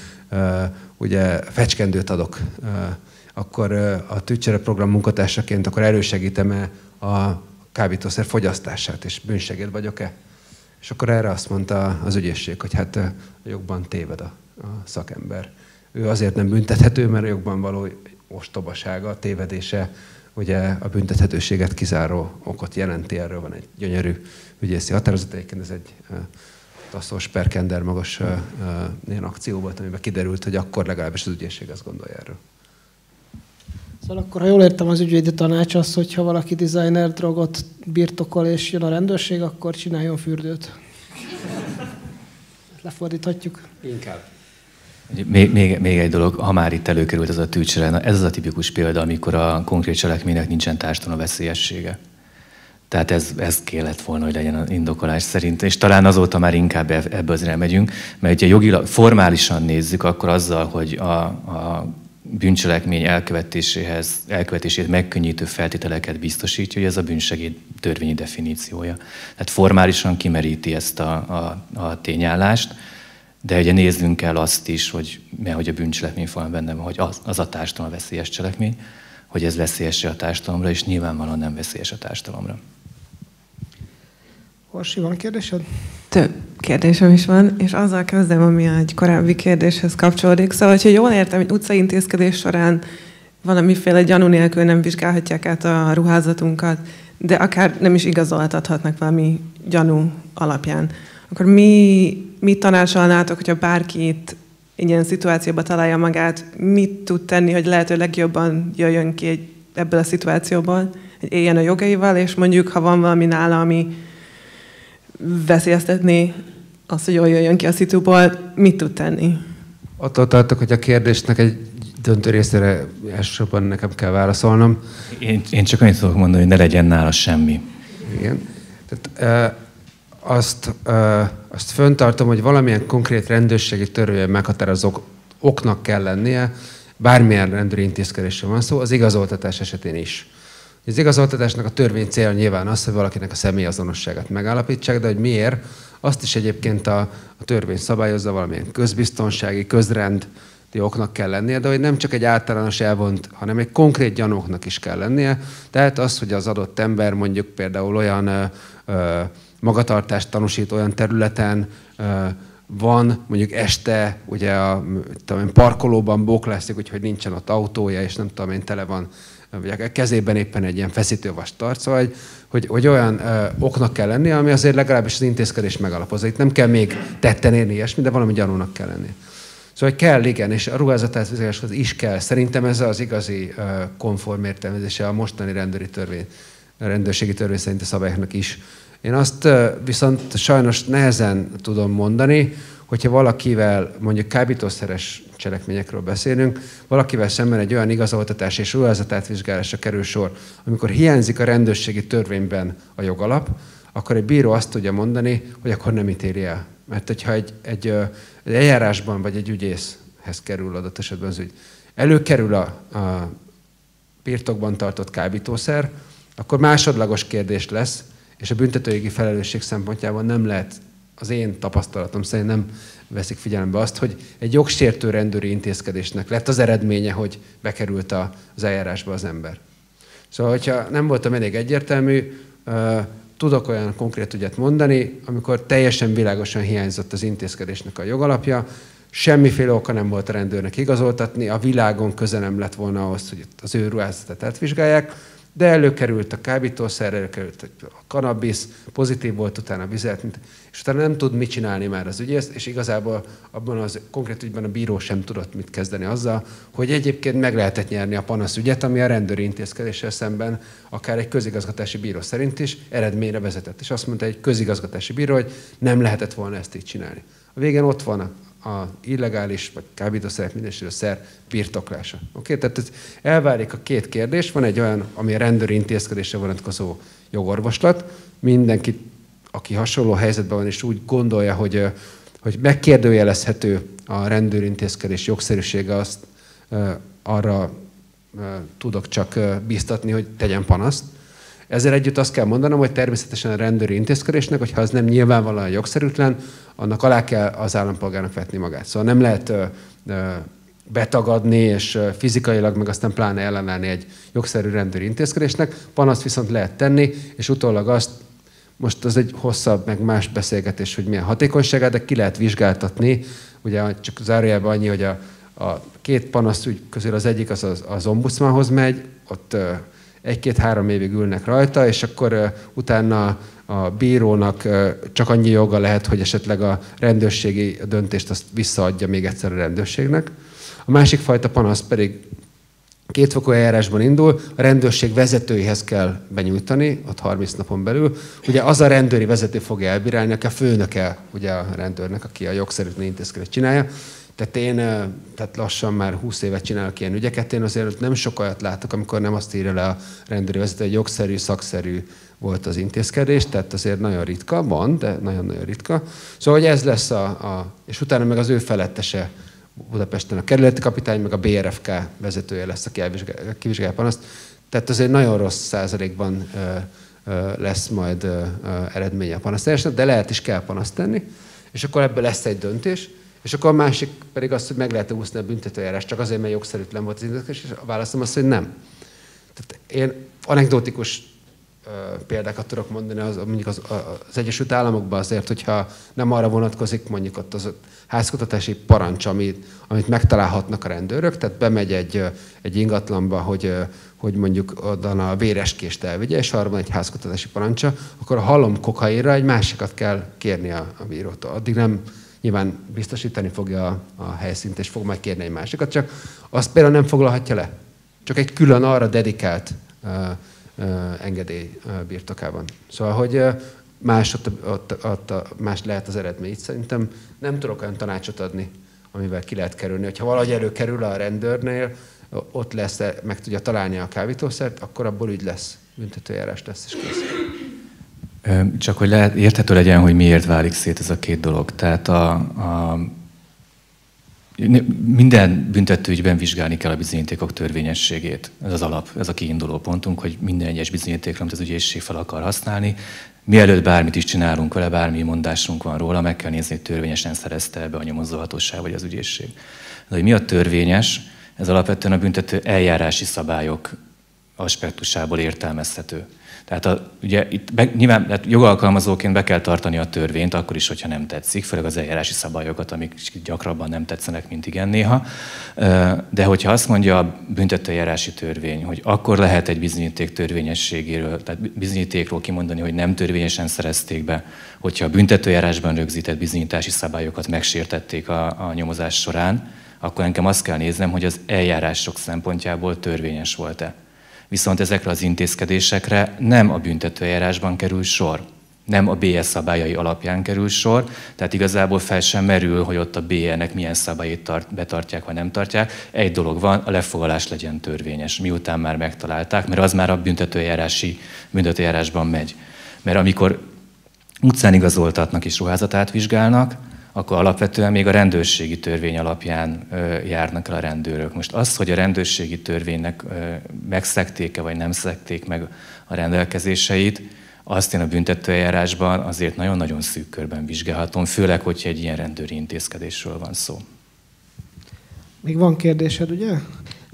ugye fecskendőt adok, akkor a tűcsere program munkatársaként akkor elősegítem-e a kábítószer fogyasztását, és bűnsegéd vagyok-e? És akkor erre azt mondta az ügyészség, hogy hát a jogban téved a, a szakember. Ő azért nem büntethető, mert a jogban való ostobasága, tévedése ugye a büntethetőséget kizáró okot jelenti. Erről van egy gyönyörű ügyészi határozat. Egyébként ez egy taszos perkender magas ilyen akció volt, amiben kiderült, hogy akkor legalábbis az ügyészség azt gondolja erről. Szóval akkor, ha jól értem, az ügyvédi tanács az, hogyha valaki designer drogot birtokol és jön a rendőrség, akkor csináljon fürdőt. Lefordíthatjuk. Inkább. Még, még, még egy dolog, ha már itt előkerült ez a tűcsere, ez az a tipikus példa, amikor a konkrét cselekménynek nincsen társadalmi veszélyessége. Tehát ez, ez kellett volna, hogy legyen az indokolás szerint, és talán azóta már inkább ebbe az megyünk, mert ha jogilag, formálisan nézzük, akkor azzal, hogy a, a bűncselekmény elkövetéséhez, elkövetését megkönnyítő feltételeket biztosítja, hogy ez a bűnsegéd törvényi definíciója. Tehát formálisan kimeríti ezt a, a, a tényállást, de ugye néznünk kell azt is, hogy mert hogy a bűncselekmény van benne hogy az, az a társadalom a veszélyes cselekmény, hogy ez veszélyes a társadalomra, és nyilvánvalóan nem veszélyes a társadalomra. Orsi, van kérdésed? Több kérdésem is van, és azzal kezdem, ami egy korábbi kérdéshez kapcsolódik. Szóval, hogyha jól értem, hogy utcaintézkedés során valamiféle gyanú nélkül nem vizsgálhatják át a ruházatunkat, de akár nem is igazoltathatnak valami gyanú alapján. Akkor mi, mit tanácsolnátok, hogyha bárki itt egy ilyen szituációba találja magát, mit tud tenni, hogy lehető legjobban jöjjön ki egy, ebből a szituációból, hogy éljen a jogaival, és mondjuk, ha van valami nála, ami veszélyeztetni azt, hogy jól jöjjön ki a szituból, mit tud tenni? Attól tartok, hogy a kérdésnek egy döntő részére elsősorban nekem kell válaszolnom. Én, én csak annyit tudok mondani, hogy ne legyen nála semmi. Igen. Tehát, e, azt, e, azt föntartom, hogy valamilyen konkrét rendőrségi törvény meghatározók oknak kell lennie, bármilyen rendőri intézkedésről van szó, az igazoltatás esetén is. Az igazoltatásnak a törvény célja nyilván az, hogy valakinek a személyazonosságát megállapítsák, de hogy miért, azt is egyébként a, a törvény szabályozza valamilyen közbiztonsági, közrend oknak kell lennie, de hogy nem csak egy általános elvont, hanem egy konkrét gyanúknak is kell lennie. Tehát az, hogy az adott ember mondjuk például olyan ö, ö, magatartást tanúsít olyan területen, ö, van mondjuk este ugye a tudom, parkolóban bóklászik, úgyhogy nincsen ott autója, és nem tudom én, tele van vagy a kezében éppen egy ilyen feszítővas tart, szóval, hogy, hogy, hogy olyan ö, oknak kell lenni, ami azért legalábbis az intézkedés megalapozza. Itt nem kell még tetten érni ilyesmi, de valami gyanúnak kell lenni. Szóval hogy kell, igen, és a ruházatátvezéshez is kell. Szerintem ez az igazi uh, konform értelmezése a mostani rendőri törvény, rendőrségi törvény szerint a szabályoknak is. Én azt uh, viszont sajnos nehezen tudom mondani, hogyha valakivel, mondjuk kábítószeres cselekményekről beszélünk, valakivel szemben egy olyan igazoltatás és ruházatátvizsgálásra kerül sor, amikor hiányzik a rendőrségi törvényben a jogalap, akkor egy bíró azt tudja mondani, hogy akkor nem ítéli el. Mert hogyha egy, egy, egy eljárásban vagy egy ügyészhez kerül adott esetben az ügy, előkerül a, a birtokban tartott kábítószer, akkor másodlagos kérdés lesz, és a büntetőjogi felelősség szempontjából nem lehet az én tapasztalatom szerint nem veszik figyelembe azt, hogy egy jogsértő rendőri intézkedésnek lett az eredménye, hogy bekerült az eljárásba az ember. Szóval, hogyha nem voltam elég egyértelmű, tudok olyan konkrét ügyet mondani, amikor teljesen világosan hiányzott az intézkedésnek a jogalapja, semmiféle oka nem volt a rendőrnek igazoltatni, a világon köze nem lett volna ahhoz, hogy az ő ruházatát átvizsgálják, de előkerült a kábítószer, előkerült a kanabisz, pozitív volt utána a vizet, és utána nem tud mit csinálni már az ügyész, és igazából abban az konkrét ügyben a bíró sem tudott mit kezdeni azzal, hogy egyébként meg lehetett nyerni a panasz ügyet, ami a rendőri intézkedéssel szemben akár egy közigazgatási bíró szerint is eredményre vezetett. És azt mondta egy közigazgatási bíró, hogy nem lehetett volna ezt így csinálni. A végén ott van a illegális vagy kábítószerek mindenesülő szer birtoklása. Oké, okay? tehát elválik a két kérdés. Van egy olyan, ami a rendőri intézkedésre vonatkozó jogorvoslat. Mindenki, aki hasonló helyzetben van, és úgy gondolja, hogy, hogy megkérdőjelezhető a rendőri intézkedés jogszerűsége, azt arra tudok csak biztatni, hogy tegyen panaszt. Ezzel együtt azt kell mondanom, hogy természetesen a rendőri intézkedésnek, hogyha az nem nyilvánvalóan jogszerűtlen, annak alá kell az állampolgárnak vetni magát. Szóval nem lehet betagadni, és fizikailag meg aztán pláne ellenállni egy jogszerű rendőri intézkedésnek. Panaszt viszont lehet tenni, és utólag azt, most az egy hosszabb, meg más beszélgetés, hogy milyen hatékonyságát, de ki lehet vizsgáltatni. Ugye csak zárójelben annyi, hogy a, a két panasz ügy közül az egyik az, az, az ombudsmanhoz megy, ott egy-két-három évig ülnek rajta, és akkor utána a bírónak csak annyi joga lehet, hogy esetleg a rendőrségi döntést azt visszaadja még egyszer a rendőrségnek. A másik fajta panasz pedig kétfokú eljárásban indul, a rendőrség vezetőihez kell benyújtani, ott 30 napon belül. Ugye az a rendőri vezető fogja elbírálni, aki a főnöke ugye a rendőrnek, aki a jogszerűtlen intézkedést csinálja. Tehát én tehát lassan már 20 évet csinálok ilyen ügyeket, én azért nem sok olyat látok, amikor nem azt írja le a rendőri vezető, hogy jogszerű, szakszerű volt az intézkedés, tehát azért nagyon ritka, van, de nagyon-nagyon ritka. Szóval, hogy ez lesz a, a, és utána meg az ő felettese Budapesten a kerületi kapitány, meg a BRFK vezetője lesz, aki kivizsgálja panaszt. Tehát azért nagyon rossz százalékban ö, ö, lesz majd ö, eredménye a panasztásnak, de lehet is kell panaszt tenni, és akkor ebből lesz egy döntés, és akkor a másik pedig az, hogy meg lehet úszni a büntetőjárás, csak azért, mert jogszerűtlen volt az intézkedés, és a válaszom az, hogy nem. Tehát én anekdotikus példákat tudok mondani, az, mondjuk az, az Egyesült Államokban azért, hogyha nem arra vonatkozik, mondjuk ott az házkutatási parancs, amit, amit megtalálhatnak a rendőrök, tehát bemegy egy, egy ingatlanba, hogy, hogy mondjuk oda a véreskést elvigye, és arra van egy házkutatási parancsa, akkor a halom kokainra egy másikat kell kérni a, a bírótól. Addig nem nyilván biztosítani fogja a, a helyszínt, és fog majd kérni egy másikat, csak azt például nem foglalhatja le. Csak egy külön arra dedikált uh, uh, engedély uh, birtokában. Szóval, hogy uh, más, ott, ott, ott, más lehet az eredmény. Itt szerintem nem tudok olyan tanácsot adni, amivel ki lehet kerülni. Hogyha valahogy előkerül a rendőrnél, ott lesz, meg tudja találni a kábítószert, akkor abból ügy lesz, büntetőjárás lesz, és kész. Csak hogy lehet, érthető legyen, hogy miért válik szét ez a két dolog. Tehát a, a minden büntetőügyben vizsgálni kell a bizonyítékok törvényességét. Ez az alap, ez a kiinduló pontunk, hogy minden egyes bizonyítékra, amit az ügyészség fel akar használni, mielőtt bármit is csinálunk vele, bármi mondásunk van róla, meg kell nézni, hogy törvényesen szerezte be a nyomozóhatóság vagy az ügyészség. De hogy mi a törvényes, ez alapvetően a büntető eljárási szabályok aspektusából értelmezhető. Tehát a, ugye itt be, nyilván hát jogalkalmazóként be kell tartani a törvényt, akkor is, hogyha nem tetszik, főleg az eljárási szabályokat, amik gyakrabban nem tetszenek, mint igen néha. De hogyha azt mondja a büntetőeljárási törvény, hogy akkor lehet egy bizonyíték törvényességéről, tehát bizonyítékról kimondani, hogy nem törvényesen szerezték be, hogyha a büntetőjárásban rögzített bizonyítási szabályokat megsértették a, a nyomozás során, akkor nekem azt kell néznem, hogy az eljárások szempontjából törvényes volt-e. Viszont ezekre az intézkedésekre nem a büntetőeljárásban kerül sor, nem a BS szabályai alapján kerül sor, tehát igazából fel sem merül, hogy ott a BE-nek milyen szabályait tart, betartják vagy nem tartják. Egy dolog van, a lefogalás legyen törvényes, miután már megtalálták, mert az már a büntetőjárási, büntetőjárásban megy. Mert amikor utcán igazoltatnak és ruházatát vizsgálnak, akkor alapvetően még a rendőrségi törvény alapján járnak el a rendőrök. Most az, hogy a rendőrségi törvénynek megszekték-e vagy nem szekték meg a rendelkezéseit, azt én a büntetőeljárásban azért nagyon-nagyon szűk körben vizsgálhatom, főleg, hogyha egy ilyen rendőri intézkedésről van szó. Még van kérdésed, ugye?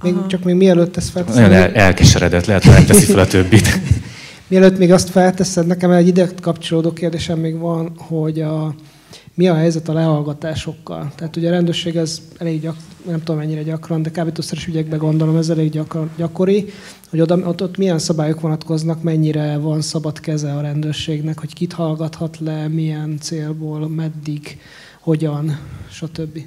Még, csak még mielőtt ezt felteszed... Nagyon el, elkeseredett, lehet, hogy nem teszi fel a többit. mielőtt még azt felteszed, nekem egy ide kapcsolódó kérdésem még van, hogy a, mi a helyzet a lehallgatásokkal? Tehát ugye a rendőrség ez elég gyak, nem tudom mennyire gyakran, de kábítószeres ügyekben gondolom ez elég gyakran, gyakori, hogy oda, ott, ott milyen szabályok vonatkoznak, mennyire van szabad keze a rendőrségnek, hogy kit hallgathat le, milyen célból, meddig, hogyan, stb.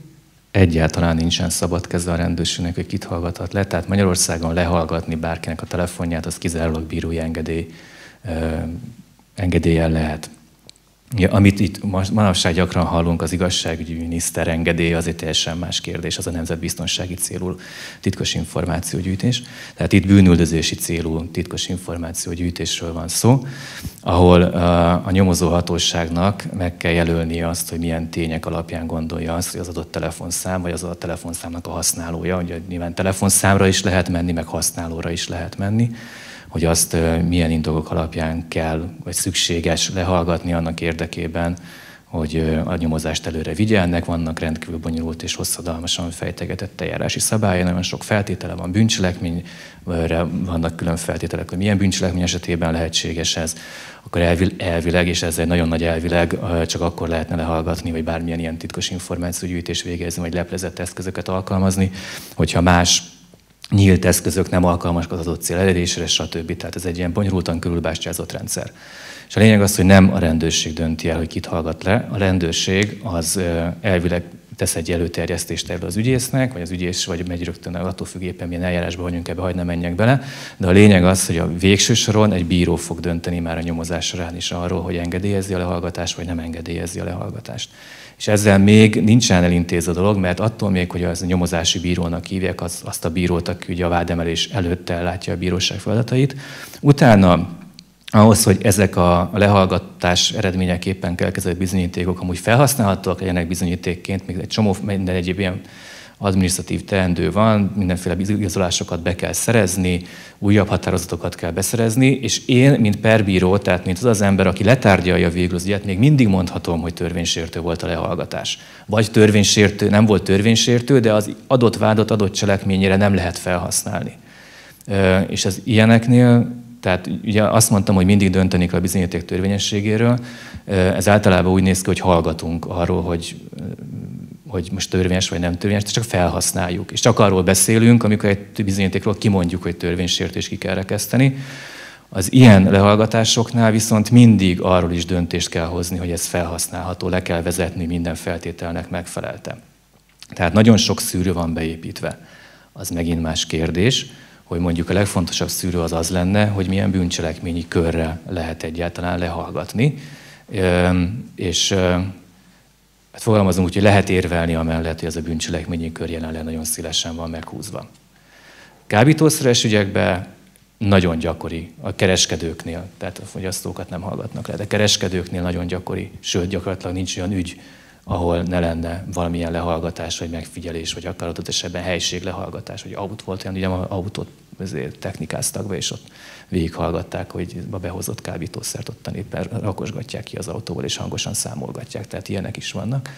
Egyáltalán nincsen szabad keze a rendőrségnek, hogy kit hallgathat le. Tehát Magyarországon lehallgatni bárkinek a telefonját, az kizárólag bírói engedély, engedéllyel lehet. Ja, amit itt manapság gyakran hallunk, az igazságügyi miniszter engedély, az egy teljesen más kérdés, az a nemzetbiztonsági célú titkos információgyűjtés. Tehát itt bűnüldözési célú titkos információgyűjtésről van szó, ahol a nyomozó hatóságnak meg kell jelölni azt, hogy milyen tények alapján gondolja azt, hogy az adott telefonszám, vagy az adott telefonszámnak a használója, ugye nyilván telefonszámra is lehet menni, meg használóra is lehet menni, hogy azt milyen indokok alapján kell, vagy szükséges lehallgatni annak érdekében, hogy a nyomozást előre vigye. Ennek vannak rendkívül bonyolult és hosszadalmasan fejtegetett eljárási szabály, nagyon sok feltétele van bűncselekményre, vannak külön feltételek, hogy milyen bűncselekmény esetében lehetséges ez, akkor elvileg, és ez egy nagyon nagy elvileg, csak akkor lehetne lehallgatni, vagy bármilyen ilyen titkos információgyűjtés végezni, vagy leplezett eszközöket alkalmazni, hogyha más nyílt eszközök nem alkalmasak az adott cél elérésére, stb. Tehát ez egy ilyen bonyolultan körülbástyázott rendszer. És a lényeg az, hogy nem a rendőrség dönti el, hogy kit hallgat le. A rendőrség az elvileg tesz egy előterjesztést erről az ügyésznek, vagy az ügyész, vagy megy rögtön, attól függ éppen milyen eljárásban vagyunk ebbe, hagyd ne menjek bele. De a lényeg az, hogy a végső soron egy bíró fog dönteni már a nyomozás során is arról, hogy engedélyezi a lehallgatást, vagy nem engedélyezi a lehallgatást. És ezzel még nincsen elintéz a dolog, mert attól még, hogy az a nyomozási bírónak hívják az, azt a bírót, aki ugye a vádemelés előtt ellátja a bíróság feladatait, utána ahhoz, hogy ezek a lehallgatás eredményeképpen keletkezett bizonyítékok amúgy felhasználhatóak legyenek bizonyítékként, még egy csomó minden egyéb ilyen adminisztratív teendő van, mindenféle igazolásokat be kell szerezni, újabb határozatokat kell beszerezni, és én, mint perbíró, tehát mint az az ember, aki letárgyalja végül az ügyet, még mindig mondhatom, hogy törvénysértő volt a lehallgatás. Vagy törvénysértő, nem volt törvénysértő, de az adott vádot adott cselekményére nem lehet felhasználni. És az ilyeneknél Tehát ugye azt mondtam, hogy mindig dönteni kell a bizonyíték törvényességéről. Ez általában úgy néz ki, hogy hallgatunk arról, hogy hogy most törvényes vagy nem törvényes, csak felhasználjuk. És csak arról beszélünk, amikor egy bizonyítékról kimondjuk, hogy törvénysértés ki kell rekeszteni. Az ilyen lehallgatásoknál viszont mindig arról is döntést kell hozni, hogy ez felhasználható, le kell vezetni minden feltételnek megfelelte. Tehát nagyon sok szűrő van beépítve. Az megint más kérdés, hogy mondjuk a legfontosabb szűrő az az lenne, hogy milyen bűncselekményi körre lehet egyáltalán lehallgatni. És hát fogalmazunk úgy, hogy lehet érvelni amellett, hogy ez a bűncselekményi kör jelenleg nagyon szélesen van meghúzva. Kábítószeres ügyekben nagyon gyakori a kereskedőknél, tehát a fogyasztókat nem hallgatnak le, de kereskedőknél nagyon gyakori, sőt gyakorlatilag nincs olyan ügy, ahol ne lenne valamilyen lehallgatás, vagy megfigyelés, vagy akár adott esetben helység lehallgatás, hogy aut volt olyan, ugye autót technikáztak be, és ott végighallgatták, hogy a behozott kábítószert ottan éppen rakosgatják ki az autóból, és hangosan számolgatják, tehát ilyenek is vannak.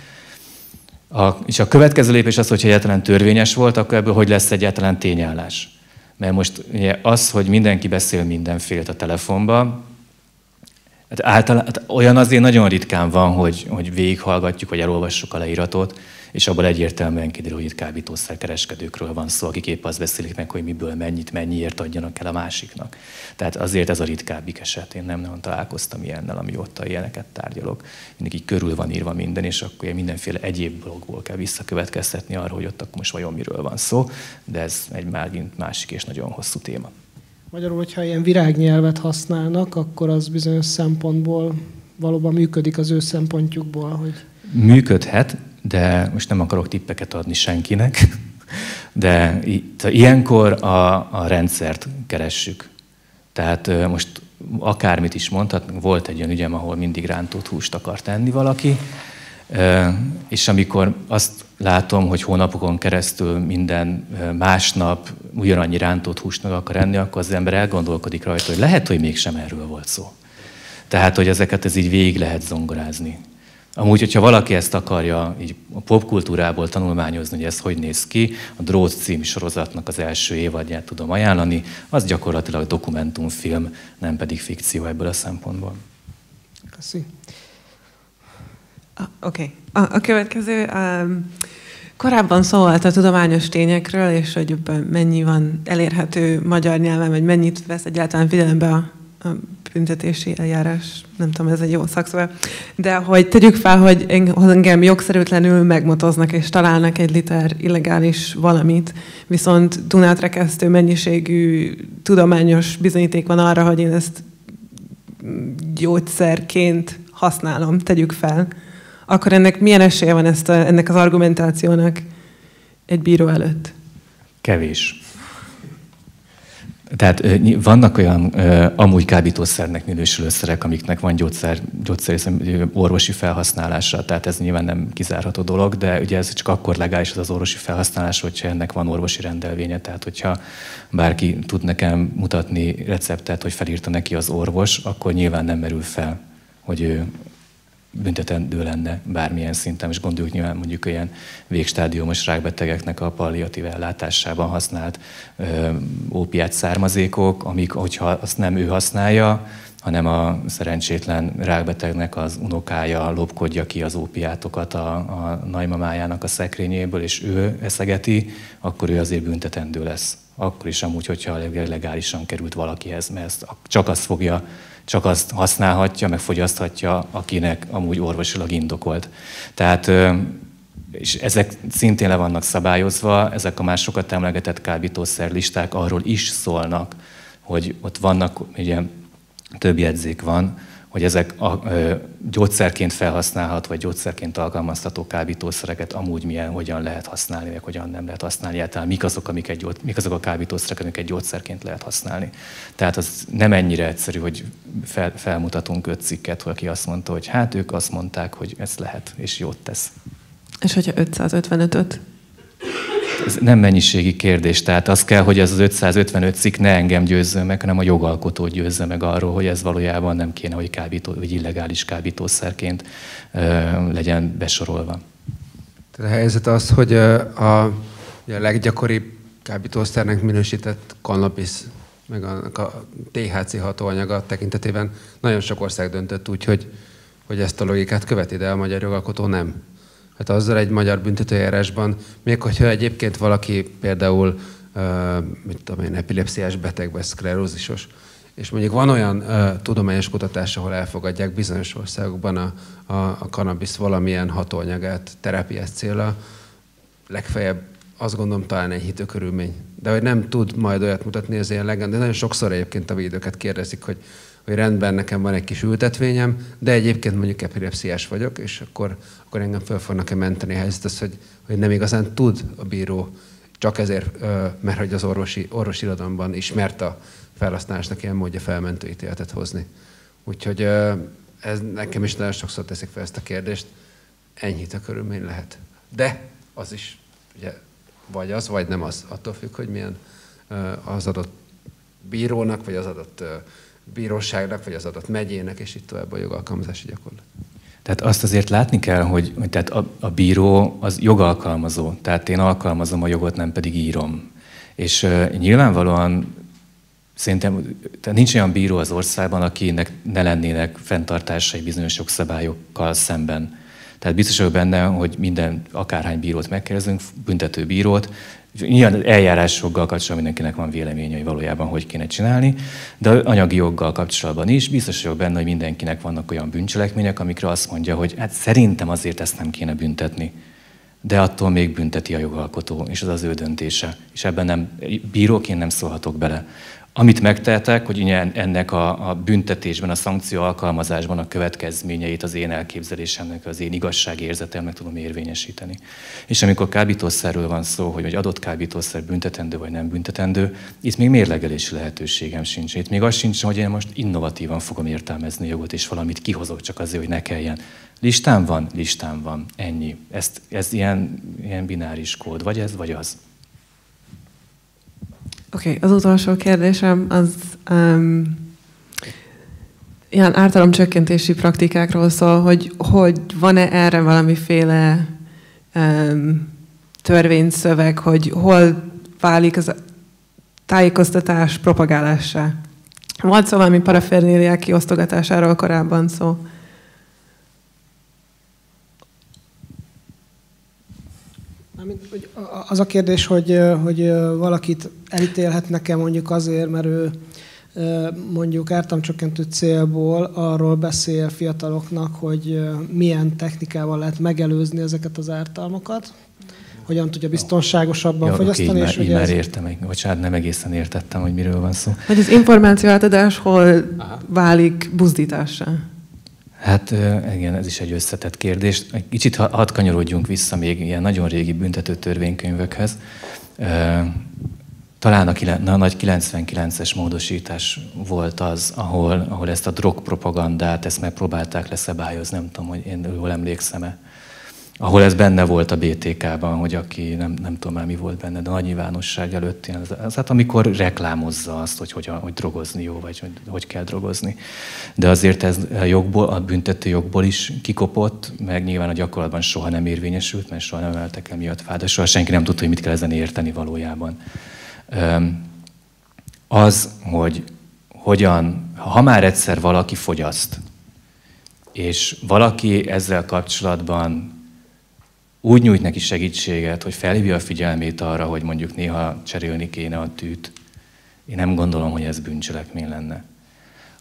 A, és a következő lépés az, hogy egyáltalán törvényes volt, akkor ebből hogy lesz egyáltalán tényállás. Mert most ugye az, hogy mindenki beszél mindenfélt a telefonba, hát általán, hát olyan azért nagyon ritkán van, hogy, hogy végighallgatjuk, vagy elolvassuk a leíratot, és abból egyértelműen kiderül, hogy itt kábítószerkereskedőkről van szó, akik épp azt beszélik meg, hogy miből mennyit, mennyiért adjanak el a másiknak. Tehát azért ez a ritkábbik eset. Én nem nagyon találkoztam ilyennel, amióta ilyeneket tárgyalok. Mindig így körül van írva minden, és akkor mindenféle egyéb blogból kell visszakövetkeztetni arra, hogy ott akkor most vajon miről van szó, de ez egy megint másik és nagyon hosszú téma. Magyarul, hogyha ilyen virágnyelvet használnak, akkor az bizonyos szempontból valóban működik az ő szempontjukból, hogy... Működhet, de most nem akarok tippeket adni senkinek, de itt, ilyenkor a, a rendszert keressük. Tehát most akármit is mondhat, volt egy olyan ügyem, ahol mindig rántott húst akar tenni valaki, és amikor azt látom, hogy hónapokon keresztül minden másnap ugyanannyi rántott húst meg akar enni, akkor az ember elgondolkodik rajta, hogy lehet, hogy mégsem erről volt szó. Tehát, hogy ezeket ez így végig lehet zongorázni. Amúgy, hogyha valaki ezt akarja így a popkultúrából tanulmányozni, hogy ez hogy néz ki, a Drót című sorozatnak az első évadját tudom ajánlani, az gyakorlatilag dokumentumfilm, nem pedig fikció ebből a szempontból. Köszi. Oké. Okay. A, a következő, um, korábban szó volt a tudományos tényekről, és hogy mennyi van elérhető magyar nyelven, vagy mennyit vesz egyáltalán figyelembe a büntetési eljárás, nem tudom, ez egy jó szakszó, de hogy tegyük fel, hogy engem jogszerűtlenül megmotoznak és találnak egy liter illegális valamit, viszont Dunát rekesztő mennyiségű tudományos bizonyíték van arra, hogy én ezt gyógyszerként használom, tegyük fel, akkor ennek milyen esélye van ezt a, ennek az argumentációnak egy bíró előtt? Kevés. Tehát vannak olyan amúgy kábítószernek minősülő szerek, amiknek van gyógyszer, gyógyszer orvosi felhasználása, tehát ez nyilván nem kizárható dolog, de ugye ez csak akkor legális az, az orvosi felhasználás, hogyha ennek van orvosi rendelvénye. Tehát hogyha bárki tud nekem mutatni receptet, hogy felírta neki az orvos, akkor nyilván nem merül fel, hogy ő büntetendő lenne bármilyen szinten, és gondoljuk nyilván mondjuk ilyen végstádiumos rákbetegeknek a palliatív ellátásában használt ö, ópiát származékok, amik, hogyha azt nem ő használja, hanem a szerencsétlen rákbetegnek az unokája lopkodja ki az ópiátokat a, a nagymamájának a szekrényéből, és ő eszegeti, akkor ő azért büntetendő lesz. Akkor is amúgy, hogyha legálisan került valakihez, mert csak azt fogja csak azt használhatja, meg fogyaszthatja, akinek amúgy orvosilag indokolt. Tehát és ezek szintén le vannak szabályozva, ezek a már sokat emlegetett kábítószerlisták arról is szólnak, hogy ott vannak, ugye több jegyzék van, hogy ezek a, ö, gyógyszerként felhasználhat, vagy gyógyszerként alkalmazható kábítószereket amúgy milyen, hogyan lehet használni, vagy hogyan nem lehet használni. Tehát mik azok, amik egy, mik azok a kábítószerek, amiket gyógyszerként lehet használni. Tehát az nem ennyire egyszerű, hogy fel, felmutatunk öt cikket, aki azt mondta, hogy hát ők azt mondták, hogy ez lehet, és jót tesz. És hogyha 555-öt? Ez nem mennyiségi kérdés, tehát az kell, hogy ez az 555 cikk ne engem győzzön meg, hanem a jogalkotó győzze meg arról, hogy ez valójában nem kéne, hogy, kábító, vagy illegális kábítószerként ö, legyen besorolva. Tehát a helyzet az, hogy a, a, leggyakoribb kábítószernek minősített cannabis meg a, a THC hatóanyaga tekintetében nagyon sok ország döntött úgy, hogy, hogy ezt a logikát követi, de a magyar jogalkotó nem. Hát azzal egy magyar büntetőjárásban, még hogyha egyébként valaki például, uh, mit tudom én, epilepsziás beteg vagy szklerózisos, és mondjuk van olyan tudományos kutatás, ahol elfogadják bizonyos országokban a, a, a kanabisz valamilyen hatóanyagát terápiás célra, legfeljebb azt gondolom talán egy hitőkörülmény. De hogy nem tud majd olyat mutatni, az ilyen legend, de nagyon sokszor egyébként a védőket kérdezik, hogy, hogy rendben, nekem van egy kis ültetvényem, de egyébként mondjuk epilepsziás vagyok, és akkor, akkor engem föl fognak-e menteni a helyzet, az, hogy, hogy nem igazán tud a bíró, csak ezért, mert hogy az orvosi, orvosi irodalomban ismert a felhasználásnak ilyen módja felmentő ítéletet hozni. Úgyhogy ez nekem is nagyon sokszor teszik fel ezt a kérdést, ennyi a körülmény lehet. De az is ugye vagy az, vagy nem az. Attól függ, hogy milyen az adott bírónak, vagy az adott bíróságnak, vagy az adott megyének, és itt tovább a jogalkalmazási gyakorlat. Tehát azt azért látni kell, hogy, hogy tehát a, a bíró az jogalkalmazó, tehát én alkalmazom a jogot, nem pedig írom. És uh, nyilvánvalóan szerintem tehát nincs olyan bíró az országban, akinek ne lennének fenntartásai bizonyos jogszabályokkal szemben. Tehát biztos vagyok benne, hogy minden akárhány bírót megkérdezünk, büntető bírót, Nyilván eljárásjoggal kapcsolatban mindenkinek van véleménye, hogy valójában hogy kéne csinálni, de anyagi joggal kapcsolatban is biztos vagyok benne, hogy mindenkinek vannak olyan bűncselekmények, amikre azt mondja, hogy hát szerintem azért ezt nem kéne büntetni. De attól még bünteti a jogalkotó, és az az ő döntése. És ebben nem, bíróként nem szólhatok bele. Amit megtehetek, hogy ennek a, a büntetésben, a szankció alkalmazásban a következményeit az én elképzelésemnek, az én igazságérzetemnek tudom érvényesíteni. És amikor kábítószerről van szó, hogy egy adott kábítószer büntetendő vagy nem büntetendő, itt még mérlegelési lehetőségem sincs. Itt még az sincs, hogy én most innovatívan fogom értelmezni a jogot, és valamit kihozok csak azért, hogy ne kelljen. Listán van, listán van, ennyi. Ezt, ez ilyen, ilyen bináris kód, vagy ez, vagy az. Oké, okay, az utolsó kérdésem az um, ilyen ártalomcsökkentési praktikákról szól, hogy, hogy van-e erre valamiféle um, törvényszöveg, hogy hol válik az tájékoztatás propagálássá. Volt szó valami parafernéliák kiosztogatásáról korábban szó. Az a kérdés, hogy, hogy valakit elítélhetnek-e mondjuk azért, mert ő mondjuk ártamcsökkentő célból arról beszél fiataloknak, hogy milyen technikával lehet megelőzni ezeket az ártalmakat, hogyan tudja biztonságosabban ja, fogyasztani. Okay, és így már ez... értem, bocsánat, nem egészen értettem, hogy miről van szó. Hogy az információátadás hol Aha. válik buzdítássá? Hát igen, ez is egy összetett kérdés. Egy kicsit hadd kanyarodjunk vissza még ilyen nagyon régi büntető törvénykönyvekhez. Talán a, a nagy 99-es módosítás volt az, ahol, ahol ezt a drogpropagandát, ezt megpróbálták leszabályozni, nem tudom, hogy én jól emlékszem-e ahol ez benne volt a BTK-ban, hogy aki nem, nem tudom már mi volt benne, de nagy nyilvánosság előtt, ilyen, az, hát amikor reklámozza azt, hogy, hogy, hogy drogozni jó, vagy hogy, hogy kell drogozni. De azért ez a, jogból, a büntető jogból is kikopott, meg nyilván a gyakorlatban soha nem érvényesült, mert soha nem emeltek el miatt fád, soha senki nem tudta, hogy mit kell ezen érteni valójában. Az, hogy hogyan, ha már egyszer valaki fogyaszt, és valaki ezzel kapcsolatban úgy nyújt neki segítséget, hogy felhívja a figyelmét arra, hogy mondjuk néha cserélni kéne a tűt. Én nem gondolom, hogy ez bűncselekmény lenne.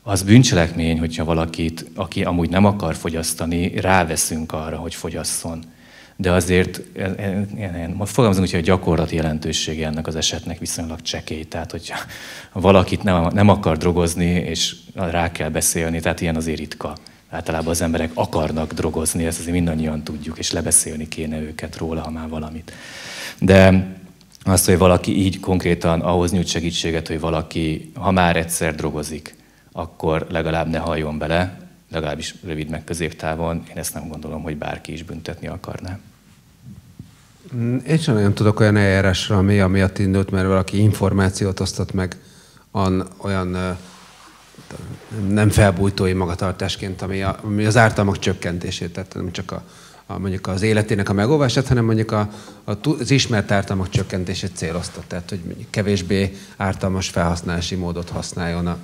Az bűncselekmény, hogyha valakit, aki amúgy nem akar fogyasztani, ráveszünk arra, hogy fogyasszon. De azért, most fogalmazunk, hogy a gyakorlati jelentősége ennek az esetnek viszonylag csekély. Tehát, hogyha valakit nem, nem akar drogozni, és rá kell beszélni, tehát ilyen azért ritka. Általában az emberek akarnak drogozni, ezt azért mindannyian tudjuk, és lebeszélni kéne őket róla, ha már valamit. De azt, hogy valaki így konkrétan ahhoz nyújt segítséget, hogy valaki, ha már egyszer drogozik, akkor legalább ne halljon bele, legalábbis rövid meg középtávon. Én ezt nem gondolom, hogy bárki is büntetni akarná. Én sem nagyon tudok olyan eljárásra, ami amiatt indult, mert valaki információt osztott meg olyan nem felbújtói magatartásként, ami, a, ami az ártalmak csökkentését, tehát nem csak a, a, mondjuk az életének a megóvását, hanem mondjuk a, a, az ismert ártalmak csökkentését célozta. Tehát, hogy kevésbé ártalmas felhasználási módot használjon a,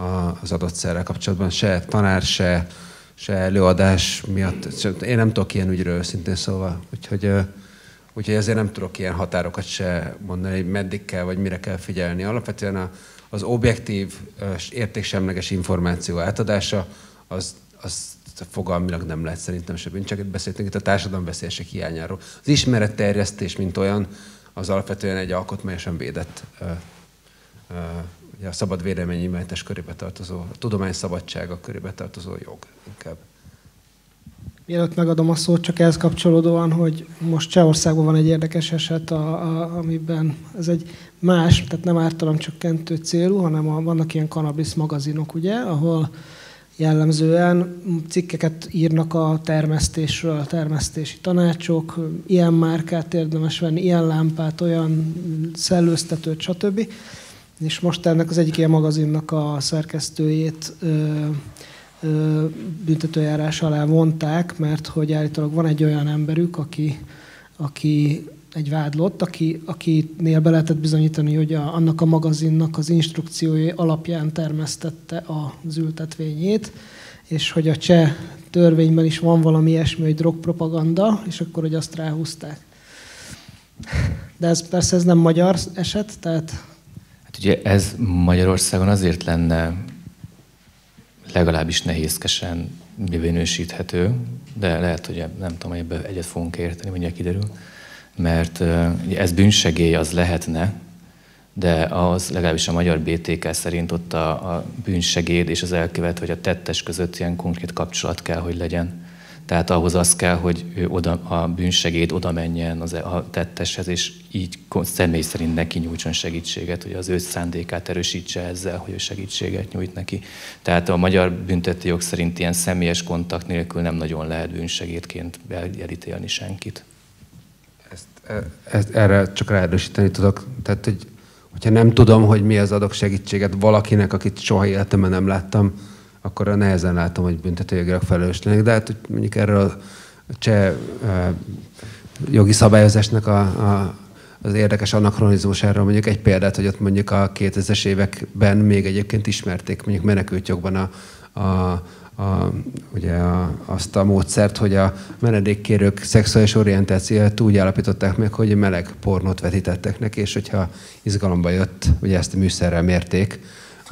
a, az adott szerrel kapcsolatban. Se tanár, se, se előadás miatt. Én nem tudok ilyen ügyről őszintén szóval. Úgyhogy, úgyhogy ezért nem tudok ilyen határokat se mondani, hogy meddig kell, vagy mire kell figyelni. Alapvetően a, az objektív, értéksemleges információ átadása, az, az fogalmilag nem lehet szerintem se csak itt beszéltünk itt a társadalombeszélések hiányáról. Az ismeretterjesztés, mint olyan, az alapvetően egy alkotmányosan védett a szabad véleményimányítás körébe tartozó, a tudomány szabadsága körébe tartozó jog inkább. Mielőtt megadom a szót, csak ehhez kapcsolódóan, hogy most Csehországban van egy érdekes eset, a, a, amiben ez egy más, tehát nem ártalomcsökkentő célú, hanem a, vannak ilyen cannabis magazinok, ugye, ahol jellemzően cikkeket írnak a termesztésről, a termesztési tanácsok, ilyen márkát érdemes venni, ilyen lámpát, olyan szellőztetőt, stb. És most ennek az egyik ilyen magazinnak a szerkesztőjét büntetőjárás alá vonták, mert hogy állítólag van egy olyan emberük, aki, aki egy vádlott, aki, akinél be lehetett bizonyítani, hogy a, annak a magazinnak az instrukciói alapján termesztette az ültetvényét, és hogy a cseh törvényben is van valami ilyesmi, hogy drogpropaganda, és akkor, hogy azt ráhúzták. De ez persze ez nem magyar eset, tehát... Hát ugye ez Magyarországon azért lenne legalábbis nehézkesen minősíthető, de lehet, hogy nem tudom, hogy ebből egyet fogunk érteni, mondja kiderül mert ez bűnsegély az lehetne, de az legalábbis a magyar BTK szerint ott a, a bűnsegéd és az elkövet, hogy a tettes között ilyen konkrét kapcsolat kell, hogy legyen. Tehát ahhoz az kell, hogy ő oda, a bűnsegéd oda menjen az, a tetteshez, és így személy szerint neki nyújtson segítséget, hogy az ő szándékát erősítse ezzel, hogy ő segítséget nyújt neki. Tehát a magyar büntető jog szerint ilyen személyes kontakt nélkül nem nagyon lehet bűnsegédként elítélni senkit ezt, erre csak ráerősíteni tudok. Tehát, hogy, hogyha nem tudom, hogy mi az adok segítséget valakinek, akit soha életemben nem láttam, akkor nehezen látom, hogy büntetőjogilag felelős lennék. De hát, mondjuk erről a cseh jogi szabályozásnak a, a, az érdekes anachronizmusáról mondjuk egy példát, hogy ott mondjuk a 2000-es években még egyébként ismerték mondjuk menekültjogban a, a a, ugye a, azt a módszert, hogy a menedékkérők szexuális orientációját úgy állapították meg, hogy meleg pornót vetítettek neki, és hogyha izgalomba jött, ugye ezt a műszerrel mérték,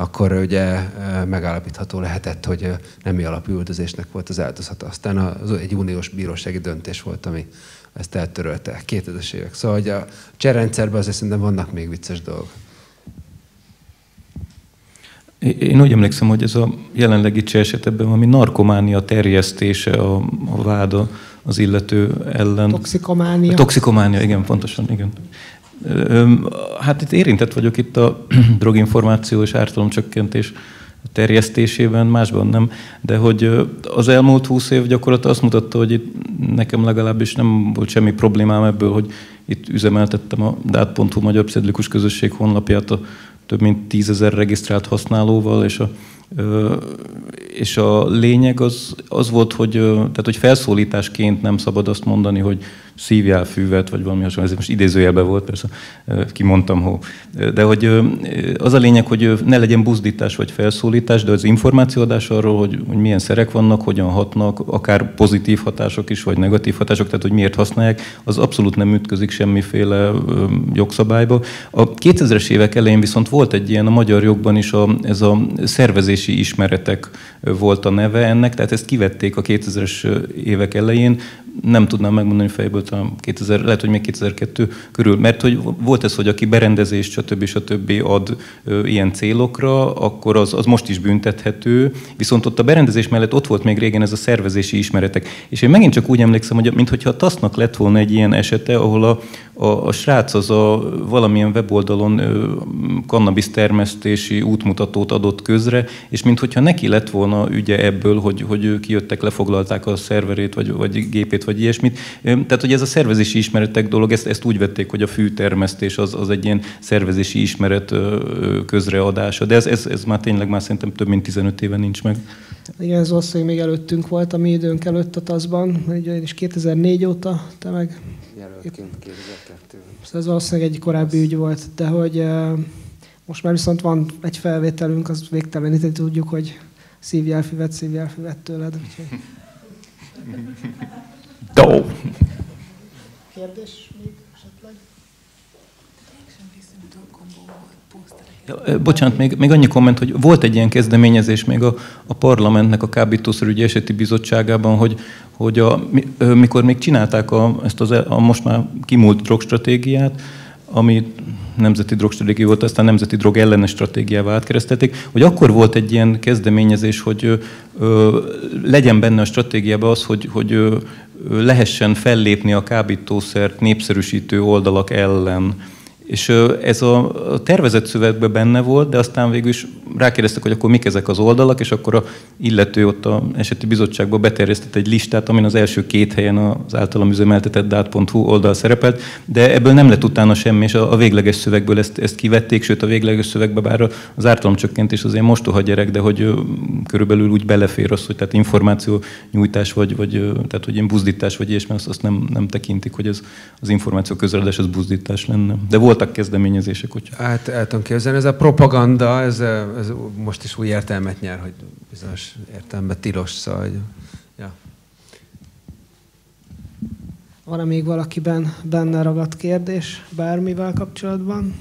akkor ugye megállapítható lehetett, hogy nemi alapú üldözésnek volt az áldozata. Aztán az egy uniós bírósági döntés volt, ami ezt eltörölte 2000-es évek. Szóval hogy a cserrendszerben azért szerintem vannak még vicces dolgok. Én úgy emlékszem, hogy ez a jelenlegi cseh esetben valami narkománia terjesztése a, a váda az illető ellen. Toxikománia. A toxikománia, igen, pontosan, igen. Hát itt érintett vagyok itt a droginformáció és ártalomcsökkentés terjesztésében, másban nem, de hogy az elmúlt húsz év gyakorlat azt mutatta, hogy itt nekem legalábbis nem volt semmi problémám ebből, hogy itt üzemeltettem a dát.hu Magyar Pszedlikus Közösség honlapját a több mint tízezer regisztrált használóval, és a, és a lényeg az, az volt, hogy, tehát, hogy felszólításként nem szabad azt mondani, hogy szívjál füvet, vagy valami hasonló, ez most idézőjelben volt, persze kimondtam, hó. De hogy az a lényeg, hogy ne legyen buzdítás vagy felszólítás, de az információadás arról, hogy, hogy milyen szerek vannak, hogyan hatnak, akár pozitív hatások is, vagy negatív hatások, tehát hogy miért használják, az abszolút nem ütközik semmiféle jogszabályba. A 2000-es évek elején viszont volt egy ilyen a magyar jogban is, a, ez a szervezési ismeretek volt a neve ennek, tehát ezt kivették a 2000-es évek elején, nem tudnám megmondani fejből, talán 2000, lehet, hogy még 2002 körül, mert hogy volt ez, hogy aki berendezést, stb. stb. ad ö, ilyen célokra, akkor az, az most is büntethető, viszont ott a berendezés mellett ott volt még régen ez a szervezési ismeretek. És én megint csak úgy emlékszem, hogy mintha a TASZ-nak lett volna egy ilyen esete, ahol a, a, a srác az a valamilyen weboldalon ö, cannabis termesztési útmutatót adott közre, és mintha neki lett volna ügye ebből, hogy, hogy kijöttek, lefoglalták a szerverét, vagy, vagy gépét, vagy ilyesmit. Tehát, hogy ez a szervezési ismeretek dolog, ezt, ezt úgy vették, hogy a fűtermesztés az, az egy ilyen szervezési ismeret közreadása. De ez, ez, ez már tényleg már szerintem több mint 15 éve nincs meg. Igen, ez valószínűleg még előttünk volt, a mi időnk előtt a TASZ-ban, én is 2004 óta, te meg... Jelöltként 2002 Ez valószínűleg egy korábbi ügy volt, de hogy most már viszont van egy felvételünk, az végteleníteni tudjuk, hogy szívjelfüvet, szívjelfüvet tőled. Úgyhogy... Do. Kérdés még esetleg? Ja, bocsánat, még, még annyi komment, hogy volt egy ilyen kezdeményezés még a, a parlamentnek a kábítószerügyi eseti bizottságában, hogy, hogy a, mikor még csinálták a, ezt az, a most már kimúlt drogstratégiát, ami nemzeti drogstratégia volt, aztán nemzeti drog ellenes stratégiává átkeresztelték, hogy akkor volt egy ilyen kezdeményezés, hogy ö, legyen benne a stratégiában az, hogy, hogy ö, lehessen fellépni a kábítószert népszerűsítő oldalak ellen és ez a tervezett szövegben benne volt, de aztán végül is rákérdeztek, hogy akkor mik ezek az oldalak, és akkor a illető ott a eseti bizottságban beterjesztett egy listát, amin az első két helyen az általam üzemeltetett dát.hu oldal szerepelt, de ebből nem lett utána semmi, és a, végleges szövegből ezt, ezt kivették, sőt a végleges szövegbe bár az ártalomcsökkentés azért mostoha gyerek, de hogy körülbelül úgy belefér az, hogy tehát információ nyújtás, vagy, vagy tehát hogy ilyen buzdítás, vagy ilyesmi, azt, azt nem, nem tekintik, hogy ez az információ közeledés az buzdítás lenne. De volt voltak kezdeményezések, hogy... Hát el tudom képzelni, ez a propaganda, ez, ez most is új értelmet nyer, hogy bizonyos értelemben tilos, szóval, hogy, ja. Van-e még valakiben benne ragadt kérdés bármivel kapcsolatban?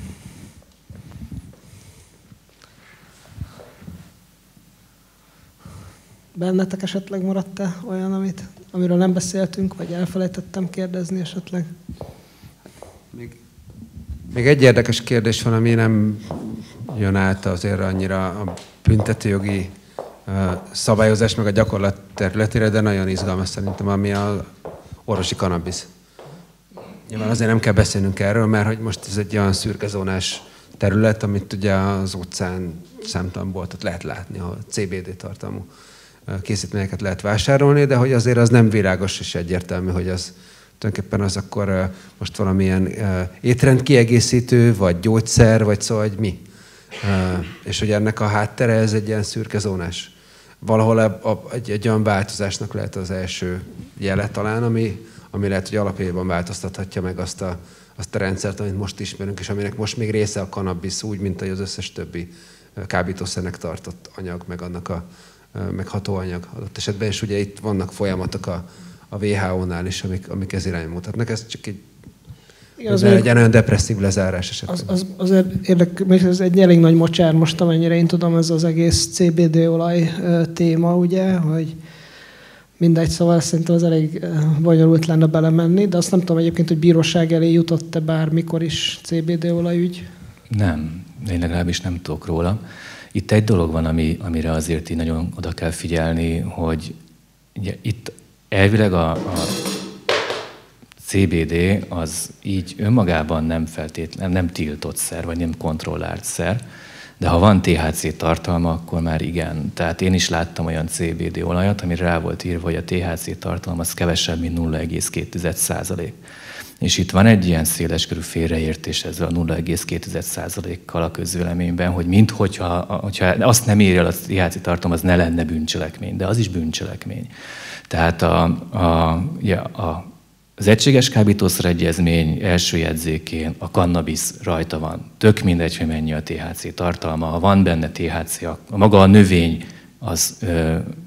Bennetek esetleg maradt-e olyan, amit, amiről nem beszéltünk, vagy elfelejtettem kérdezni esetleg? Még még egy érdekes kérdés van, ami nem jön át azért annyira a büntetőjogi szabályozás meg a gyakorlat területére, de nagyon izgalmas szerintem, ami a orvosi kanabisz. Nyilván azért nem kell beszélnünk erről, mert hogy most ez egy olyan szürkezónás terület, amit ugye az utcán számtalan boltot lehet látni, ahol CBD tartalmú készítményeket lehet vásárolni, de hogy azért az nem világos és egyértelmű, hogy az tulajdonképpen az akkor most valamilyen étrend kiegészítő, vagy gyógyszer, vagy szóval, hogy mi. És hogy ennek a háttere, ez egy ilyen szürke zónás. Valahol egy, egy olyan változásnak lehet az első jele talán, ami, ami lehet, hogy alapjában változtathatja meg azt a, azt a rendszert, amit most ismerünk, és aminek most még része a kanabis, úgy, mint az összes többi kábítószernek tartott anyag, meg annak a meg hatóanyag adott esetben, és ugye itt vannak folyamatok a, a WHO-nál is, amik, amik ez irány mutatnak. Ez csak egy igen, az egy olyan depresszív lezárás esetleg. Az, az, azért érdek, ez egy elég nagy mocsár most, amennyire én tudom, ez az egész CBD olaj téma, ugye, hogy mindegy, szóval szerintem az elég bonyolult lenne belemenni, de azt nem tudom egyébként, hogy bíróság elé jutott-e bármikor is CBD olajügy? Nem, én legalábbis nem tudok róla. Itt egy dolog van, ami, amire azért így nagyon oda kell figyelni, hogy ugye itt Elvileg a, a CBD az így önmagában nem feltétlenül nem tiltott szer, vagy nem kontrollált szer, de ha van THC tartalma, akkor már igen. Tehát én is láttam olyan CBD olajat, amire rá volt írva, hogy a THC tartalma az kevesebb, mint 0,2 százalék. És itt van egy ilyen széleskörű félreértés ezzel a 0,2%-kal a közvéleményben, hogy minthogyha hogyha azt nem írja a THC tartalom, az ne lenne bűncselekmény, de az is bűncselekmény. Tehát a, a, ja, a, az egységes kábítószeregyezmény első jegyzékén a kannabisz rajta van. Tök mindegy, hogy mennyi a THC tartalma. Ha van benne THC, a maga a növény az,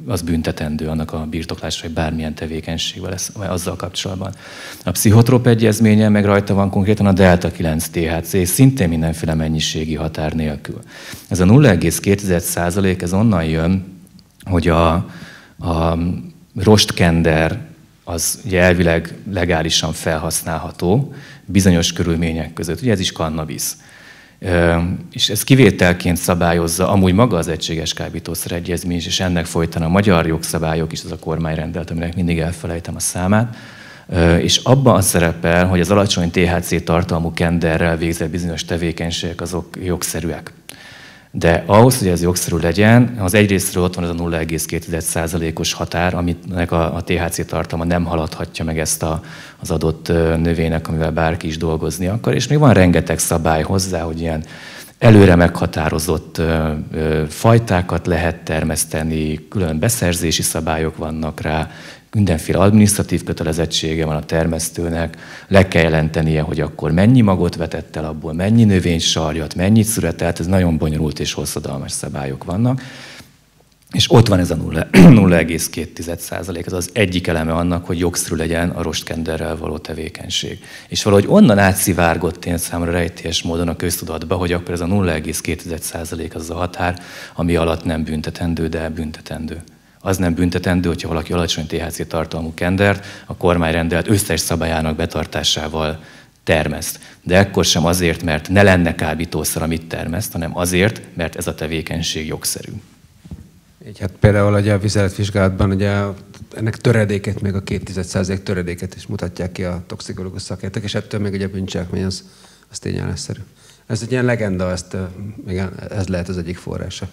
az büntetendő annak a birtoklásra, hogy bármilyen tevékenységvel lesz azzal kapcsolatban. A pszichotrop egyezménye meg rajta van konkrétan a delta 9 THC, szintén mindenféle mennyiségi határ nélkül. Ez a 0,2 százalék, ez onnan jön, hogy a, a rostkender az ugye elvileg legálisan felhasználható bizonyos körülmények között. Ugye ez is kannabisz. És ez kivételként szabályozza amúgy maga az egységes kábítószeregyezmény is, és ennek folytán a magyar jogszabályok is, az a kormány rendelt, aminek mindig elfelejtem a számát, és abban az szerepel, hogy az alacsony THC tartalmú kenderrel végzett bizonyos tevékenységek azok jogszerűek. De ahhoz, hogy ez jogszerű legyen, az egyrésztről ott van ez a 0,2%-os határ, aminek a, a THC tartalma nem haladhatja meg ezt a, az adott növénynek, amivel bárki is dolgozni akar. És még van rengeteg szabály hozzá, hogy ilyen előre meghatározott fajtákat lehet termeszteni, külön beszerzési szabályok vannak rá, mindenféle administratív kötelezettsége van a termesztőnek, le kell jelentenie, hogy akkor mennyi magot vetett el abból, mennyi növénysarjat, mennyit szüretelt, ez nagyon bonyolult és hosszadalmas szabályok vannak. És ott van ez a 0,2 százalék, ez az egyik eleme annak, hogy jogszerű legyen a rostkenderrel való tevékenység. És valahogy onnan átszivárgott én számra rejtélyes módon a köztudatba, hogy akkor ez a 0,2 százalék az a határ, ami alatt nem büntetendő, de büntetendő. Az nem büntetendő, hogyha valaki alacsony THC tartalmú kendert a kormány rendelt összes szabályának betartásával termeszt. De ekkor sem azért, mert ne lenne kábítószer, amit termeszt, hanem azért, mert ez a tevékenység jogszerű. Így hát például ugye a vizeletvizsgálatban ugye ennek töredéket, még a 2 töredéket is mutatják ki a toxikológus szakértők, és ettől még ugye a bűncselekmény az, az tényelleszerű. Ez egy ilyen legenda, ezt, igen, ez lehet az egyik forrása.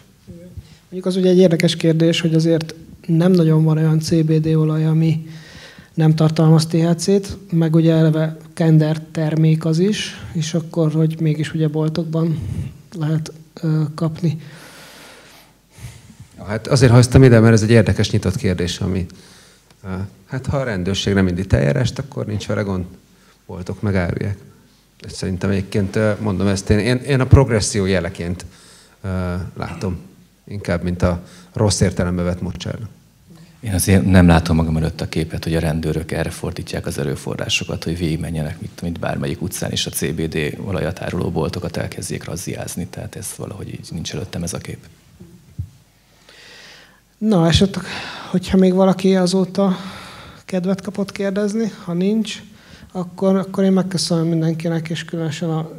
Mondjuk az ugye egy érdekes kérdés, hogy azért nem nagyon van olyan CBD olaj, ami nem tartalmaz THC-t, meg ugye eleve kender termék az is, és akkor, hogy mégis ugye boltokban lehet ö, kapni. Hát azért hoztam ide, mert ez egy érdekes nyitott kérdés, ami hát ha a rendőrség nem indít eljárást, akkor nincs vele gond. Voltok meg árulják. Szerintem egyébként mondom ezt, én, én a progresszió jeleként uh, látom, inkább, mint a rossz értelembe vett mocsárnak. Én azért nem látom magam előtt a képet, hogy a rendőrök erre fordítják az erőforrásokat, hogy végigmenjenek, mint, mint bármelyik utcán, és a CBD olajatároló boltokat elkezdjék razziázni. Tehát ez valahogy így nincs előttem ez a kép. Na, esetleg, hogyha még valaki azóta kedvet kapott kérdezni, ha nincs, akkor, akkor én megköszönöm mindenkinek, és különösen a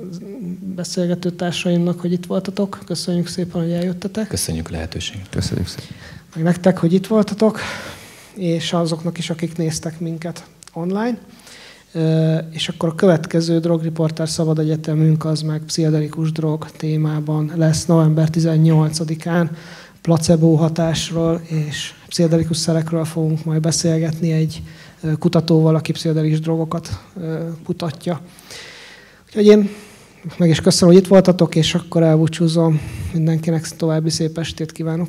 beszélgető társaimnak, hogy itt voltatok. Köszönjük szépen, hogy eljöttetek. Köszönjük lehetőséget. Köszönjük szépen. Meg nektek, hogy itt voltatok, és azoknak is, akik néztek minket online. És akkor a következő drogriporter szabad egyetemünk az meg pszichedelikus drog témában lesz november 18-án placebo hatásról és pszichedelikus szerekről fogunk majd beszélgetni egy kutatóval, aki pszichedelikus drogokat kutatja. Úgyhogy én meg is köszönöm, hogy itt voltatok, és akkor elbúcsúzom. Mindenkinek további szép estét kívánok.